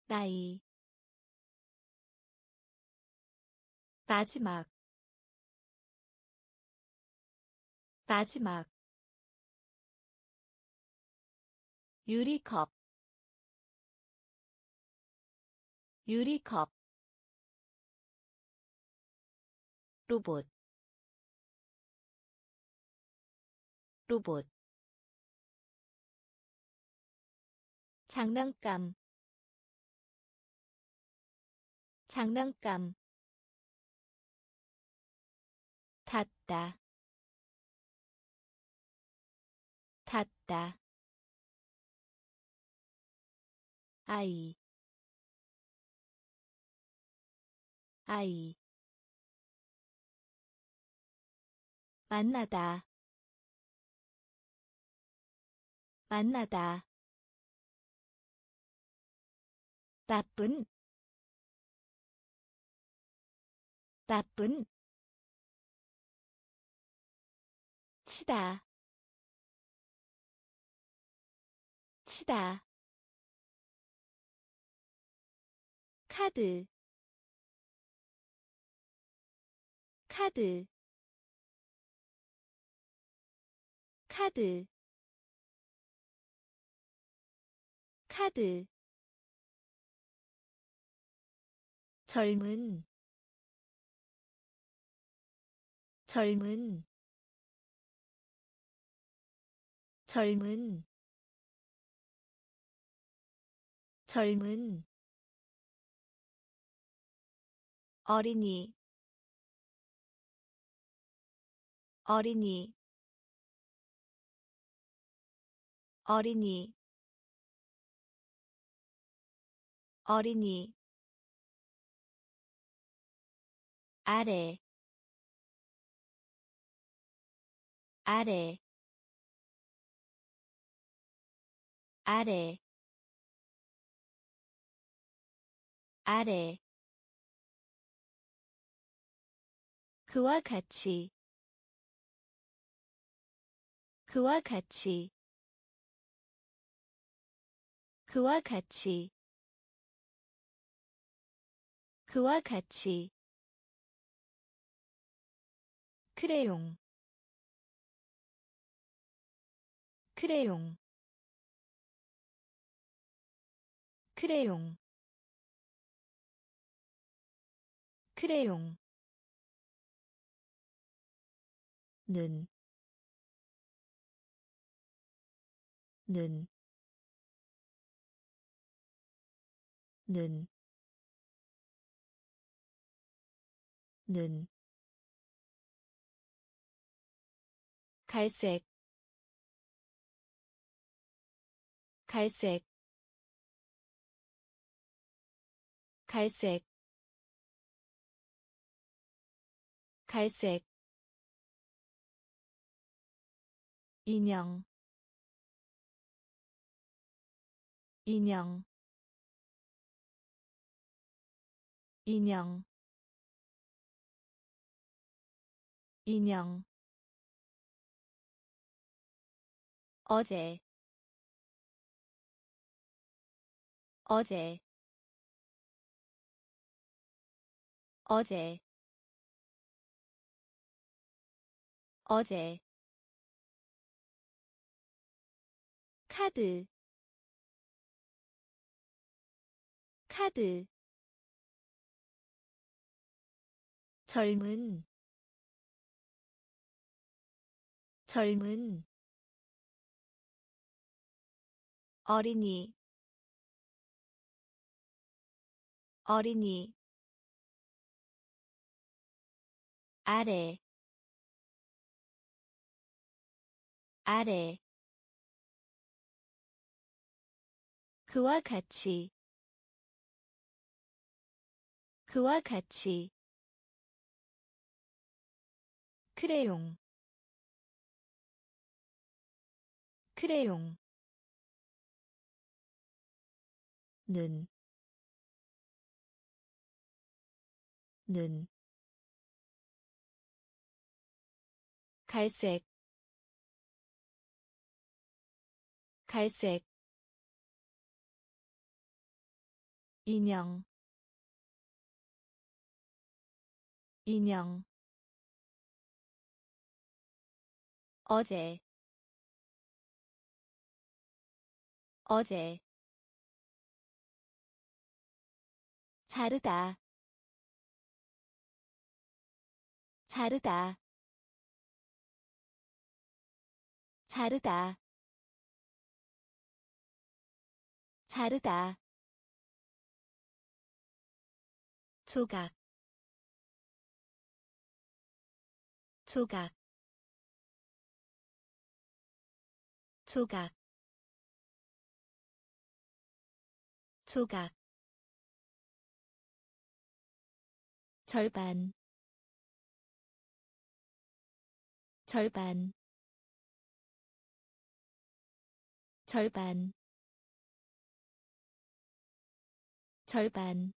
나이. 마지막. 마지막 유리컵 유리컵 로봇 로봇. 장난감 장난감. 닿다 닿다 아이. 아이. 만나다. 만나다. 나쁜. 나쁜. 치다. 치다 카드. 카드. 카드. 카드. 젊은. 젊은. 젊은. 젊은 어린이 어린이 어린이 어린이. 아래 아래 아래 아래 그와 같이. 그와 같이. 그와 같이. 그와 같이. 크레용. 크레용. 크레용. 크레용 는, 는, 는, 는, 갈색, 갈색, 갈색, 갈색 인형 인형 인형 인형. 어제 어제 어제 어제 카드. 카드. 젊은. 젊은. 어린이. 어린이. 아래. 아래 그와 같이. 그와 같이. 크레용. 크레용. 는, 는, 갈색, 갈색, 인형, 인형, 어제, 어제, 자르다 자르다 자르다 자르다 조각 조각 조각 조각. 절반 절반 절반. 절반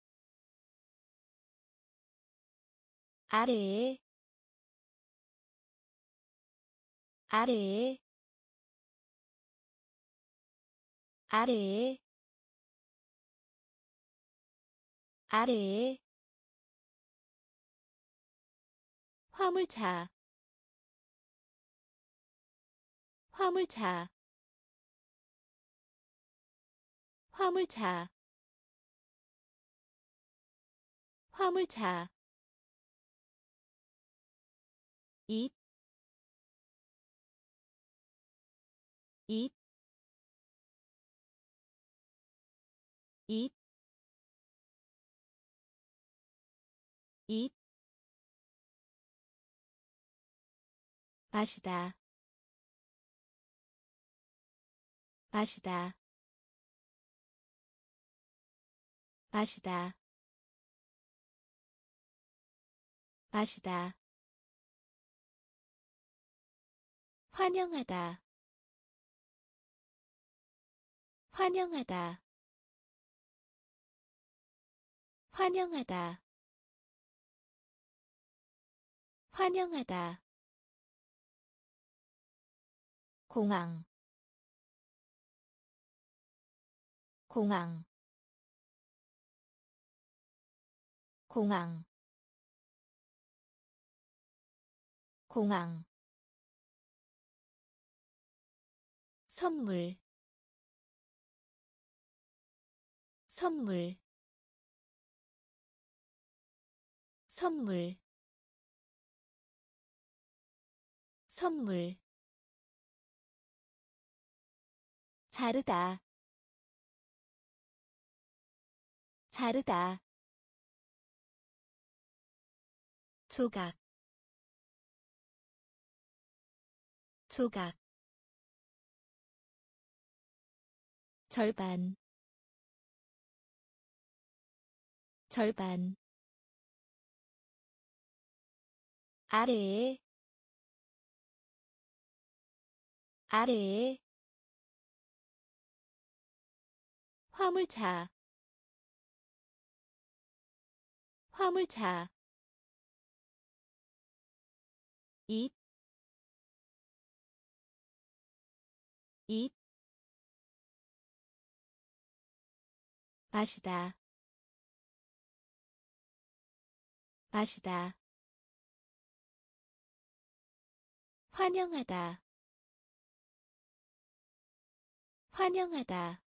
아래에 아래에 아래에 아래에 화물차 화물차 화물차 화물차 입, 입, 입, 입, 마시다 마시다 마시 환영하다. 환영하다. 환영하다. 환영하다. 공항. 공항. 공항. 공항 선물 선물 선물 선물. 자르다 자르다. 조각 조각 절반. 절반. 아래에. 아래에. 화물차. 화물차. 입, 입, 마시다, 마시다, 환영하다, 환영하다,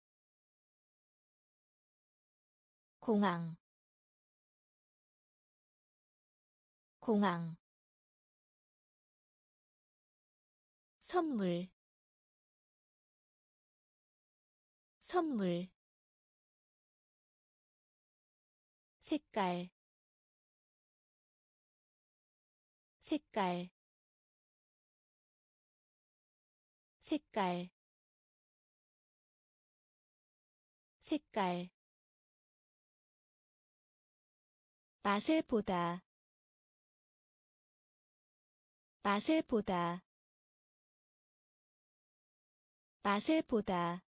공항. 공항. 선물. 선물 색깔 색깔 색깔 색깔. 맛을 보다 맛을 보다 맛을 보다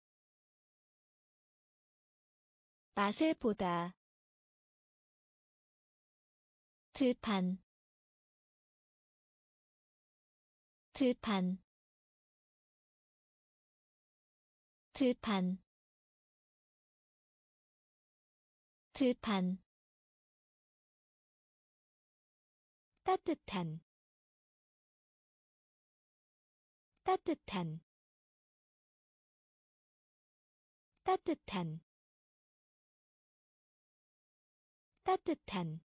맛을 보다 들판. 들판. 들판. 들판. 따뜻한. 따뜻한. 따뜻한. 따뜻한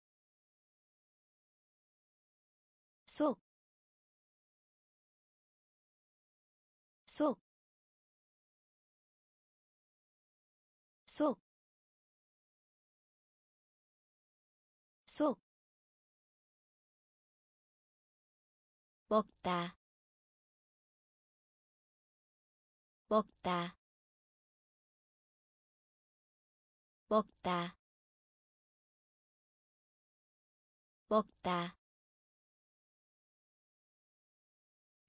속, 속, 속, 속, 먹다, 먹다, 먹다, 먹다.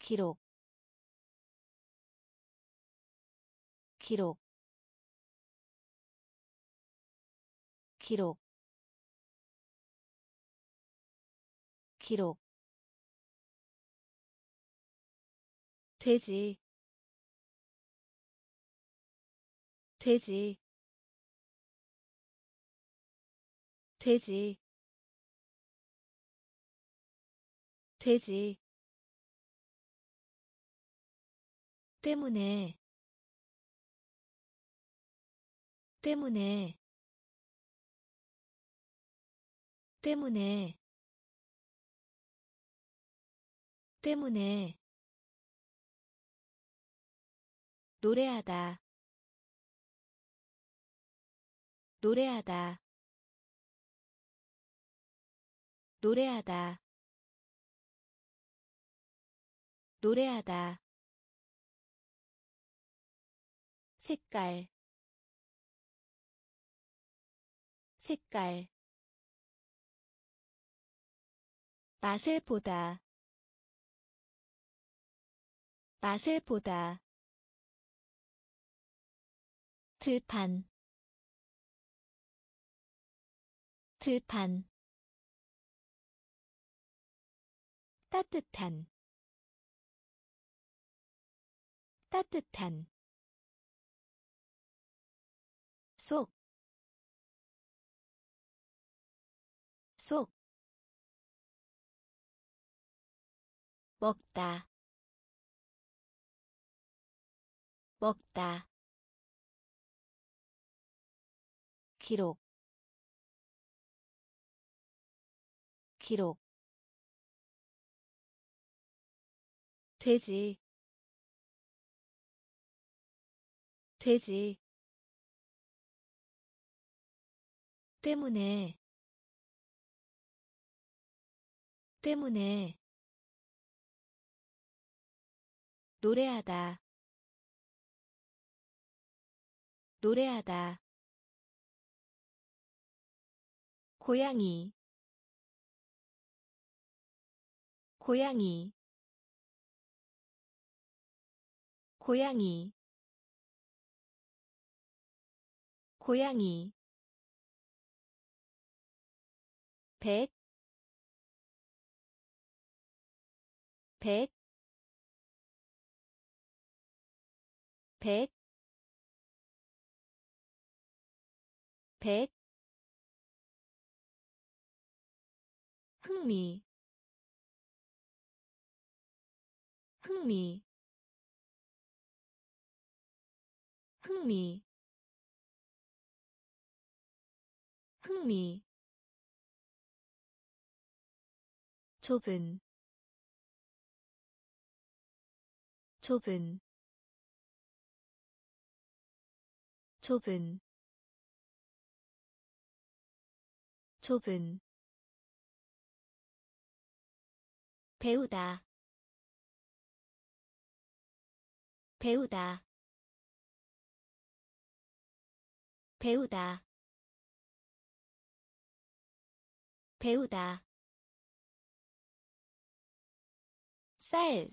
기록 기록 기록 기록. 돼지 돼지 돼지 돼지 때문에 때문에 때문에 때문에. 노래하다. 노래하다. 노래하다. 노래하다 색깔 색깔. 맛을 보다 맛을 보다. 들판 들판. 따뜻한 따뜻한 속, 속, 먹다, 먹다, 기록, 기록, 돼지, 돼지 때문에 때문에 노래하다 노래하다. 고양이 고양이. 고양이. 고양이 백, 백, 백, 백, 흥미, 흥미, 흥미, 흥미 좁은 좁은 좁은 좁은. 배우다 배우다 배우다. 배우다 쌀,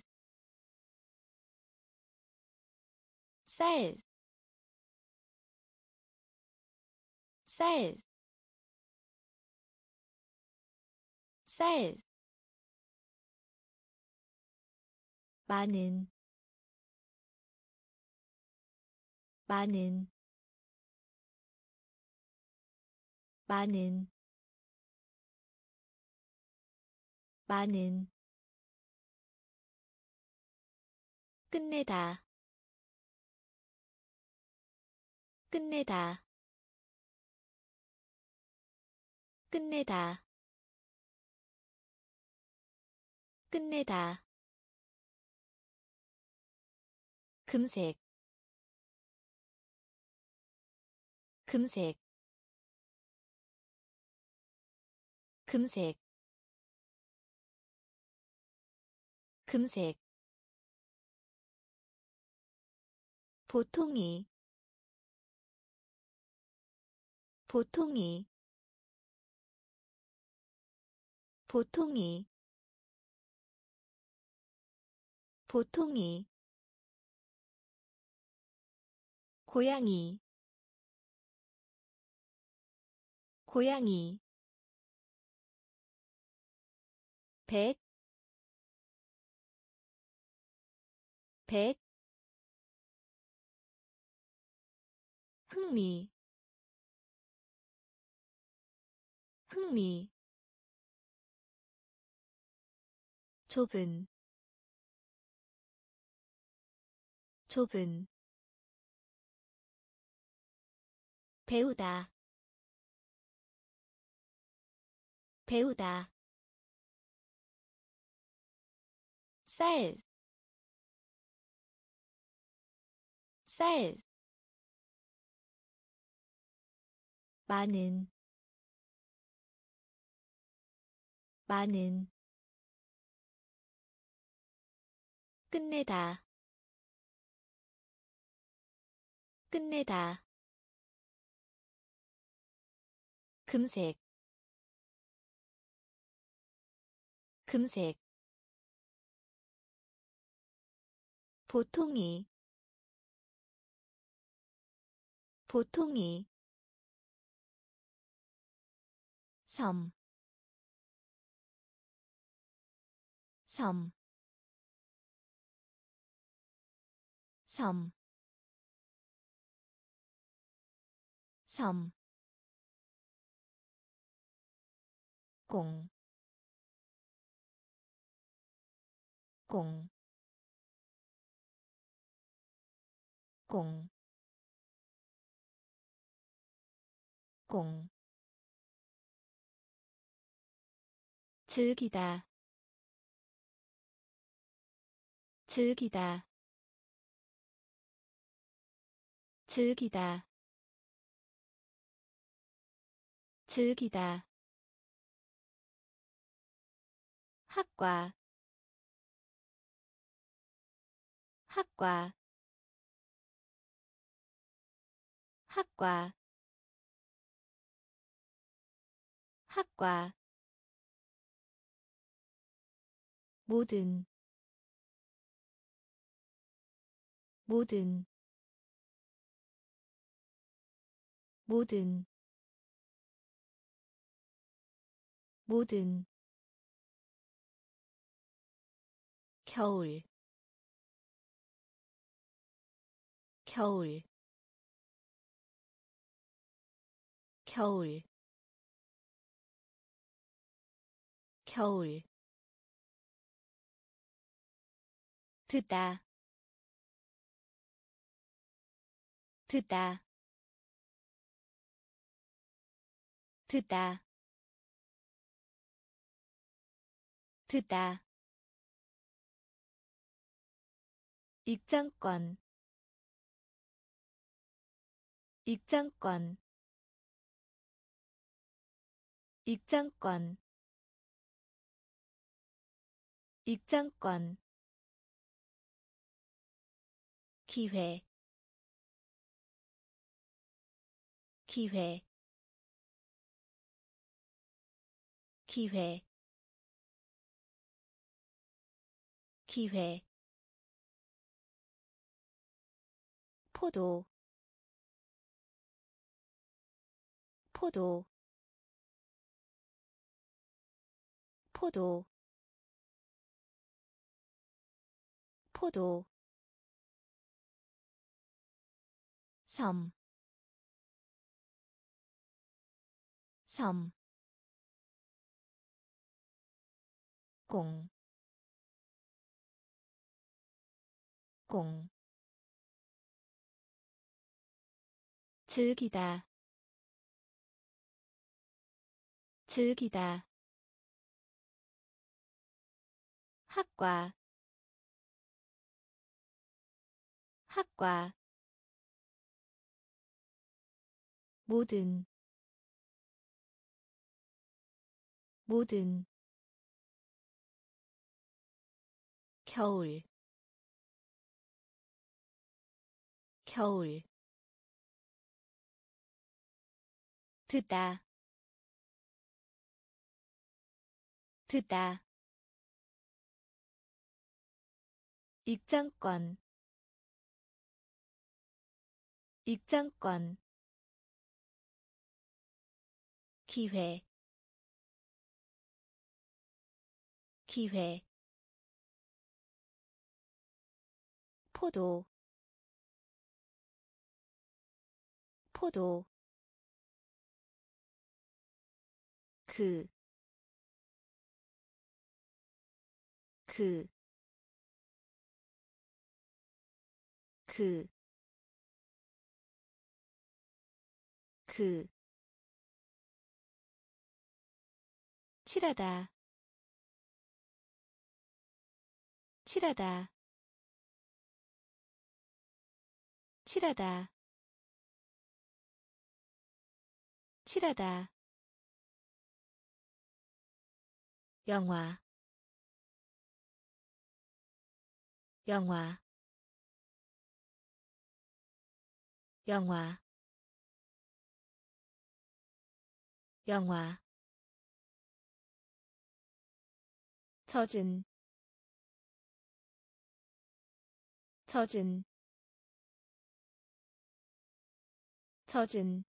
쌀, 쌀, 쌀, 많은, 많은, 많은, 많은 끝내다. 끝내다. 끝내다. 끝내다. 금색. 금색. 금색. 금색 보통이 보통이 보통이 보통이 고양이 고양이 백, 백, 흥미 흥미 좁은 좁은 배우다 배우다 쌀, 쌀, 많은 많은 끝내다 끝내다 금색 금색 보통이 보통이 섬, 섬, 섬, 섬, 공, 공, 공, 공. 즐기다. 즐기다. 즐기다. 즐기다. 학과. 학과. 학과. 학과 모든 모든 모든 모든. 겨울 겨울 겨울 겨울 듣다. 듣다. 듣다. 듣다. 입장권. 입장권. 입장권. 입장권 기회 기회 기회 기회. 포도 포도. 포도. 포도 섬, 섬, 공, 공, 즐기다, 즐기다, 학과, 학과 모든 모든 겨울 겨울 듣다 듣다 입장권 입장권 기회 기회 포도 포도 그, 그, 그, 그, 칠하다. 칠하다. 칠하다. 칠하다. 영화. 영화. 영화. 영화 젖은 젖은 젖은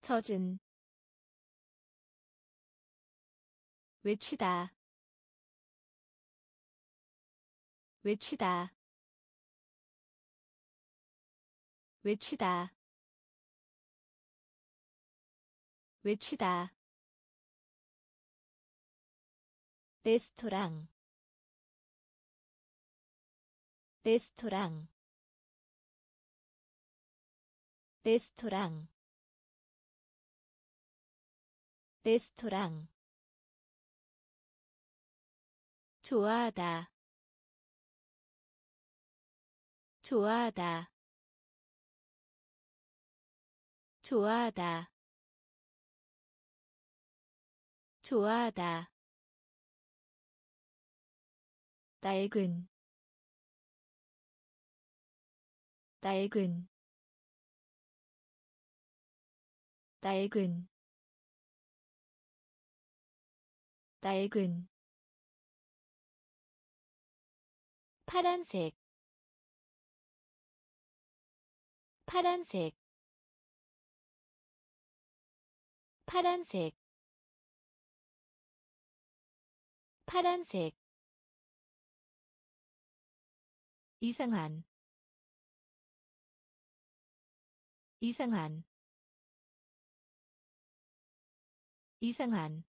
젖은. 외치다 외치다 외치다 외치다 레스토랑 레스토랑 레스토랑 레스토랑. 좋아하다 좋아하다 좋아하다 좋아하다 낡은 낡은 낡은 낡은. 파란색 파란색. 파란색 파란색 이상한 이상한 이상한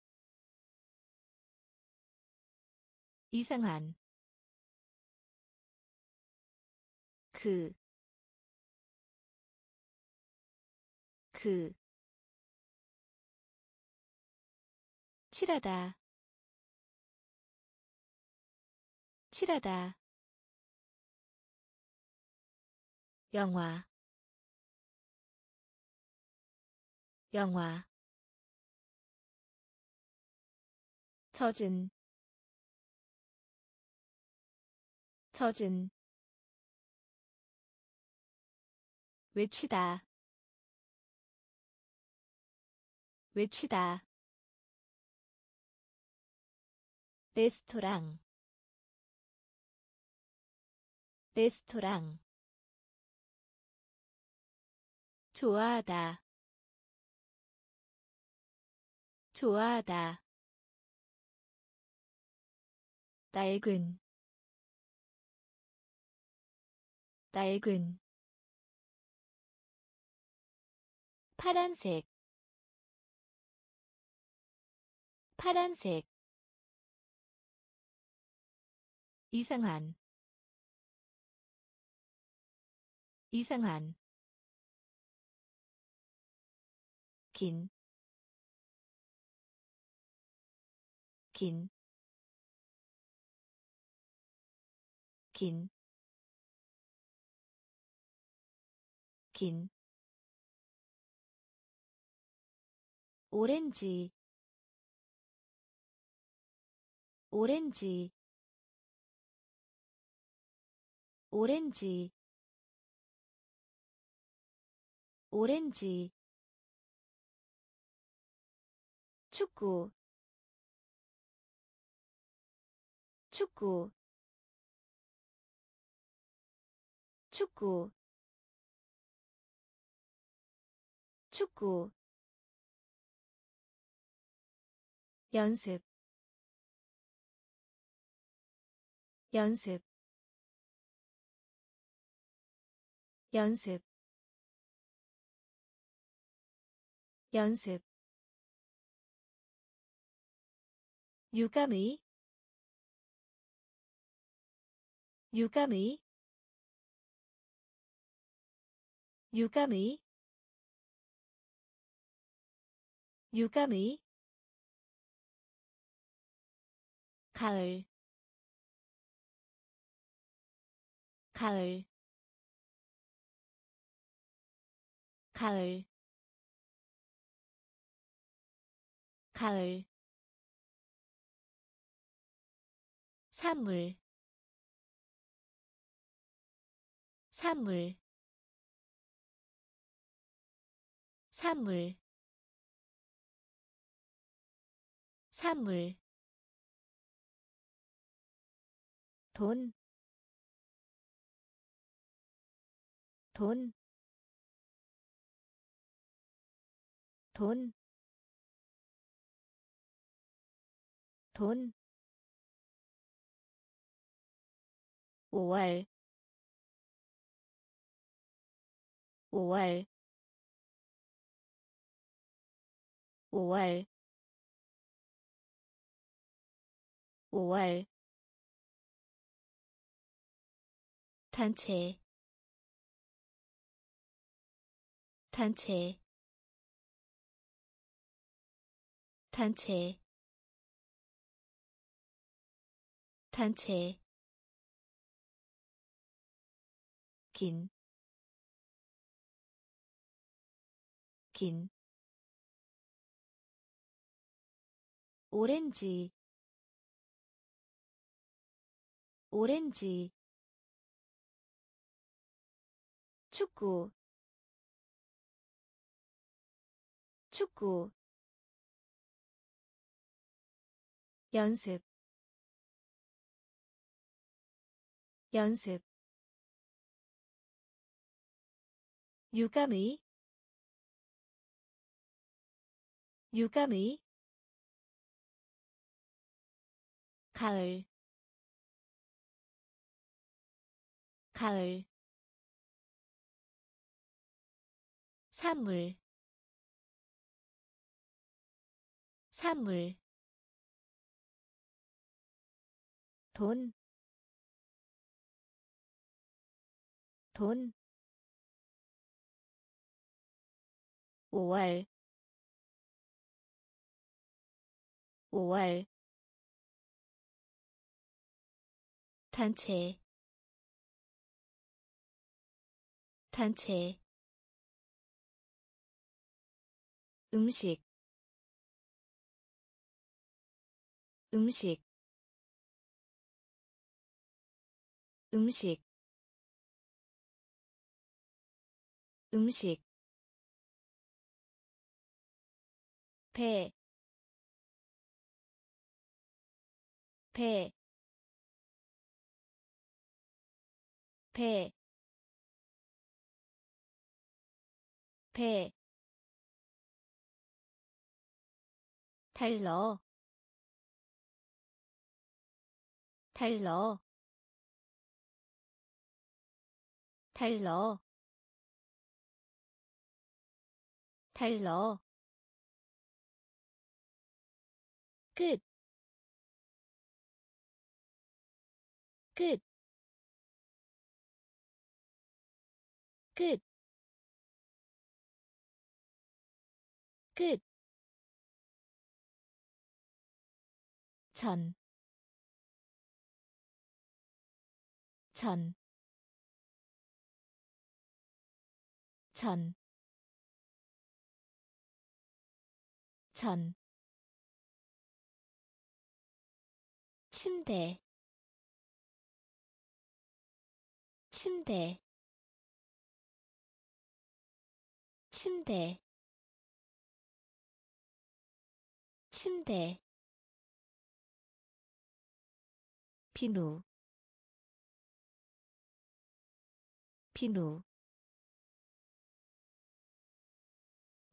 이상한. 그, 그, 칠하다, 칠하다, 영화 영화 젖은 젖은 외치다 외치다 레스토랑 레스토랑 좋아하다. 좋아하다. 낡은. 낡은. 파란색. 파란색. 이상한. 이상한 긴, 긴, 긴, 긴, 오렌지, 오렌지, 오렌지, 오렌지 축구 축구 축구 축구. 연습 연습. 연습 연습 유감의 유감의 유감의 유감의. 가을 가을. 가을 가을 산물 산물 산물 산물. 돈, 돈, 돈, 돈, 5월. 5월. 5월. 5월. 단체. 단체. 단체. 단체 긴, 긴, 오렌지, 오렌지, 축구, 축구, 연습, 연습 유감의 유감의 가을 가을 산물 산물 돈, 돈, 5월. 5월. 단체. 단체. 음식. 음식. 음식. 음식 배, 배, 배, 배, 달러, 달러, 달러, 달러 끝, 끝, 끝, 끝, 전, 전, 전, 전, 침대 침대 침대 침대 비누 비누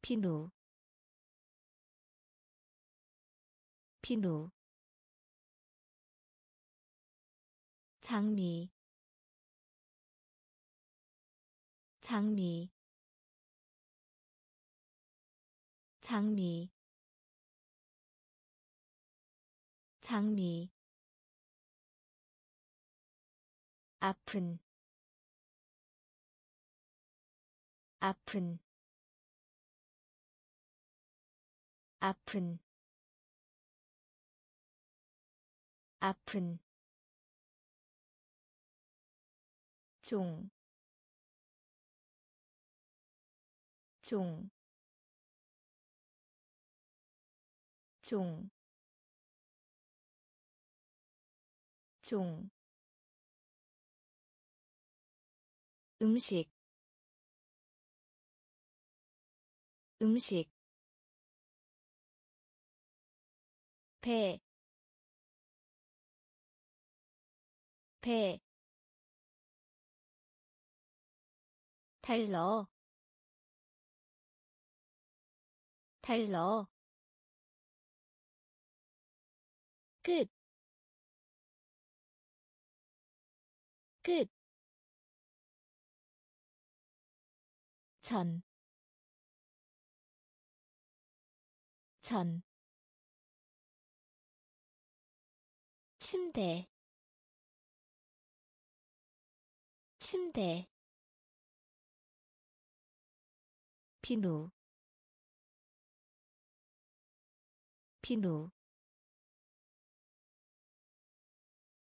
비누 비누 장미 장미 장미 장미. 아픈 아픈 아픈. 아픈 종, 종, 종, 종, 음식, 음식, 배, 배, 달러 달러. 끝, 끝, 전, 전, 침대, 침대, 비누 비누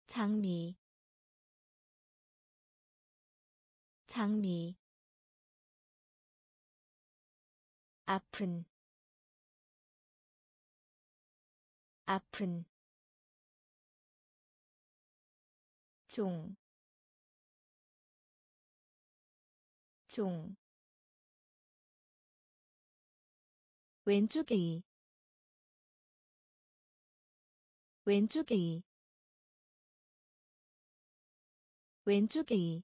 장미 장미 아픈 아픈 종, 종, 왼쪽이 왼쪽이 왼쪽이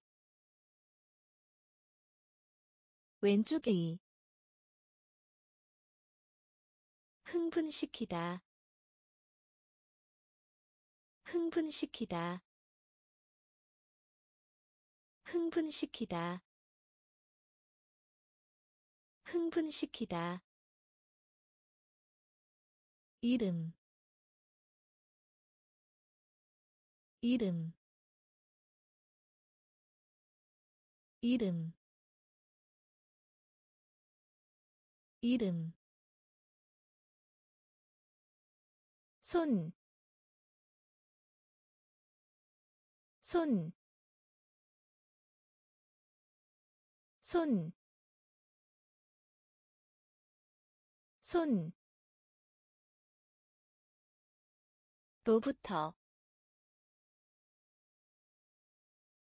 왼쪽이 흥분시키다. 흥분시키다. 흥분시키다. 흥분시키다 이름 이름 이름 이름. 손, 손, 손, 손 로부터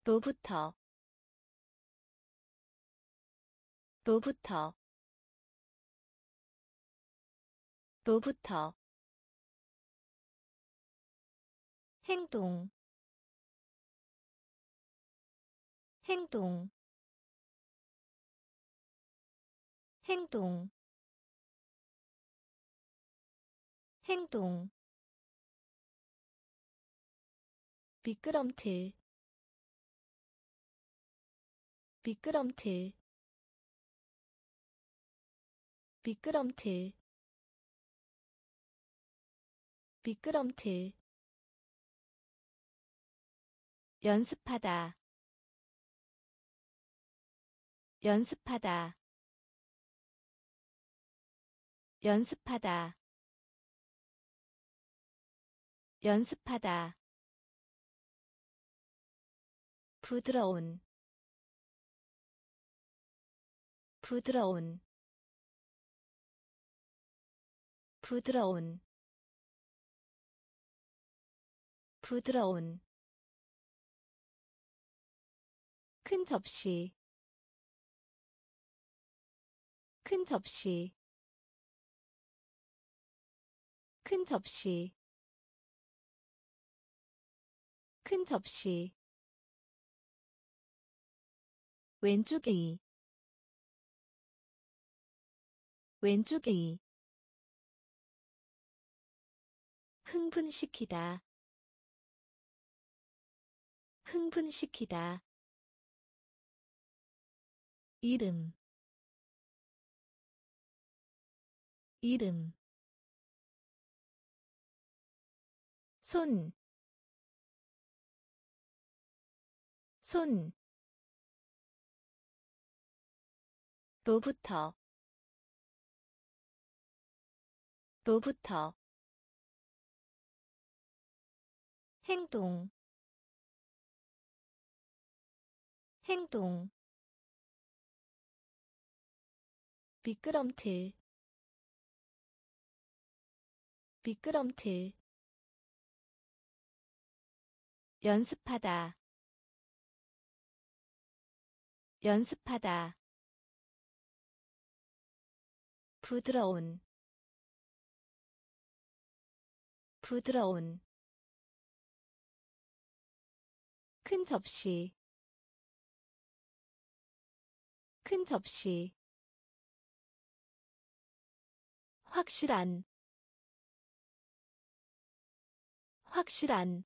로부터 로부터 로부터. 행동 행동. 행동. 행동 미끄럼틀. 미끄럼틀. 미끄럼틀. 미끄럼틀. 연습하다. 연습하다. 연습하다. 연습하다 부드러운 부드러운 부드러운 부드러운. 큰 접시 큰 접시 큰 접시 큰 접시 왼쪽이 왼쪽이 흥분시키다. 흥분시키다. 이름. 이름. 손, 손, 로부터, 로부터, 행동, 행동, 미끄럼틀 미끄럼틀 연습하다 연습하다 부드러운 부드러운 큰 접시 큰 접시 확실한 확실한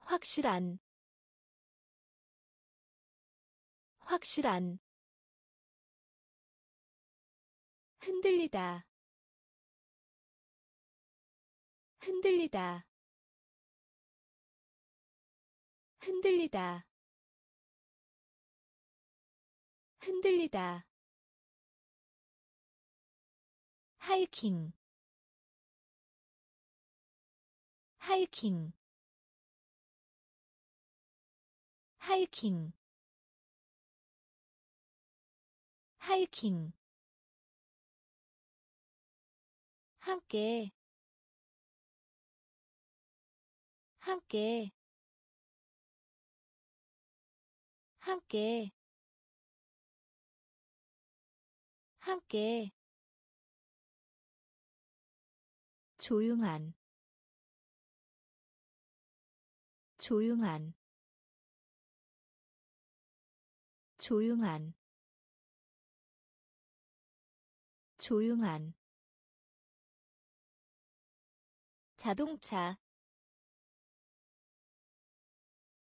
확실한 확실한 흔들리다. 흔들리다. 흔들리다. 흔들리다. 하이킹 하이킹 하이킹 하이킹 함께 함께 함께 함께. 조용한 조용한 조용한 조용한 자동차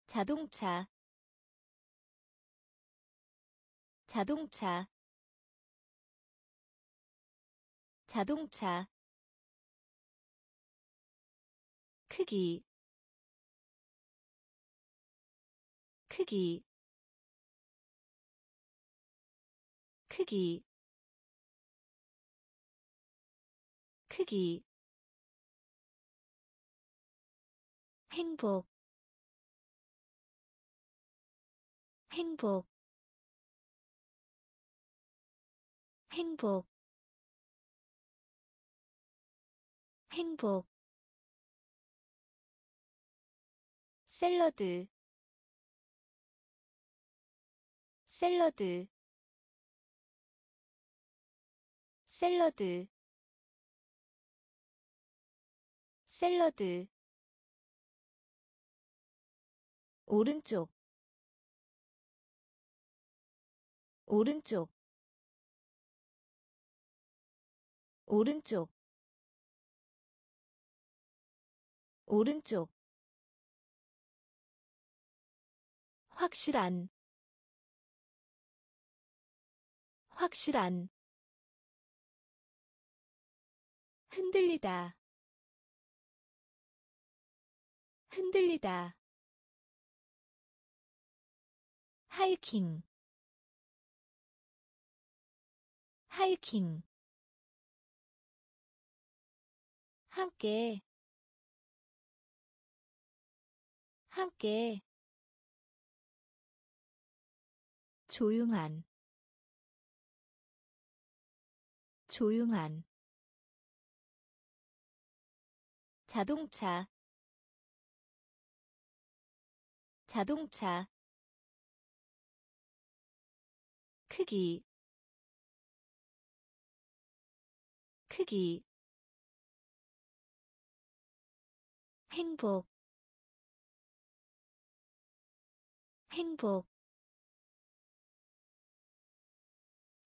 자동차 자동차 자동차. 크기 크기 크기 크기 행복 행복 행복 행복. 샐러드 샐러드. 샐러드 샐러드 오른쪽. 오른쪽. 오른쪽. 오른쪽. 확실한. 확실한. 흔들리다. 흔들리다 하이킹 하이킹 함께 함께 조용한 조용한 자동차 자동차 크기 크기 행복 행복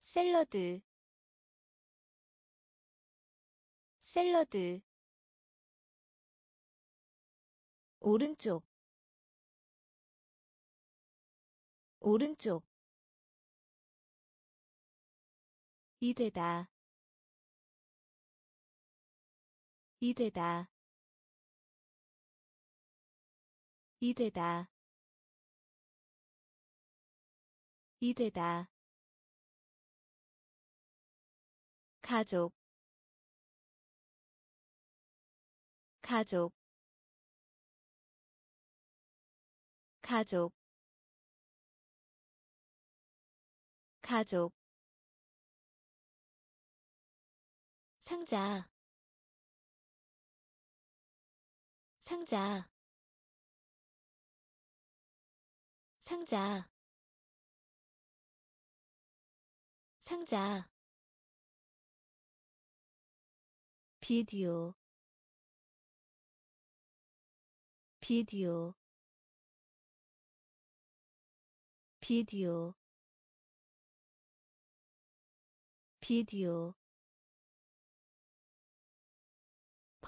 샐러드 샐러드 오른쪽 오른쪽 이되다. 이되다. 이되다. 이되다. 가족. 가족. 가족. 가족 상자. 상자. 상자. 상자. 비디오. 비디오. 비디오. 비디오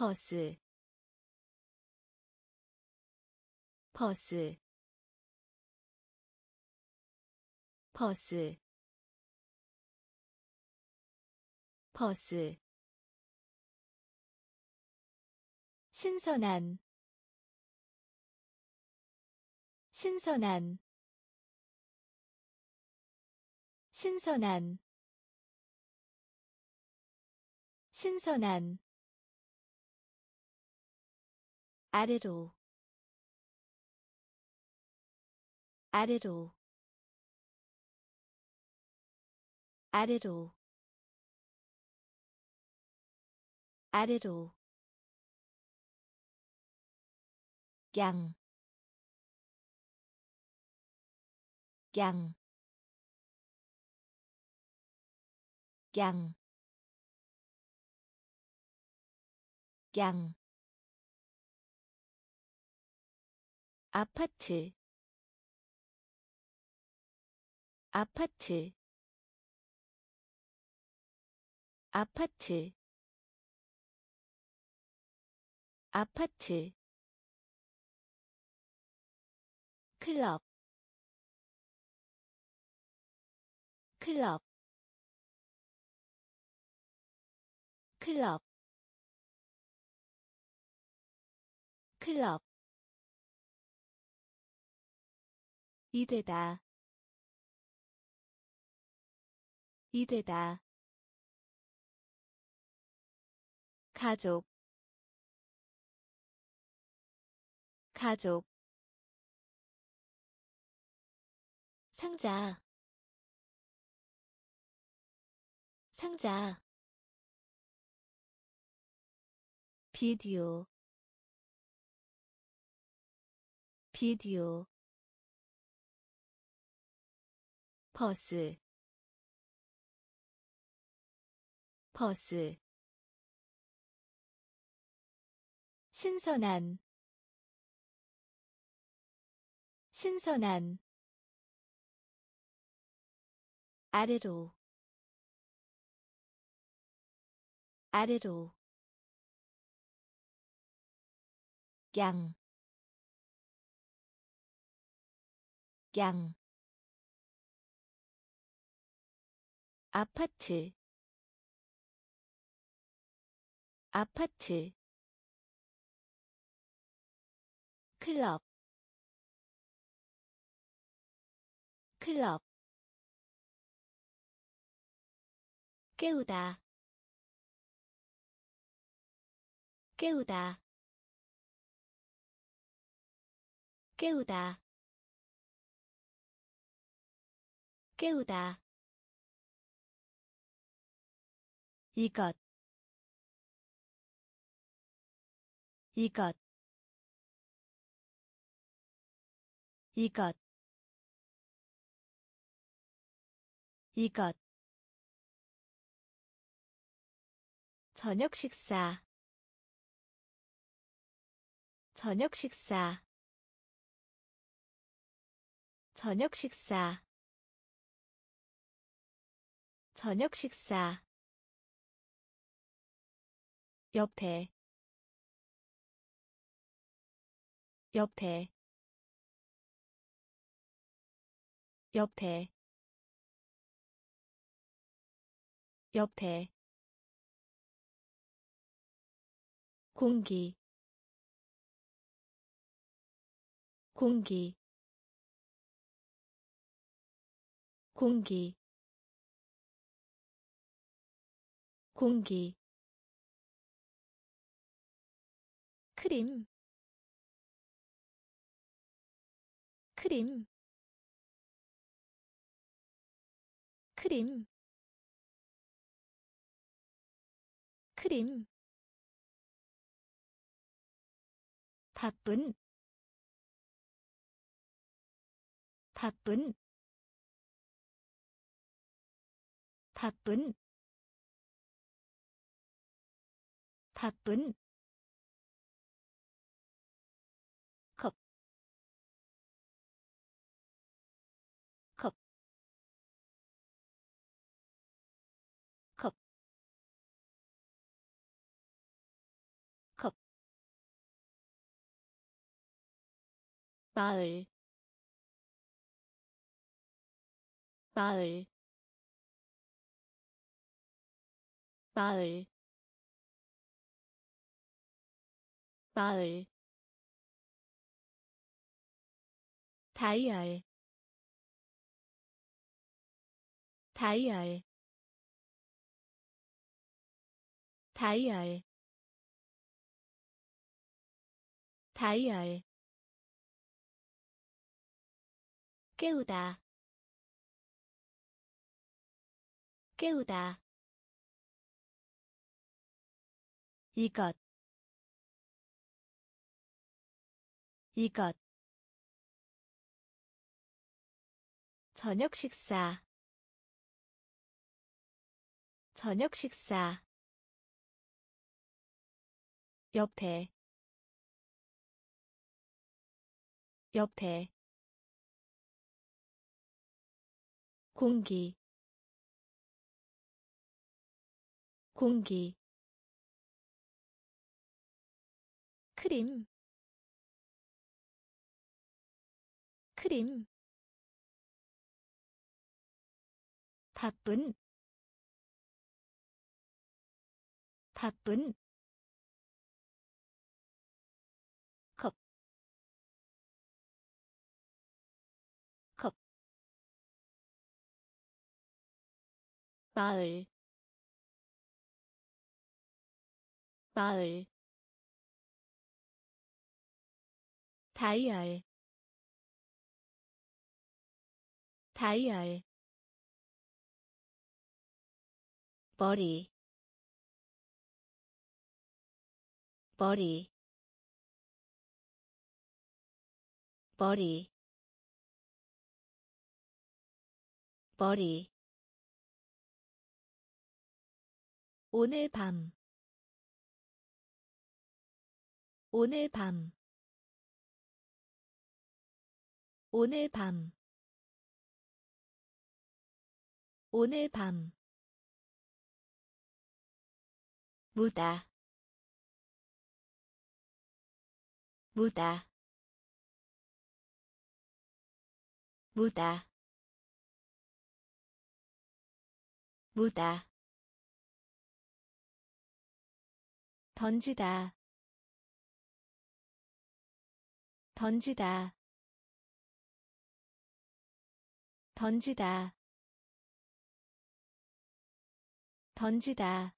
버스 버스 버스 버스. 신선한 신선한 신선한 신선한 아래로 아래로 아래로 아래로 양, 양, 양, 양, 아파트, 아파트, 아파트, 아파트 클럽 클럽 클럽 클럽 이되다. 이되다. 가족. 가족. 상자. 상자. 비디오. 비디오 버스 버스 신선한 신선한 아래로 아래로 양, 양, 아파트, 아파트, 클럽, 클럽, 깨우다, 깨우다. 깨우다 깨우다 이것 이것 이것 이것. 저녁 식사 저녁 식사 저녁 식사 저녁 식사 옆에 옆에 옆에 옆에. 공기 공기. 공기 공기 크림. 크림. 크림. 크림. 바쁜. 바쁜. 바쁜. 바쁜 마을. 마을. 마을. 마을. 다이얼. 다이얼. 다이얼. 다이얼 깨우다. 깨우다. 이것. 이것. 저녁 식사. 저녁 식사. 옆에. 옆에 공기 공기 크림 크림 바쁜 바쁜 마을. 마을. 다이얼. 다이얼. 머리. 머리. 머리. 머리 오늘 밤. 오늘 밤. 오늘 밤. 오늘 밤. 무다. 무다. 무다. 무다 던지다. 던지다. 던지다. 던지다.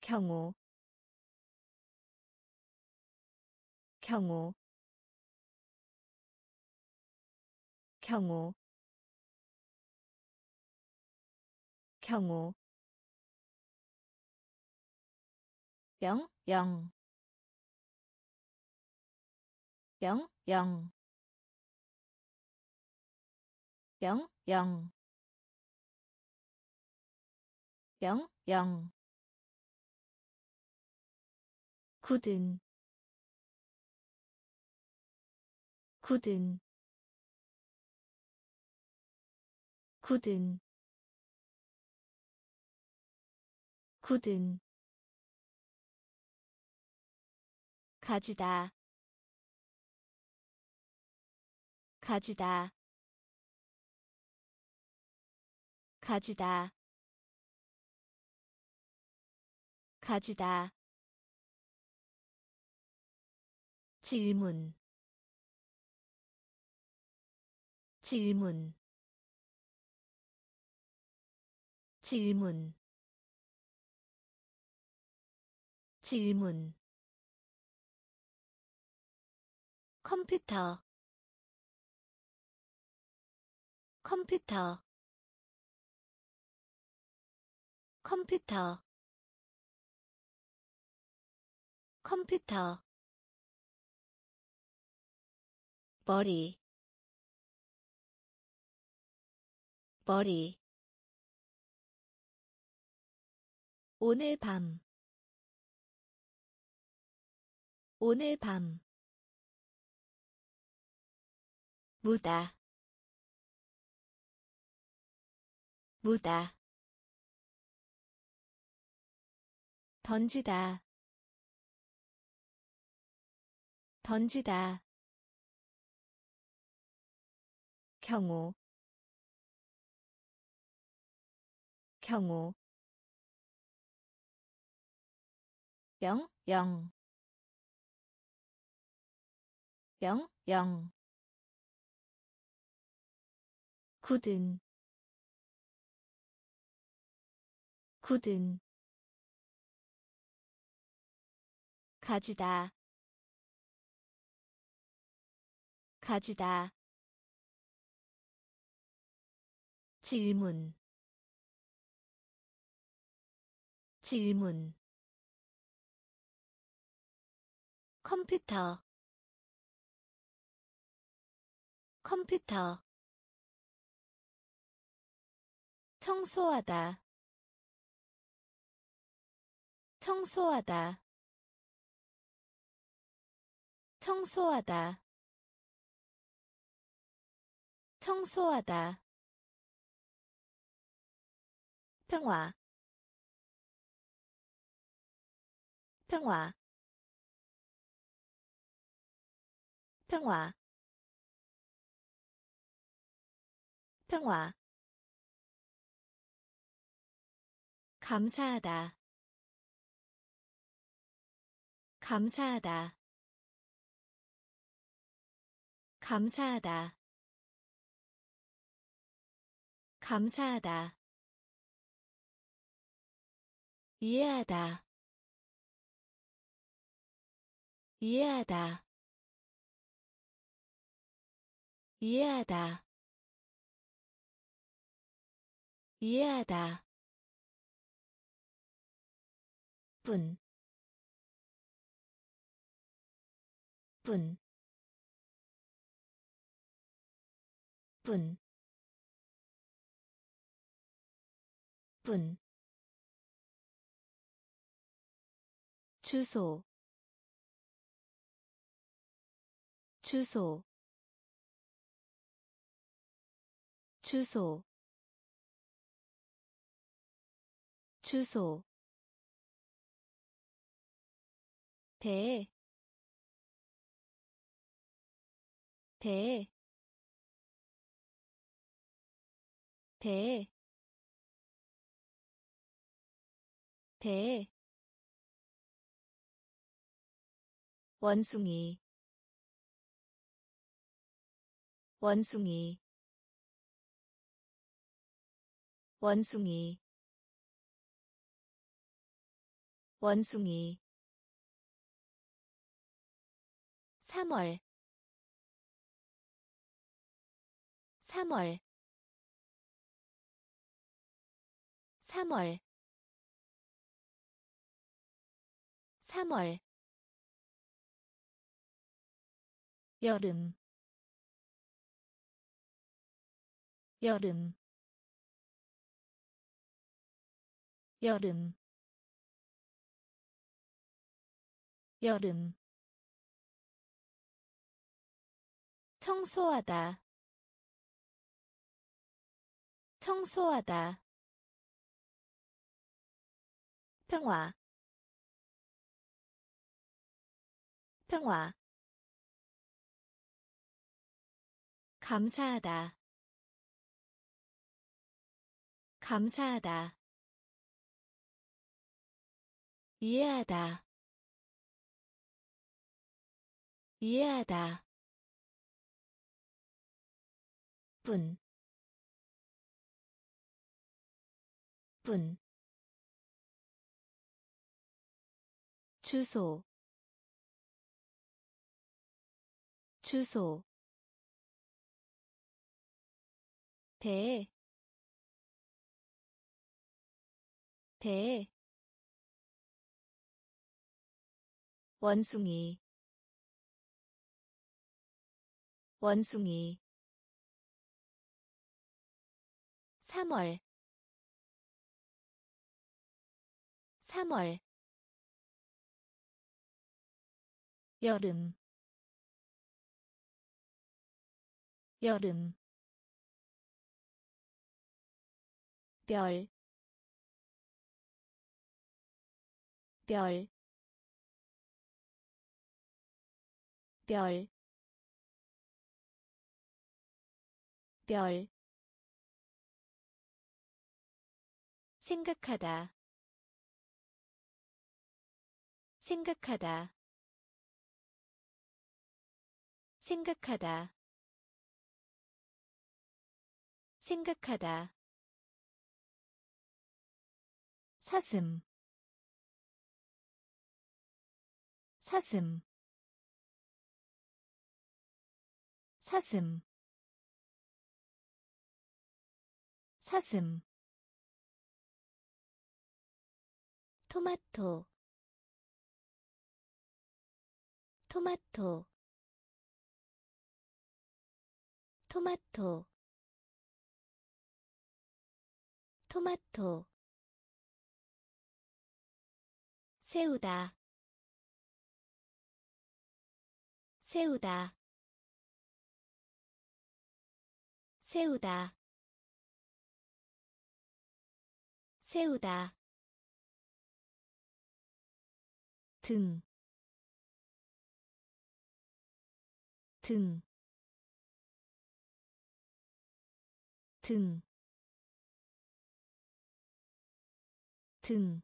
경우. 경우. 경우. 경우 영, 영, 영, 영, 영, 영, 영, 영. 굳은. 굳은. 굳은. 굳은 가지다. 가지다. 가지다. 가지다. 질문. 질문. 질문. 질문 컴퓨터. 컴퓨터. 컴퓨터. 컴퓨터. 머리. 머리. 오늘 밤. 오늘 밤 무다. 무다. 던지다. 던지다. 경우 경우 영, 영, 영, 영. 굳은, 굳은. 가지다, 가지다. 질문 질문 컴퓨터 컴퓨터 청소하다. 청소하다. 청소하다. 청소하다. 평화. 평화. 평화. 평화 감사하다. 감사하다. 감사하다. 감사하다. 이해하다. 이해하다. 이해하다. 이해하다 분, 분, 분, 분, 주소, 주소, 주소, 주소 대, 대, 대, 대, 원숭이, 원숭이, 원숭이, 원숭이 3월. 3월. 3월. 3월. 여름. 여름. 여름. 여름 청소하다. 청소하다. 평화. 평화. 감사하다. 감사하다. 이해하다. 이해하다 분, 분, 주소, 주소, 대, 대, 원숭이, 원숭이 3월. 3월. 여름. 여름. 별, 별, 별, 별, 생각하다. 생각하다. 생각하다. 생각하다. 사슴. 사슴. 사슴. 사슴 토마토 토마토 토마토 토마토 세우다 세우다 세우다 세우다 등, 등, 등, 등,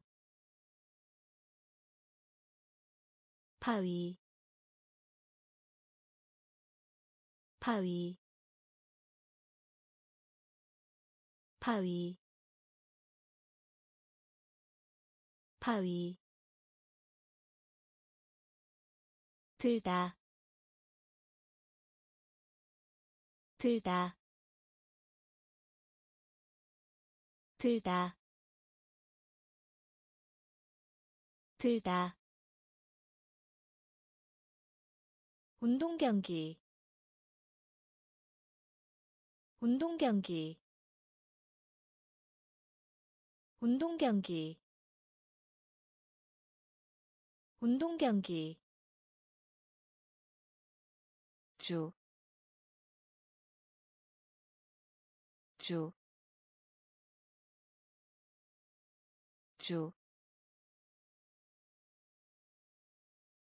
바위, 바위, 바위, 바위 들다. 들다. 들다. 들다. 운동 경기. 운동 경기. 운동 경기. 운동 경기 주, 주, 주,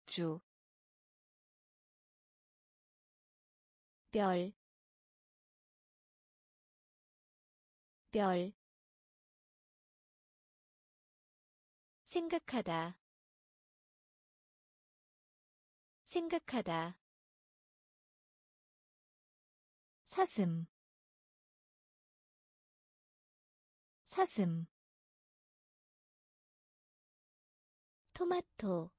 주, 별, 별, 생각하다, 생각하다, 사슴, 사슴, 토마토,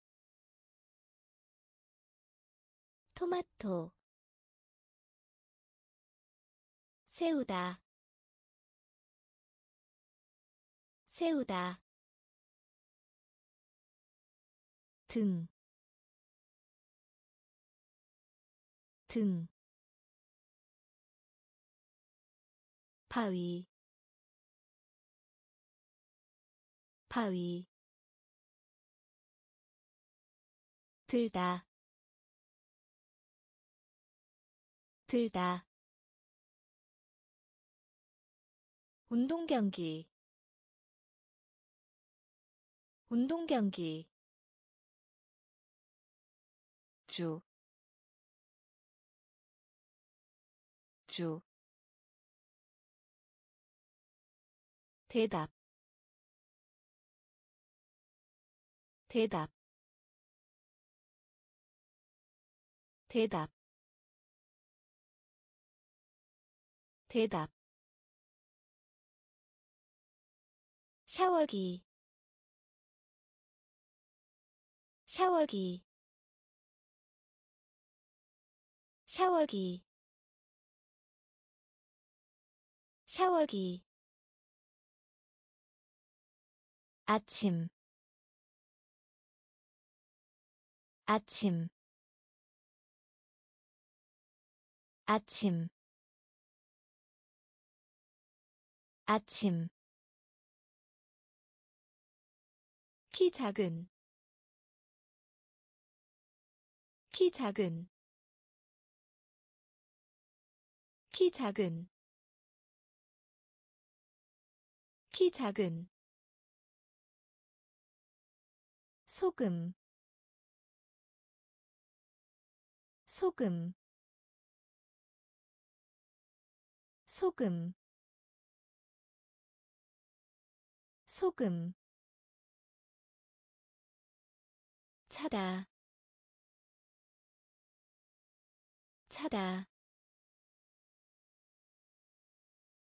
토마토, 세우다 세우다 등, 등, 바위, 바위, 들다, 들다. 운동 경기. 운동 경기. 주, 주, 대답, 대답, 대답, 대답, 샤워기. 샤워기. 샤워기. 샤워기 아침. 아침. 아침. 아침. 키 작은. 키 작은. 키 작은. 키 작은 소금 소금 소금 소금. 차다 차다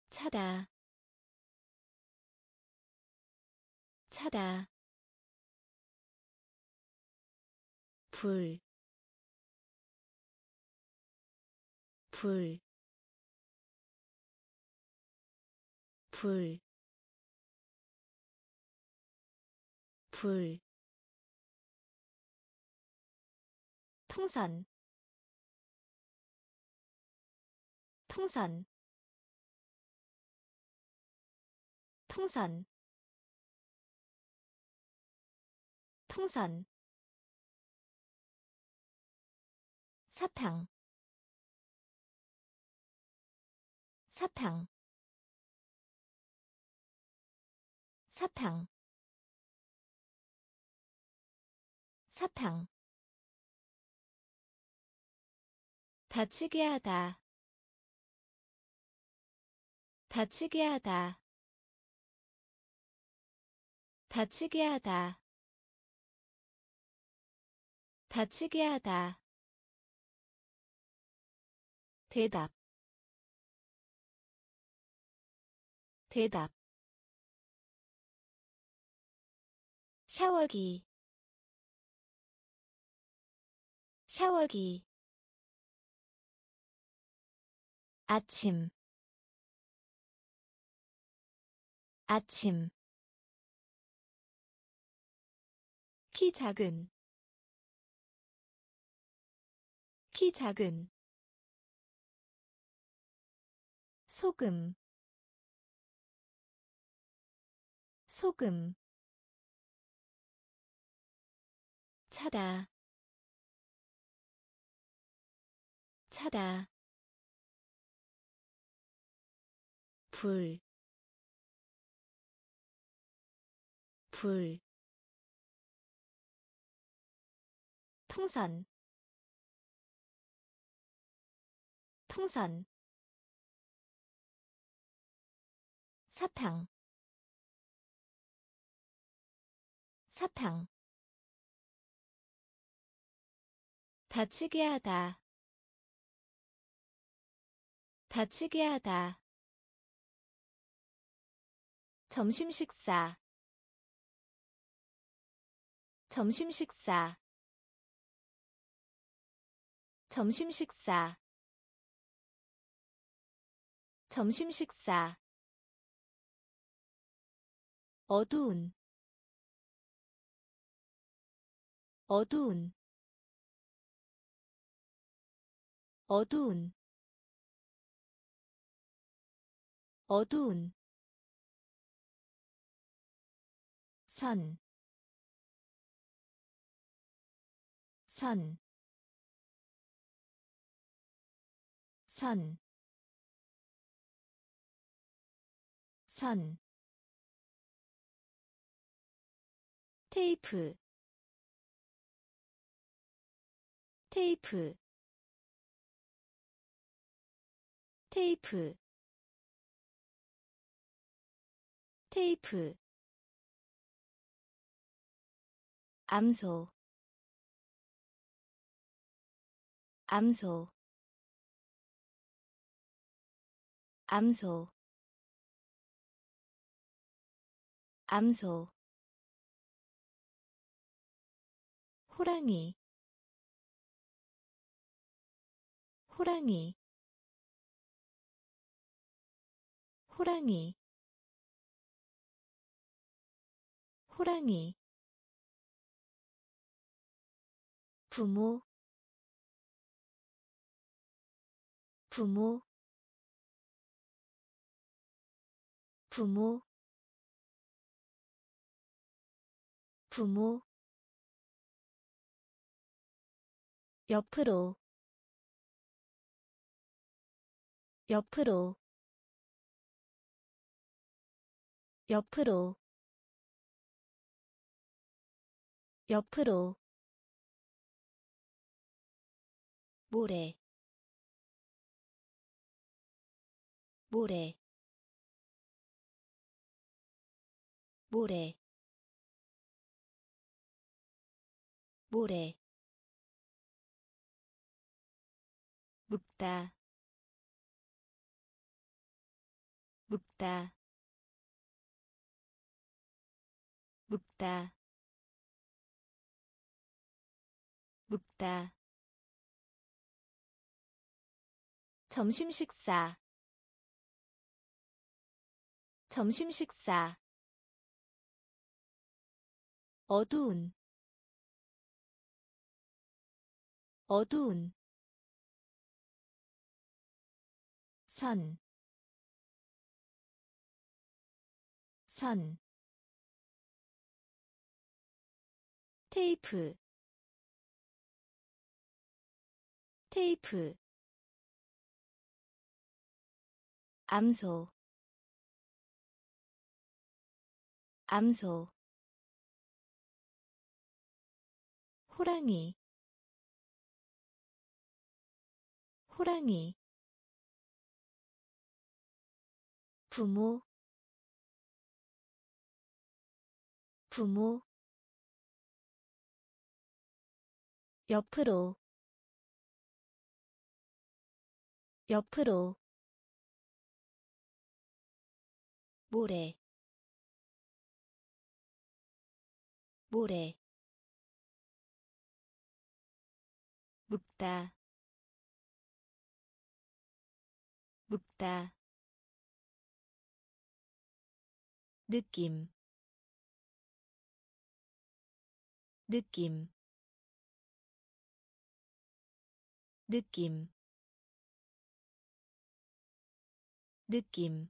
차다 차다 불, 불, 불, 불, 풍선, 풍선, 풍선. 풍선 사탕 사탕 사탕 사탕. 다치게 하다 다치게 하다 다치게 하다 다치게 하다 대답. 대답. 샤워기. 샤워기. 아침. 아침. 키 작은. 키 작은 소금 소금 차다 차다 불, 불, 풍선, 풍선, 사탕, 사탕, 다치게 하다, 다치게 하다. 점심 식사 점심 식사. 점심 식사. 점심 식사 어두운 어두운 어두운 어두운. 선, 선, 선, 선, 테이프, 테이프, 테이프, 테이프. 암소 암소 암소 암소 호랑이. 호랑이. 호랑이. 호랑이. 부모. 부모. 부모. 부모 옆으로 옆으로 옆으로 옆으로. 모래 모래 모래 모래 묵다. 묵다. 묵다. 묵다. 점심 식사. 점심 식사. 어두운. 어두운 선, 선, 테이프, 테이프, 암소 암소 호랑이 호랑이 부모 부모 옆으로 옆으로 모래 모래 묵다 묵다 느낌 느낌 느낌 느낌.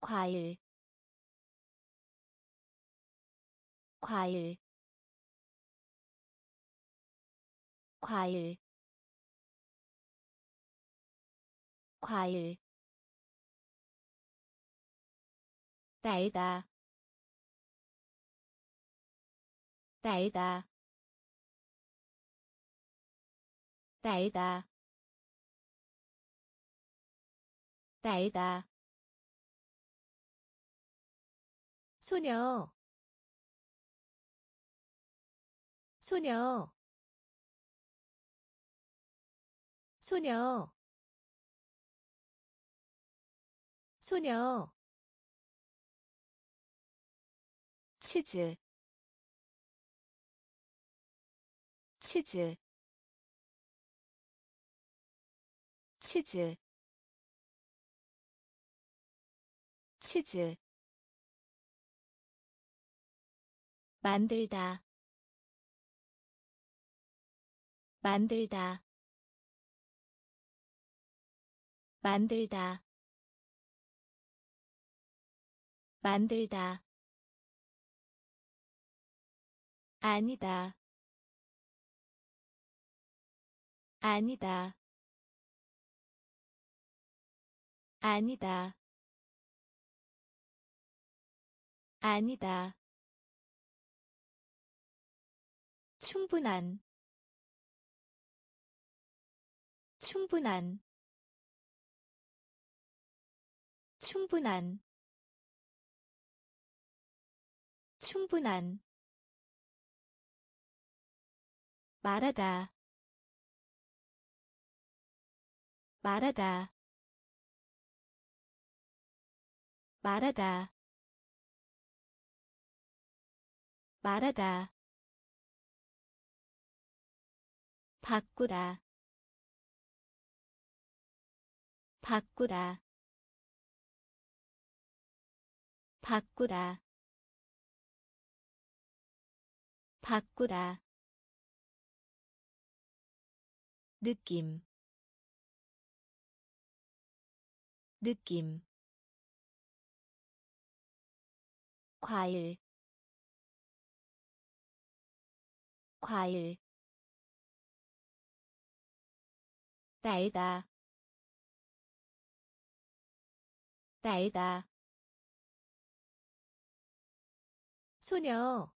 과일 과일 과일 과일 달다. 달다. 달다. 달다. 소녀. 소녀. 소녀. 소녀 치즈 치즈 치즈 치즈. 만들다 만들다 만들다 만들다 아니다. 아니다. 아니다. 아니다. 충분한. 충분한. 충분한. 충분한 말하다. 말하다. 말하다. 말하다. 바꾸다 바꾸다 바꾸다 바꾸다 느낌 느낌 과일 과일 달다 달다 소녀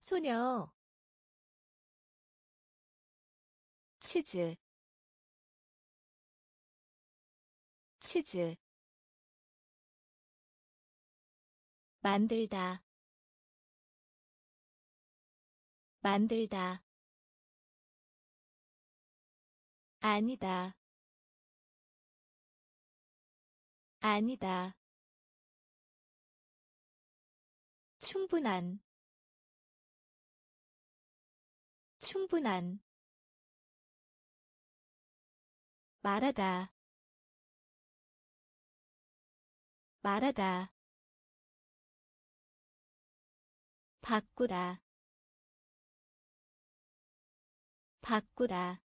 소녀 치즈 치즈. 만들다 만들다. 아니다 아니다. 충분한 충분한 말하다. 말하다. 바꾸다 바꾸다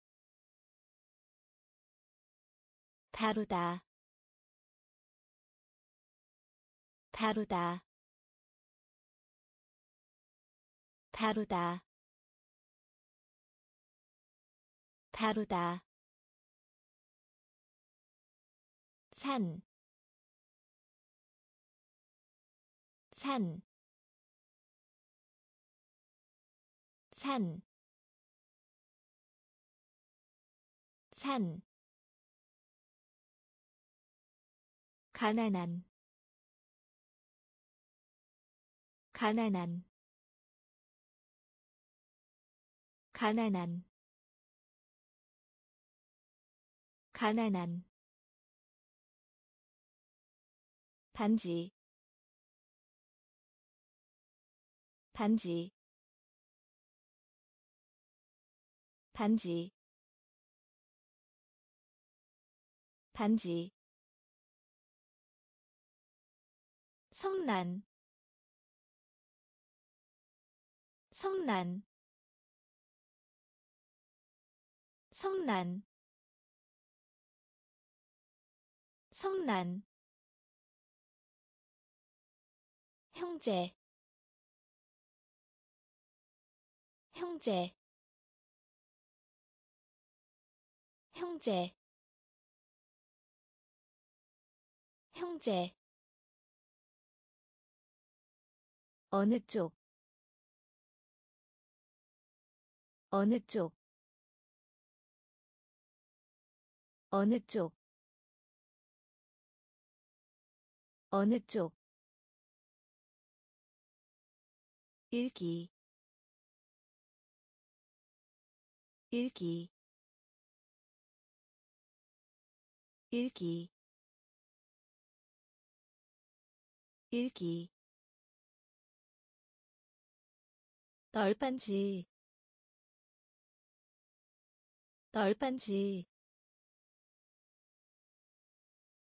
다루다. 다루다. 다루다. 다루다 산, 산, 산, 산, 가난한, 가난한, 가난한, 가난한 반지. 반지. 반지. 반지. 성난. 성난. 성난. 성난 형제 형제 형제 형제. 어느 쪽? 어느 쪽? 어느 쪽? 어느 쪽 읽기 읽기 읽기 읽기. 널빤지 널빤지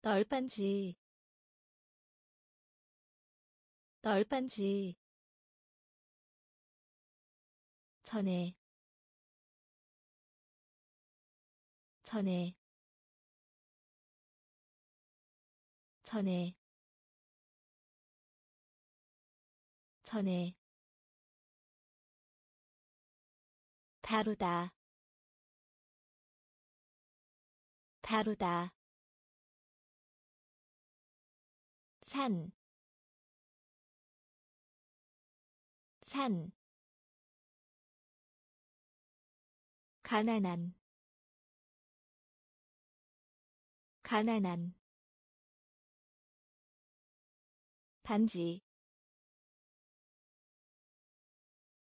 널빤지 널빤지 전에 전에 전에 전에. 다루다 다루다. 산, 산, 가난한, 가난한, 반지,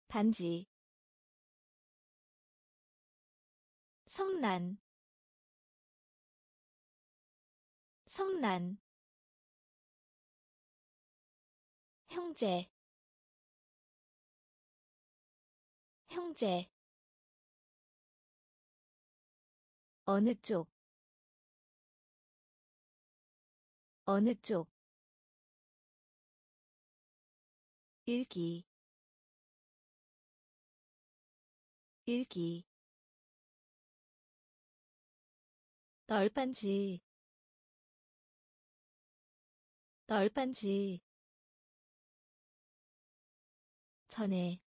반지, 성난, 성난, 형제 형제 어느 쪽? 어느 쪽? 읽기. 읽기. 널빤지. 널빤지. 전에.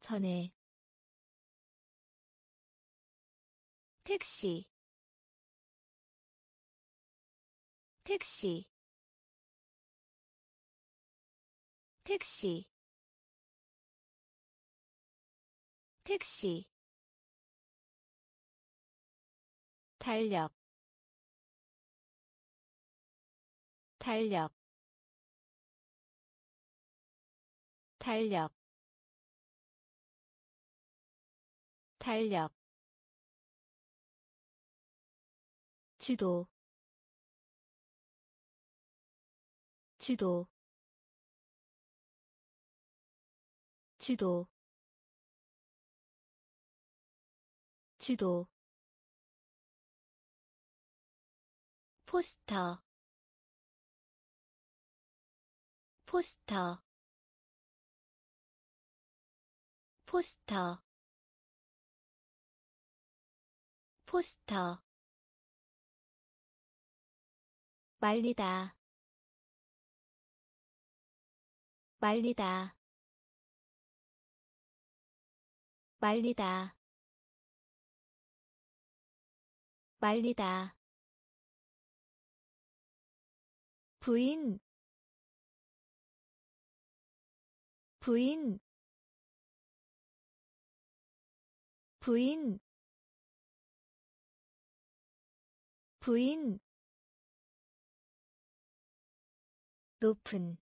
전에 택시 택시 택시 택시. 달력 달력. 달력 달력 지도 지도 지도 지도. 포스터 포스터. 포스터. 포스터 말리다. 말리다. 말리다. 말리다. 부인. 부인. 부인. 부인 높은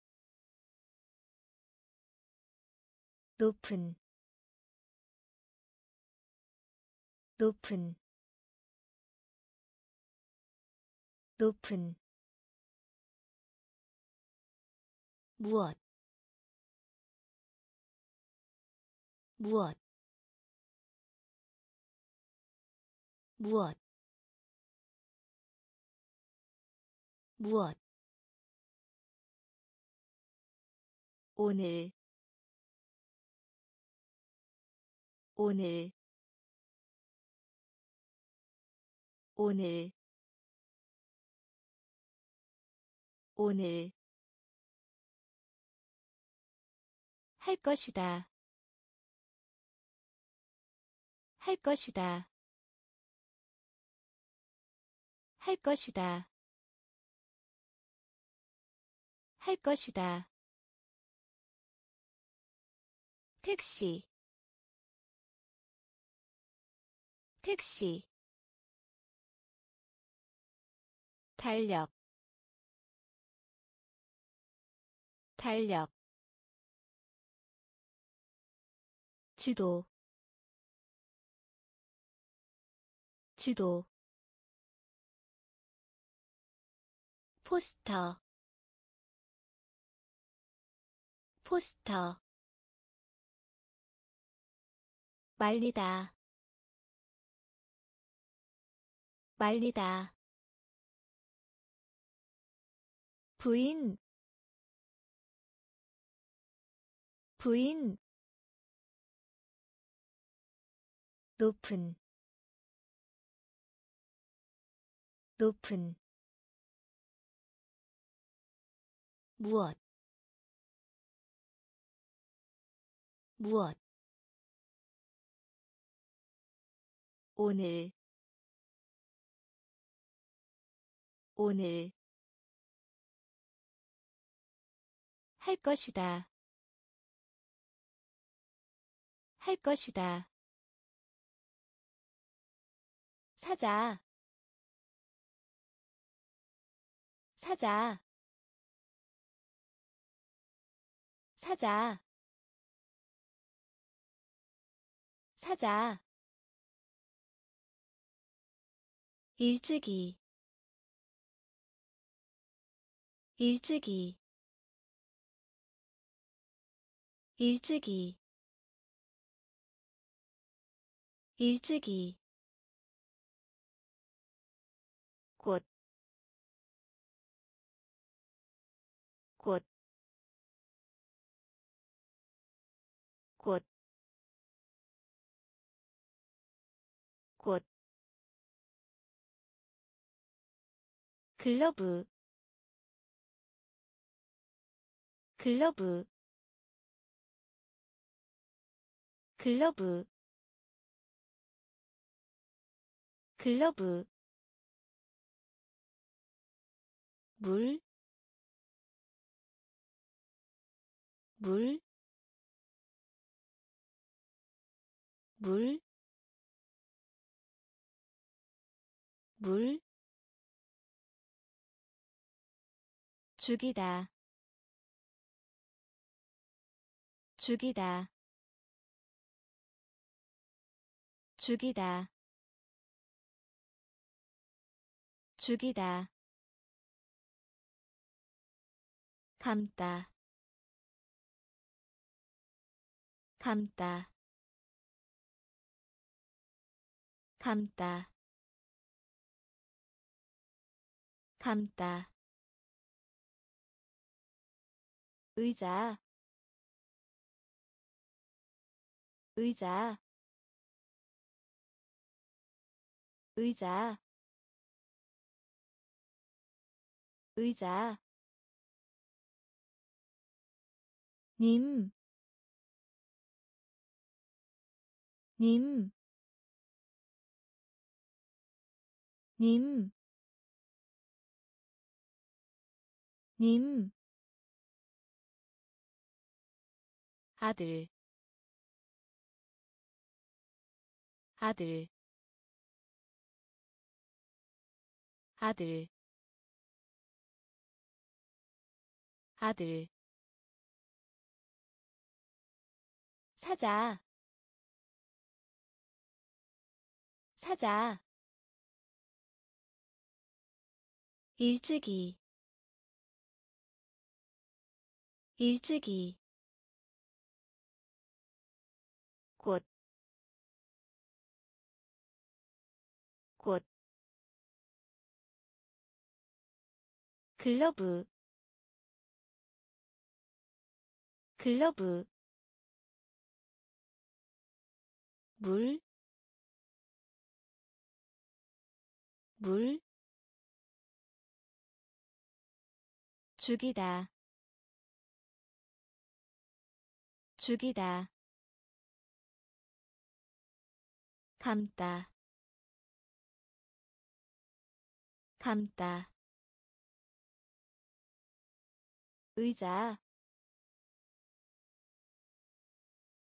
높은 높은 높은. 무엇? 무엇? 무엇? 무엇 오늘 오늘 오늘 오늘. 할 것이다. 할 것이다. 할 것이다. 할 것이다 택시 택시 달력 달력 지도 지도 포스터 포스터 말리다. 말리다. 부인. 부인. 높은. 높은. 무엇? 무엇 오늘 오늘 할 것이다. 할 것이다. 사자. 사자. 사자. 사자 일찍이. 일찍이. 일찍이. 일찍이. 꽃, 꽃, 글러브, 글러브, 글러브, 글러브. 물, 물, 물, 물, 죽이다, 죽이다, 죽이다, 죽이다. 감다. 감다. 감다. 감다 의자 의자 의자 의자. 님, 님, 님, 님, 아들, 아들, 아들, 아들, 사자. 사자. 일찍이 일찍이 꽃, 꽃. 글러브. 글러브. 물, 물, 죽이다, 죽이다, 감다, 감다, 의자,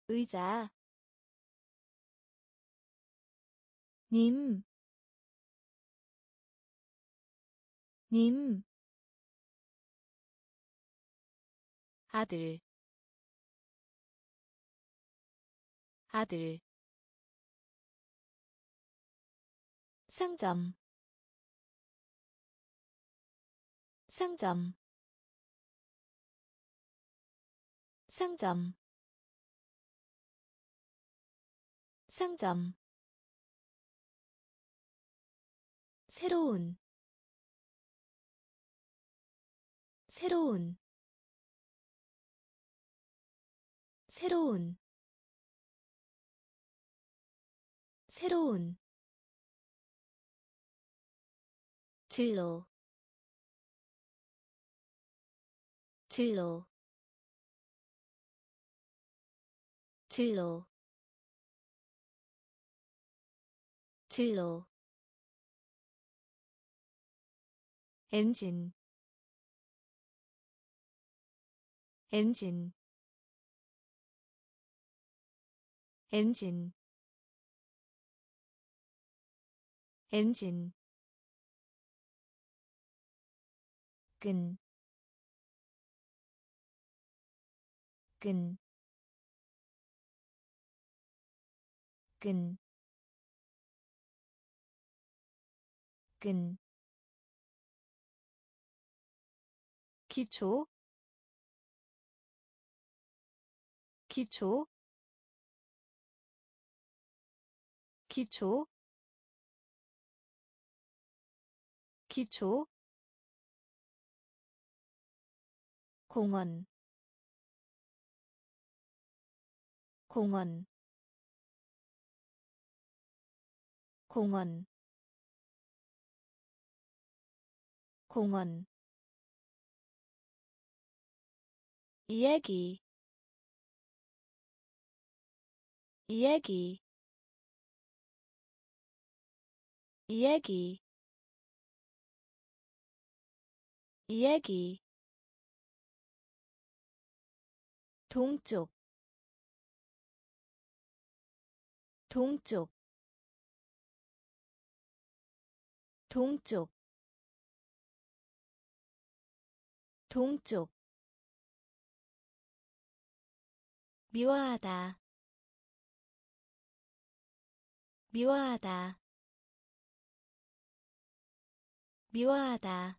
의자, 님, 님, 아들, 아들, 상점, 상점, 상점, 상점. 새로운. 새로운. 새로운. 새로운 진로. 진로. 진로. 진로. 엔진. 엔진. 엔진. 엔진 끈, 끈, 끈, 끈. 기초. 기초. 기초. 기초 공원. 공원. 공원. 공원. 이야기. 이야기. 이야기. 이야기 동쪽 동쪽 동쪽 동쪽. 미워하다 미워하다 미워하다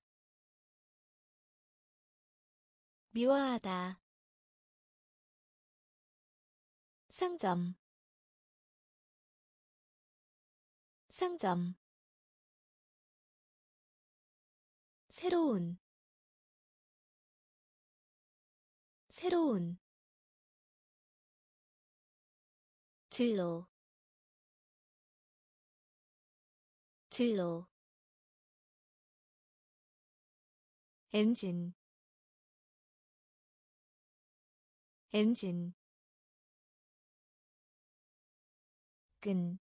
미워하다 상점. 상점. 새로운. 새로운. 진로. 진로. 엔진. 엔진 끈,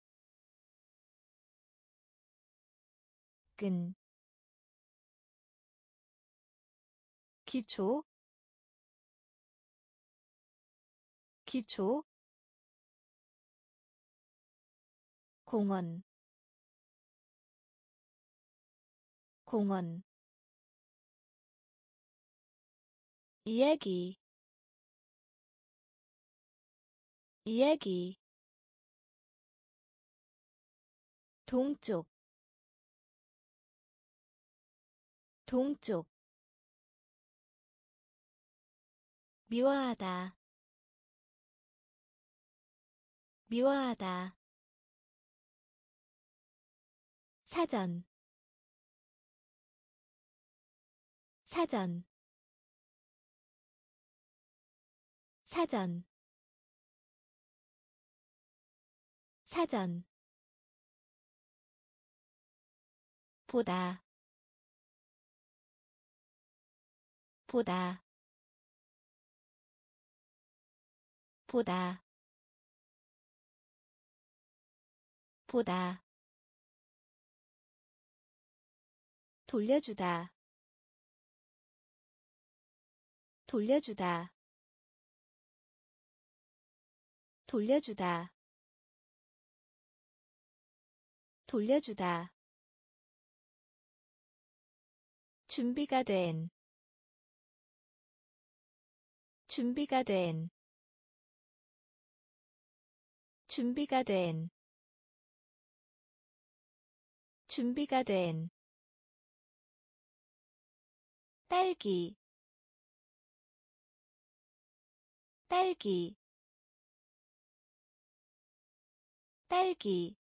끈, 기초, 기초, 공원. 공원. 이야기. 이야기 동쪽 동쪽. 미워하다 미워하다. 사전 사전. 사전 사전 보다. 보다. 보다. 보다. 돌려주다. 돌려주다. 돌려주다. 돌려주다 준비가 된 준비가 된 준비가 된 준비가 된. 딸기 딸기 딸기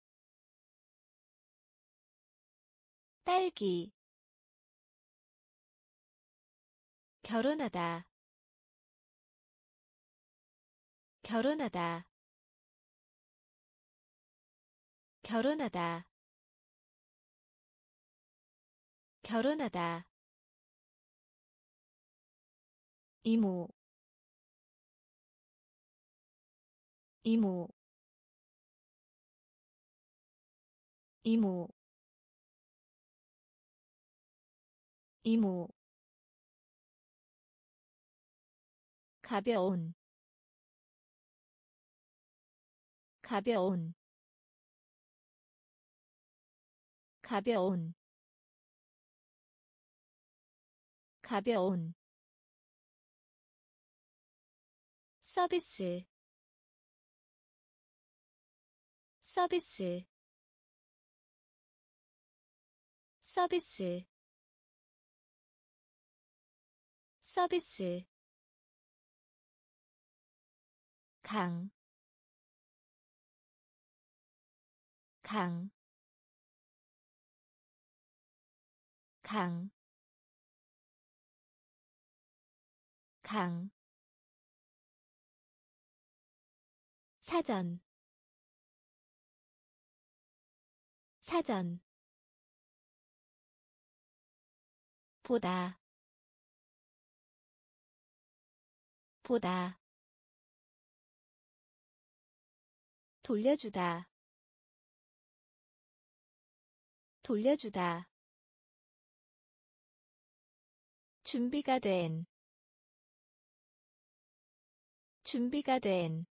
딸기 결혼하다. 결혼하다. 결혼하다. 결혼하다. 이모. 이모. 이모. 이모 가벼운 가벼운 가벼운 가벼운. 서비스 서비스. 서비스. 서비스 강, 강, 강, 강, 사전, 사전, 보다, 보다, 돌려주다. 돌려주다. 준비가 된. 준비가 된.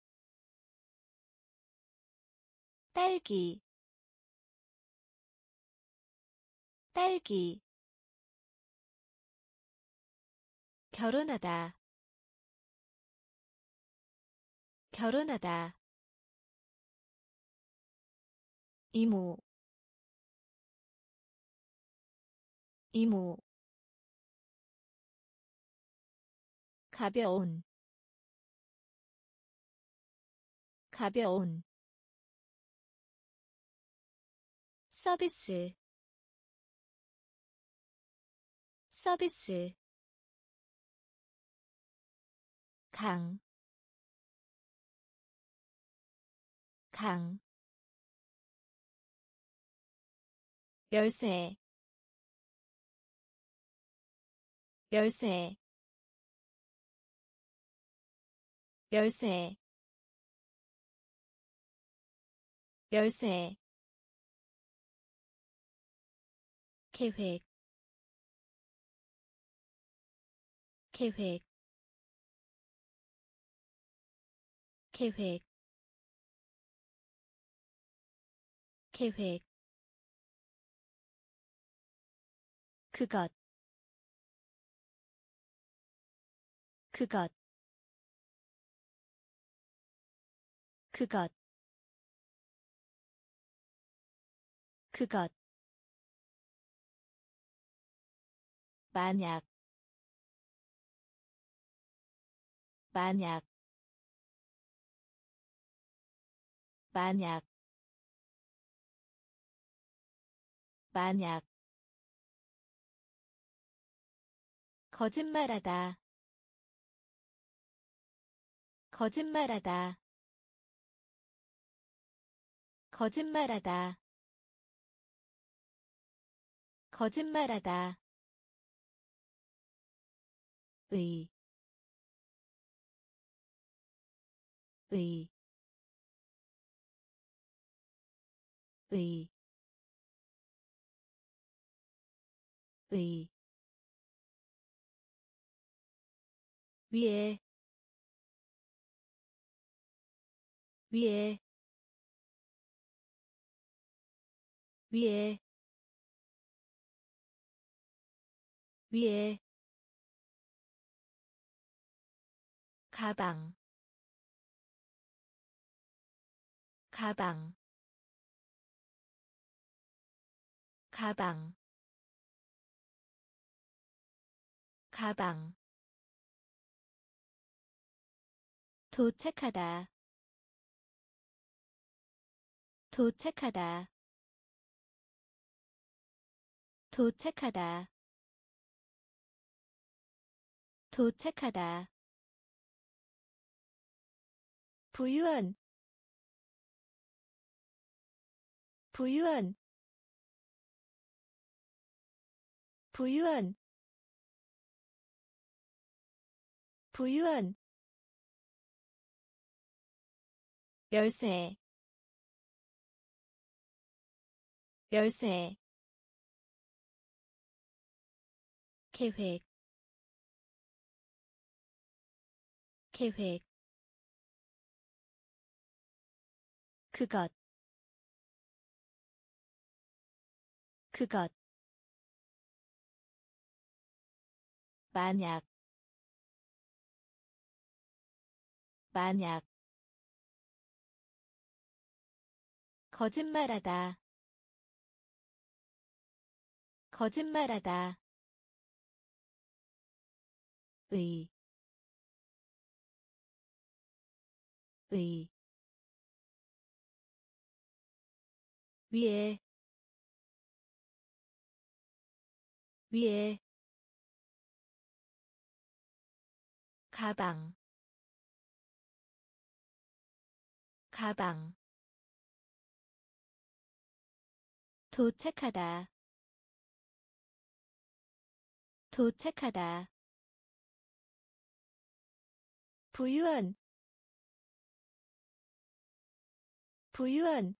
딸기. 딸기. 결혼하다. 결혼하다 이모. 이모. 가벼운. 가벼운. 서비스. 서비스. 강, 강, 열쇠, 열쇠, 열쇠, 열쇠. 계획 계획. 계획 계획 그것 그것 그것 그것. 만약 만약. 만약. 만약 거짓말하다. 거짓말하다. 거짓말하다. 거짓말하다. 의, 의, 의, 의, 위에, 위에, 위에, 위에. 가방 가방. 가방. 가방 도착하다. 도착하다. 도착하다. 도착하다. 부유한. 부유한. 부유한. 부유한 열쇠 열쇠 계획 계획 그것 그것. 만약 만약 거짓말하다. 거짓말하다. 의, 의, 위에. 위에. 가방. 가방 도착하다. 도착하다. 부유한. 부유한.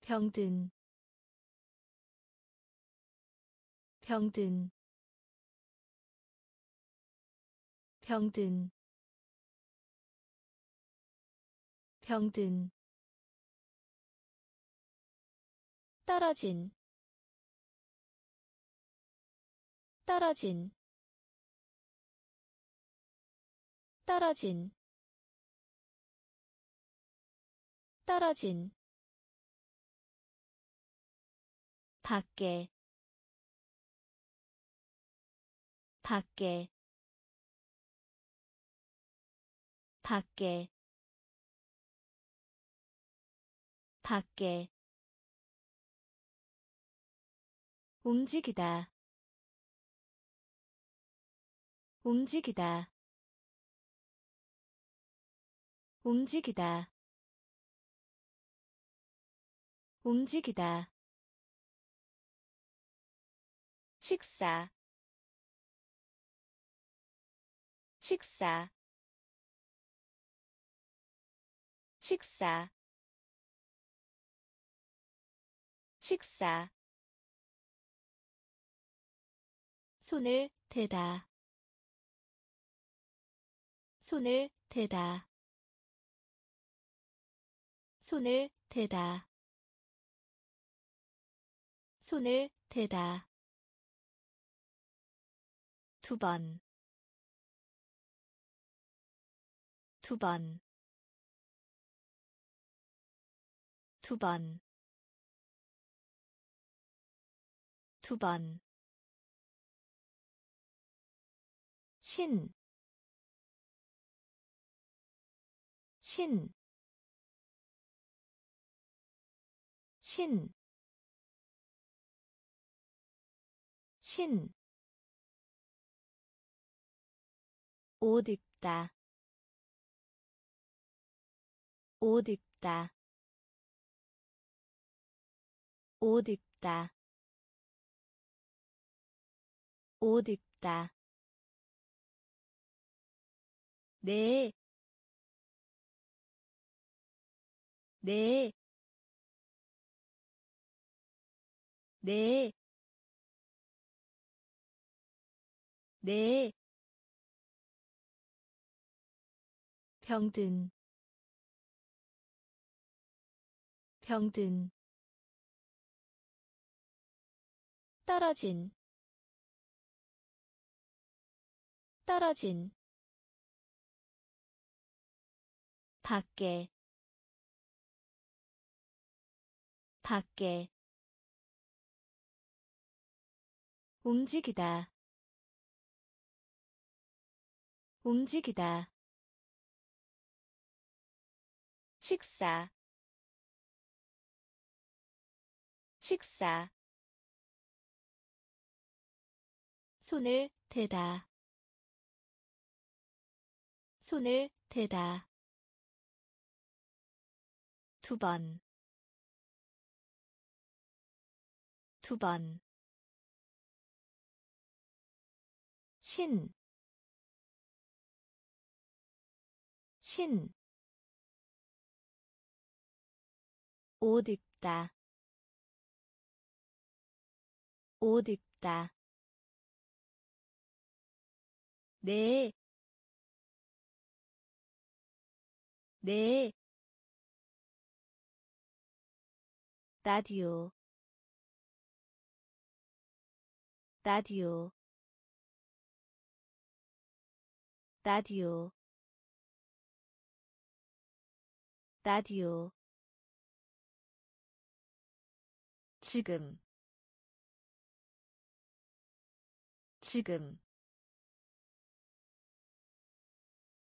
병든. 병든. 병든. 병든 떨어진 떨어진 떨어진 떨어진. 밖에 밖에 밖에 밖에 움직이다. 움직이다. 움직이다. 움직이다. 식사. 식사. 식사. 식사 손을 대다. 손을 대다. 손을 대다. 손을 대다. 두 번, 두 번, 두 번, 두 번, 신, 신, 신, 신, 옷 입다, 옷 입다, 옷 입다, 옷 입다. 네, 네, 네, 네. 병든. 병든. 떨어진. 떨어진 밖에 밖에. 움직이다. 움직이다. 식사. 식사. 손을 대다. 손을 대다 두 번, 두 번, 신, 신, 옷 입다, 옷 입다, 네, 네, 라디오 라디오 라디오 라디오. 지금 지금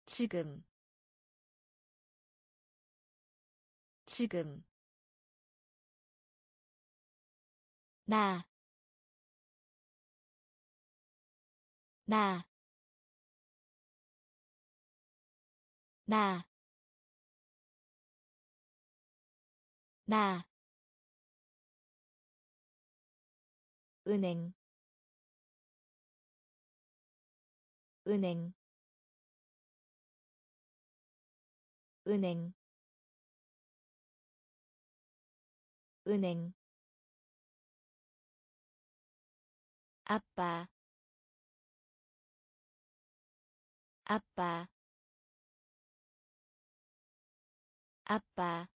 지금 지금 나, 나, 나, 나, 은행, 은행, 은행, 은행 아빠 아빠 아빠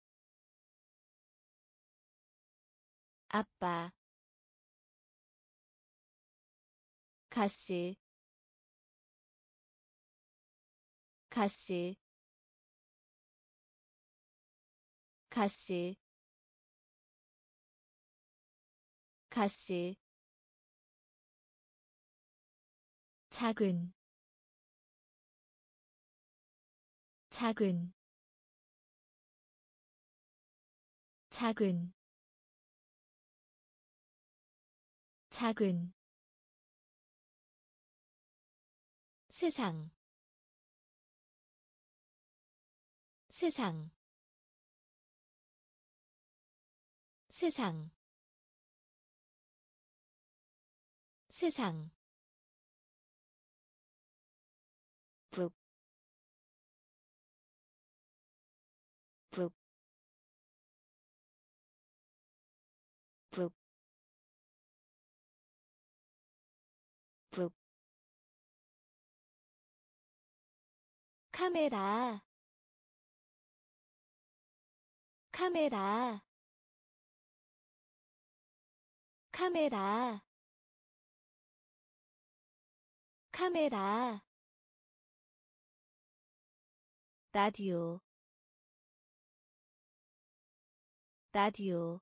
아빠. 가시 가시 가시 가시 작은 작은 작은 작은. 세상 세상. 세상 세상 카메라. 카메라. 카메라. 카메라. 라디오. 라디오.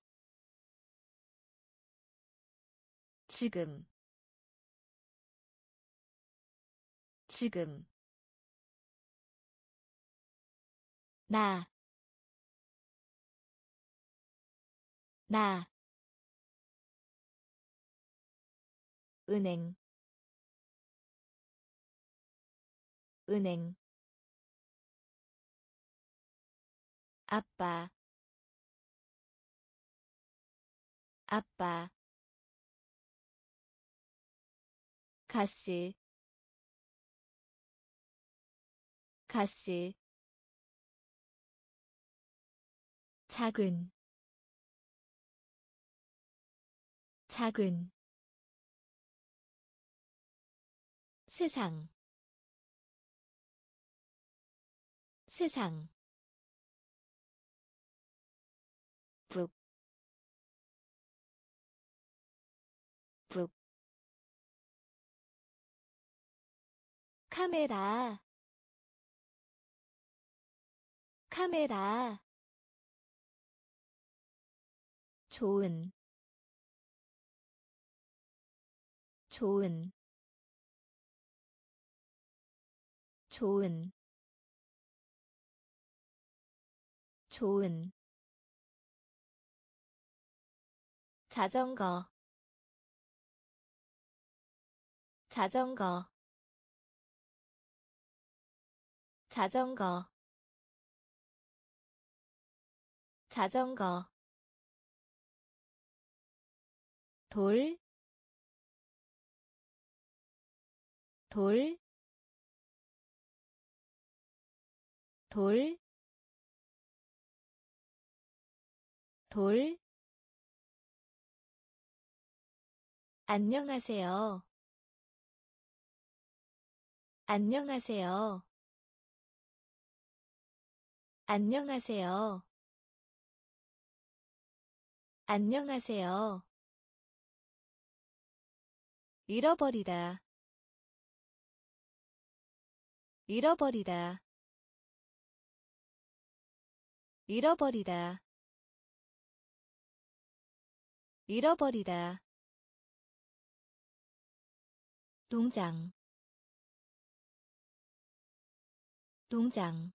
지금. 지금 나, 나. 은행. 은행. 아빠. 아빠. 가시 가시 작은 작은 세상 세상. 카메라, 카메라. 좋은, 좋은, 좋은, 좋은. 자전거 자전거 자전거 자전거 돌, 돌, 돌, 돌, 안녕하세요. 안녕하세요. 안녕하세요. 안녕하세요. 잃어버리다. 잃어버리다. 잃어버리다. 잃어버리다. 농장 농장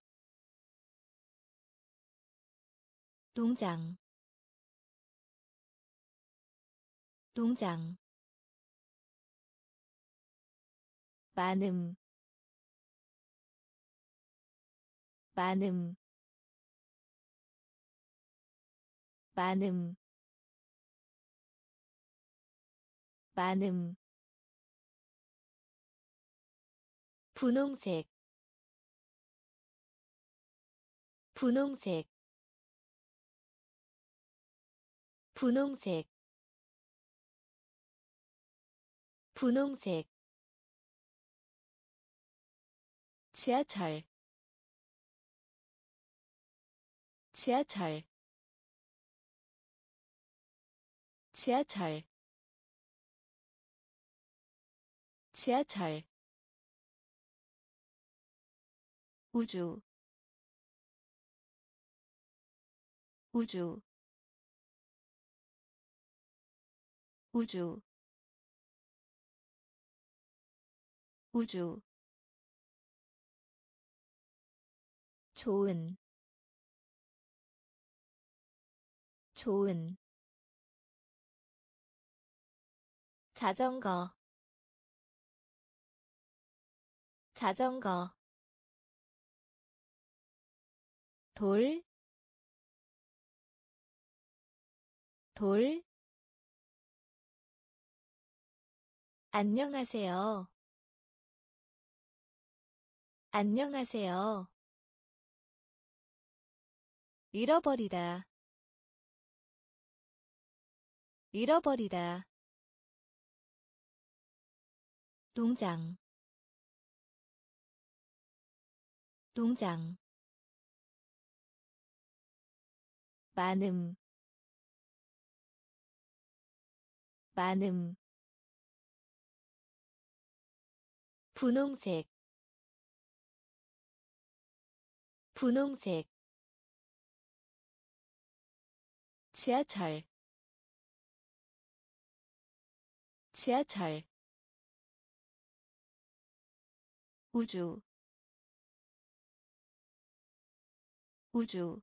농장 농장 많음. 많음. 많음. 많음. 분홍색. 분홍색. 분홍색. 분홍색 지하철. 지하철. 지하철. 지하철. 우주. 우주. 우주. 우주 좋은 좋은 자전거 자전거 돌, 돌. 안녕하세요. 안녕하세요. 잃어버리다. 잃어버리다. 농장. 농장. 많음. 많음. 분홍색. 분홍색 지하철. 지하철. 우주. 우주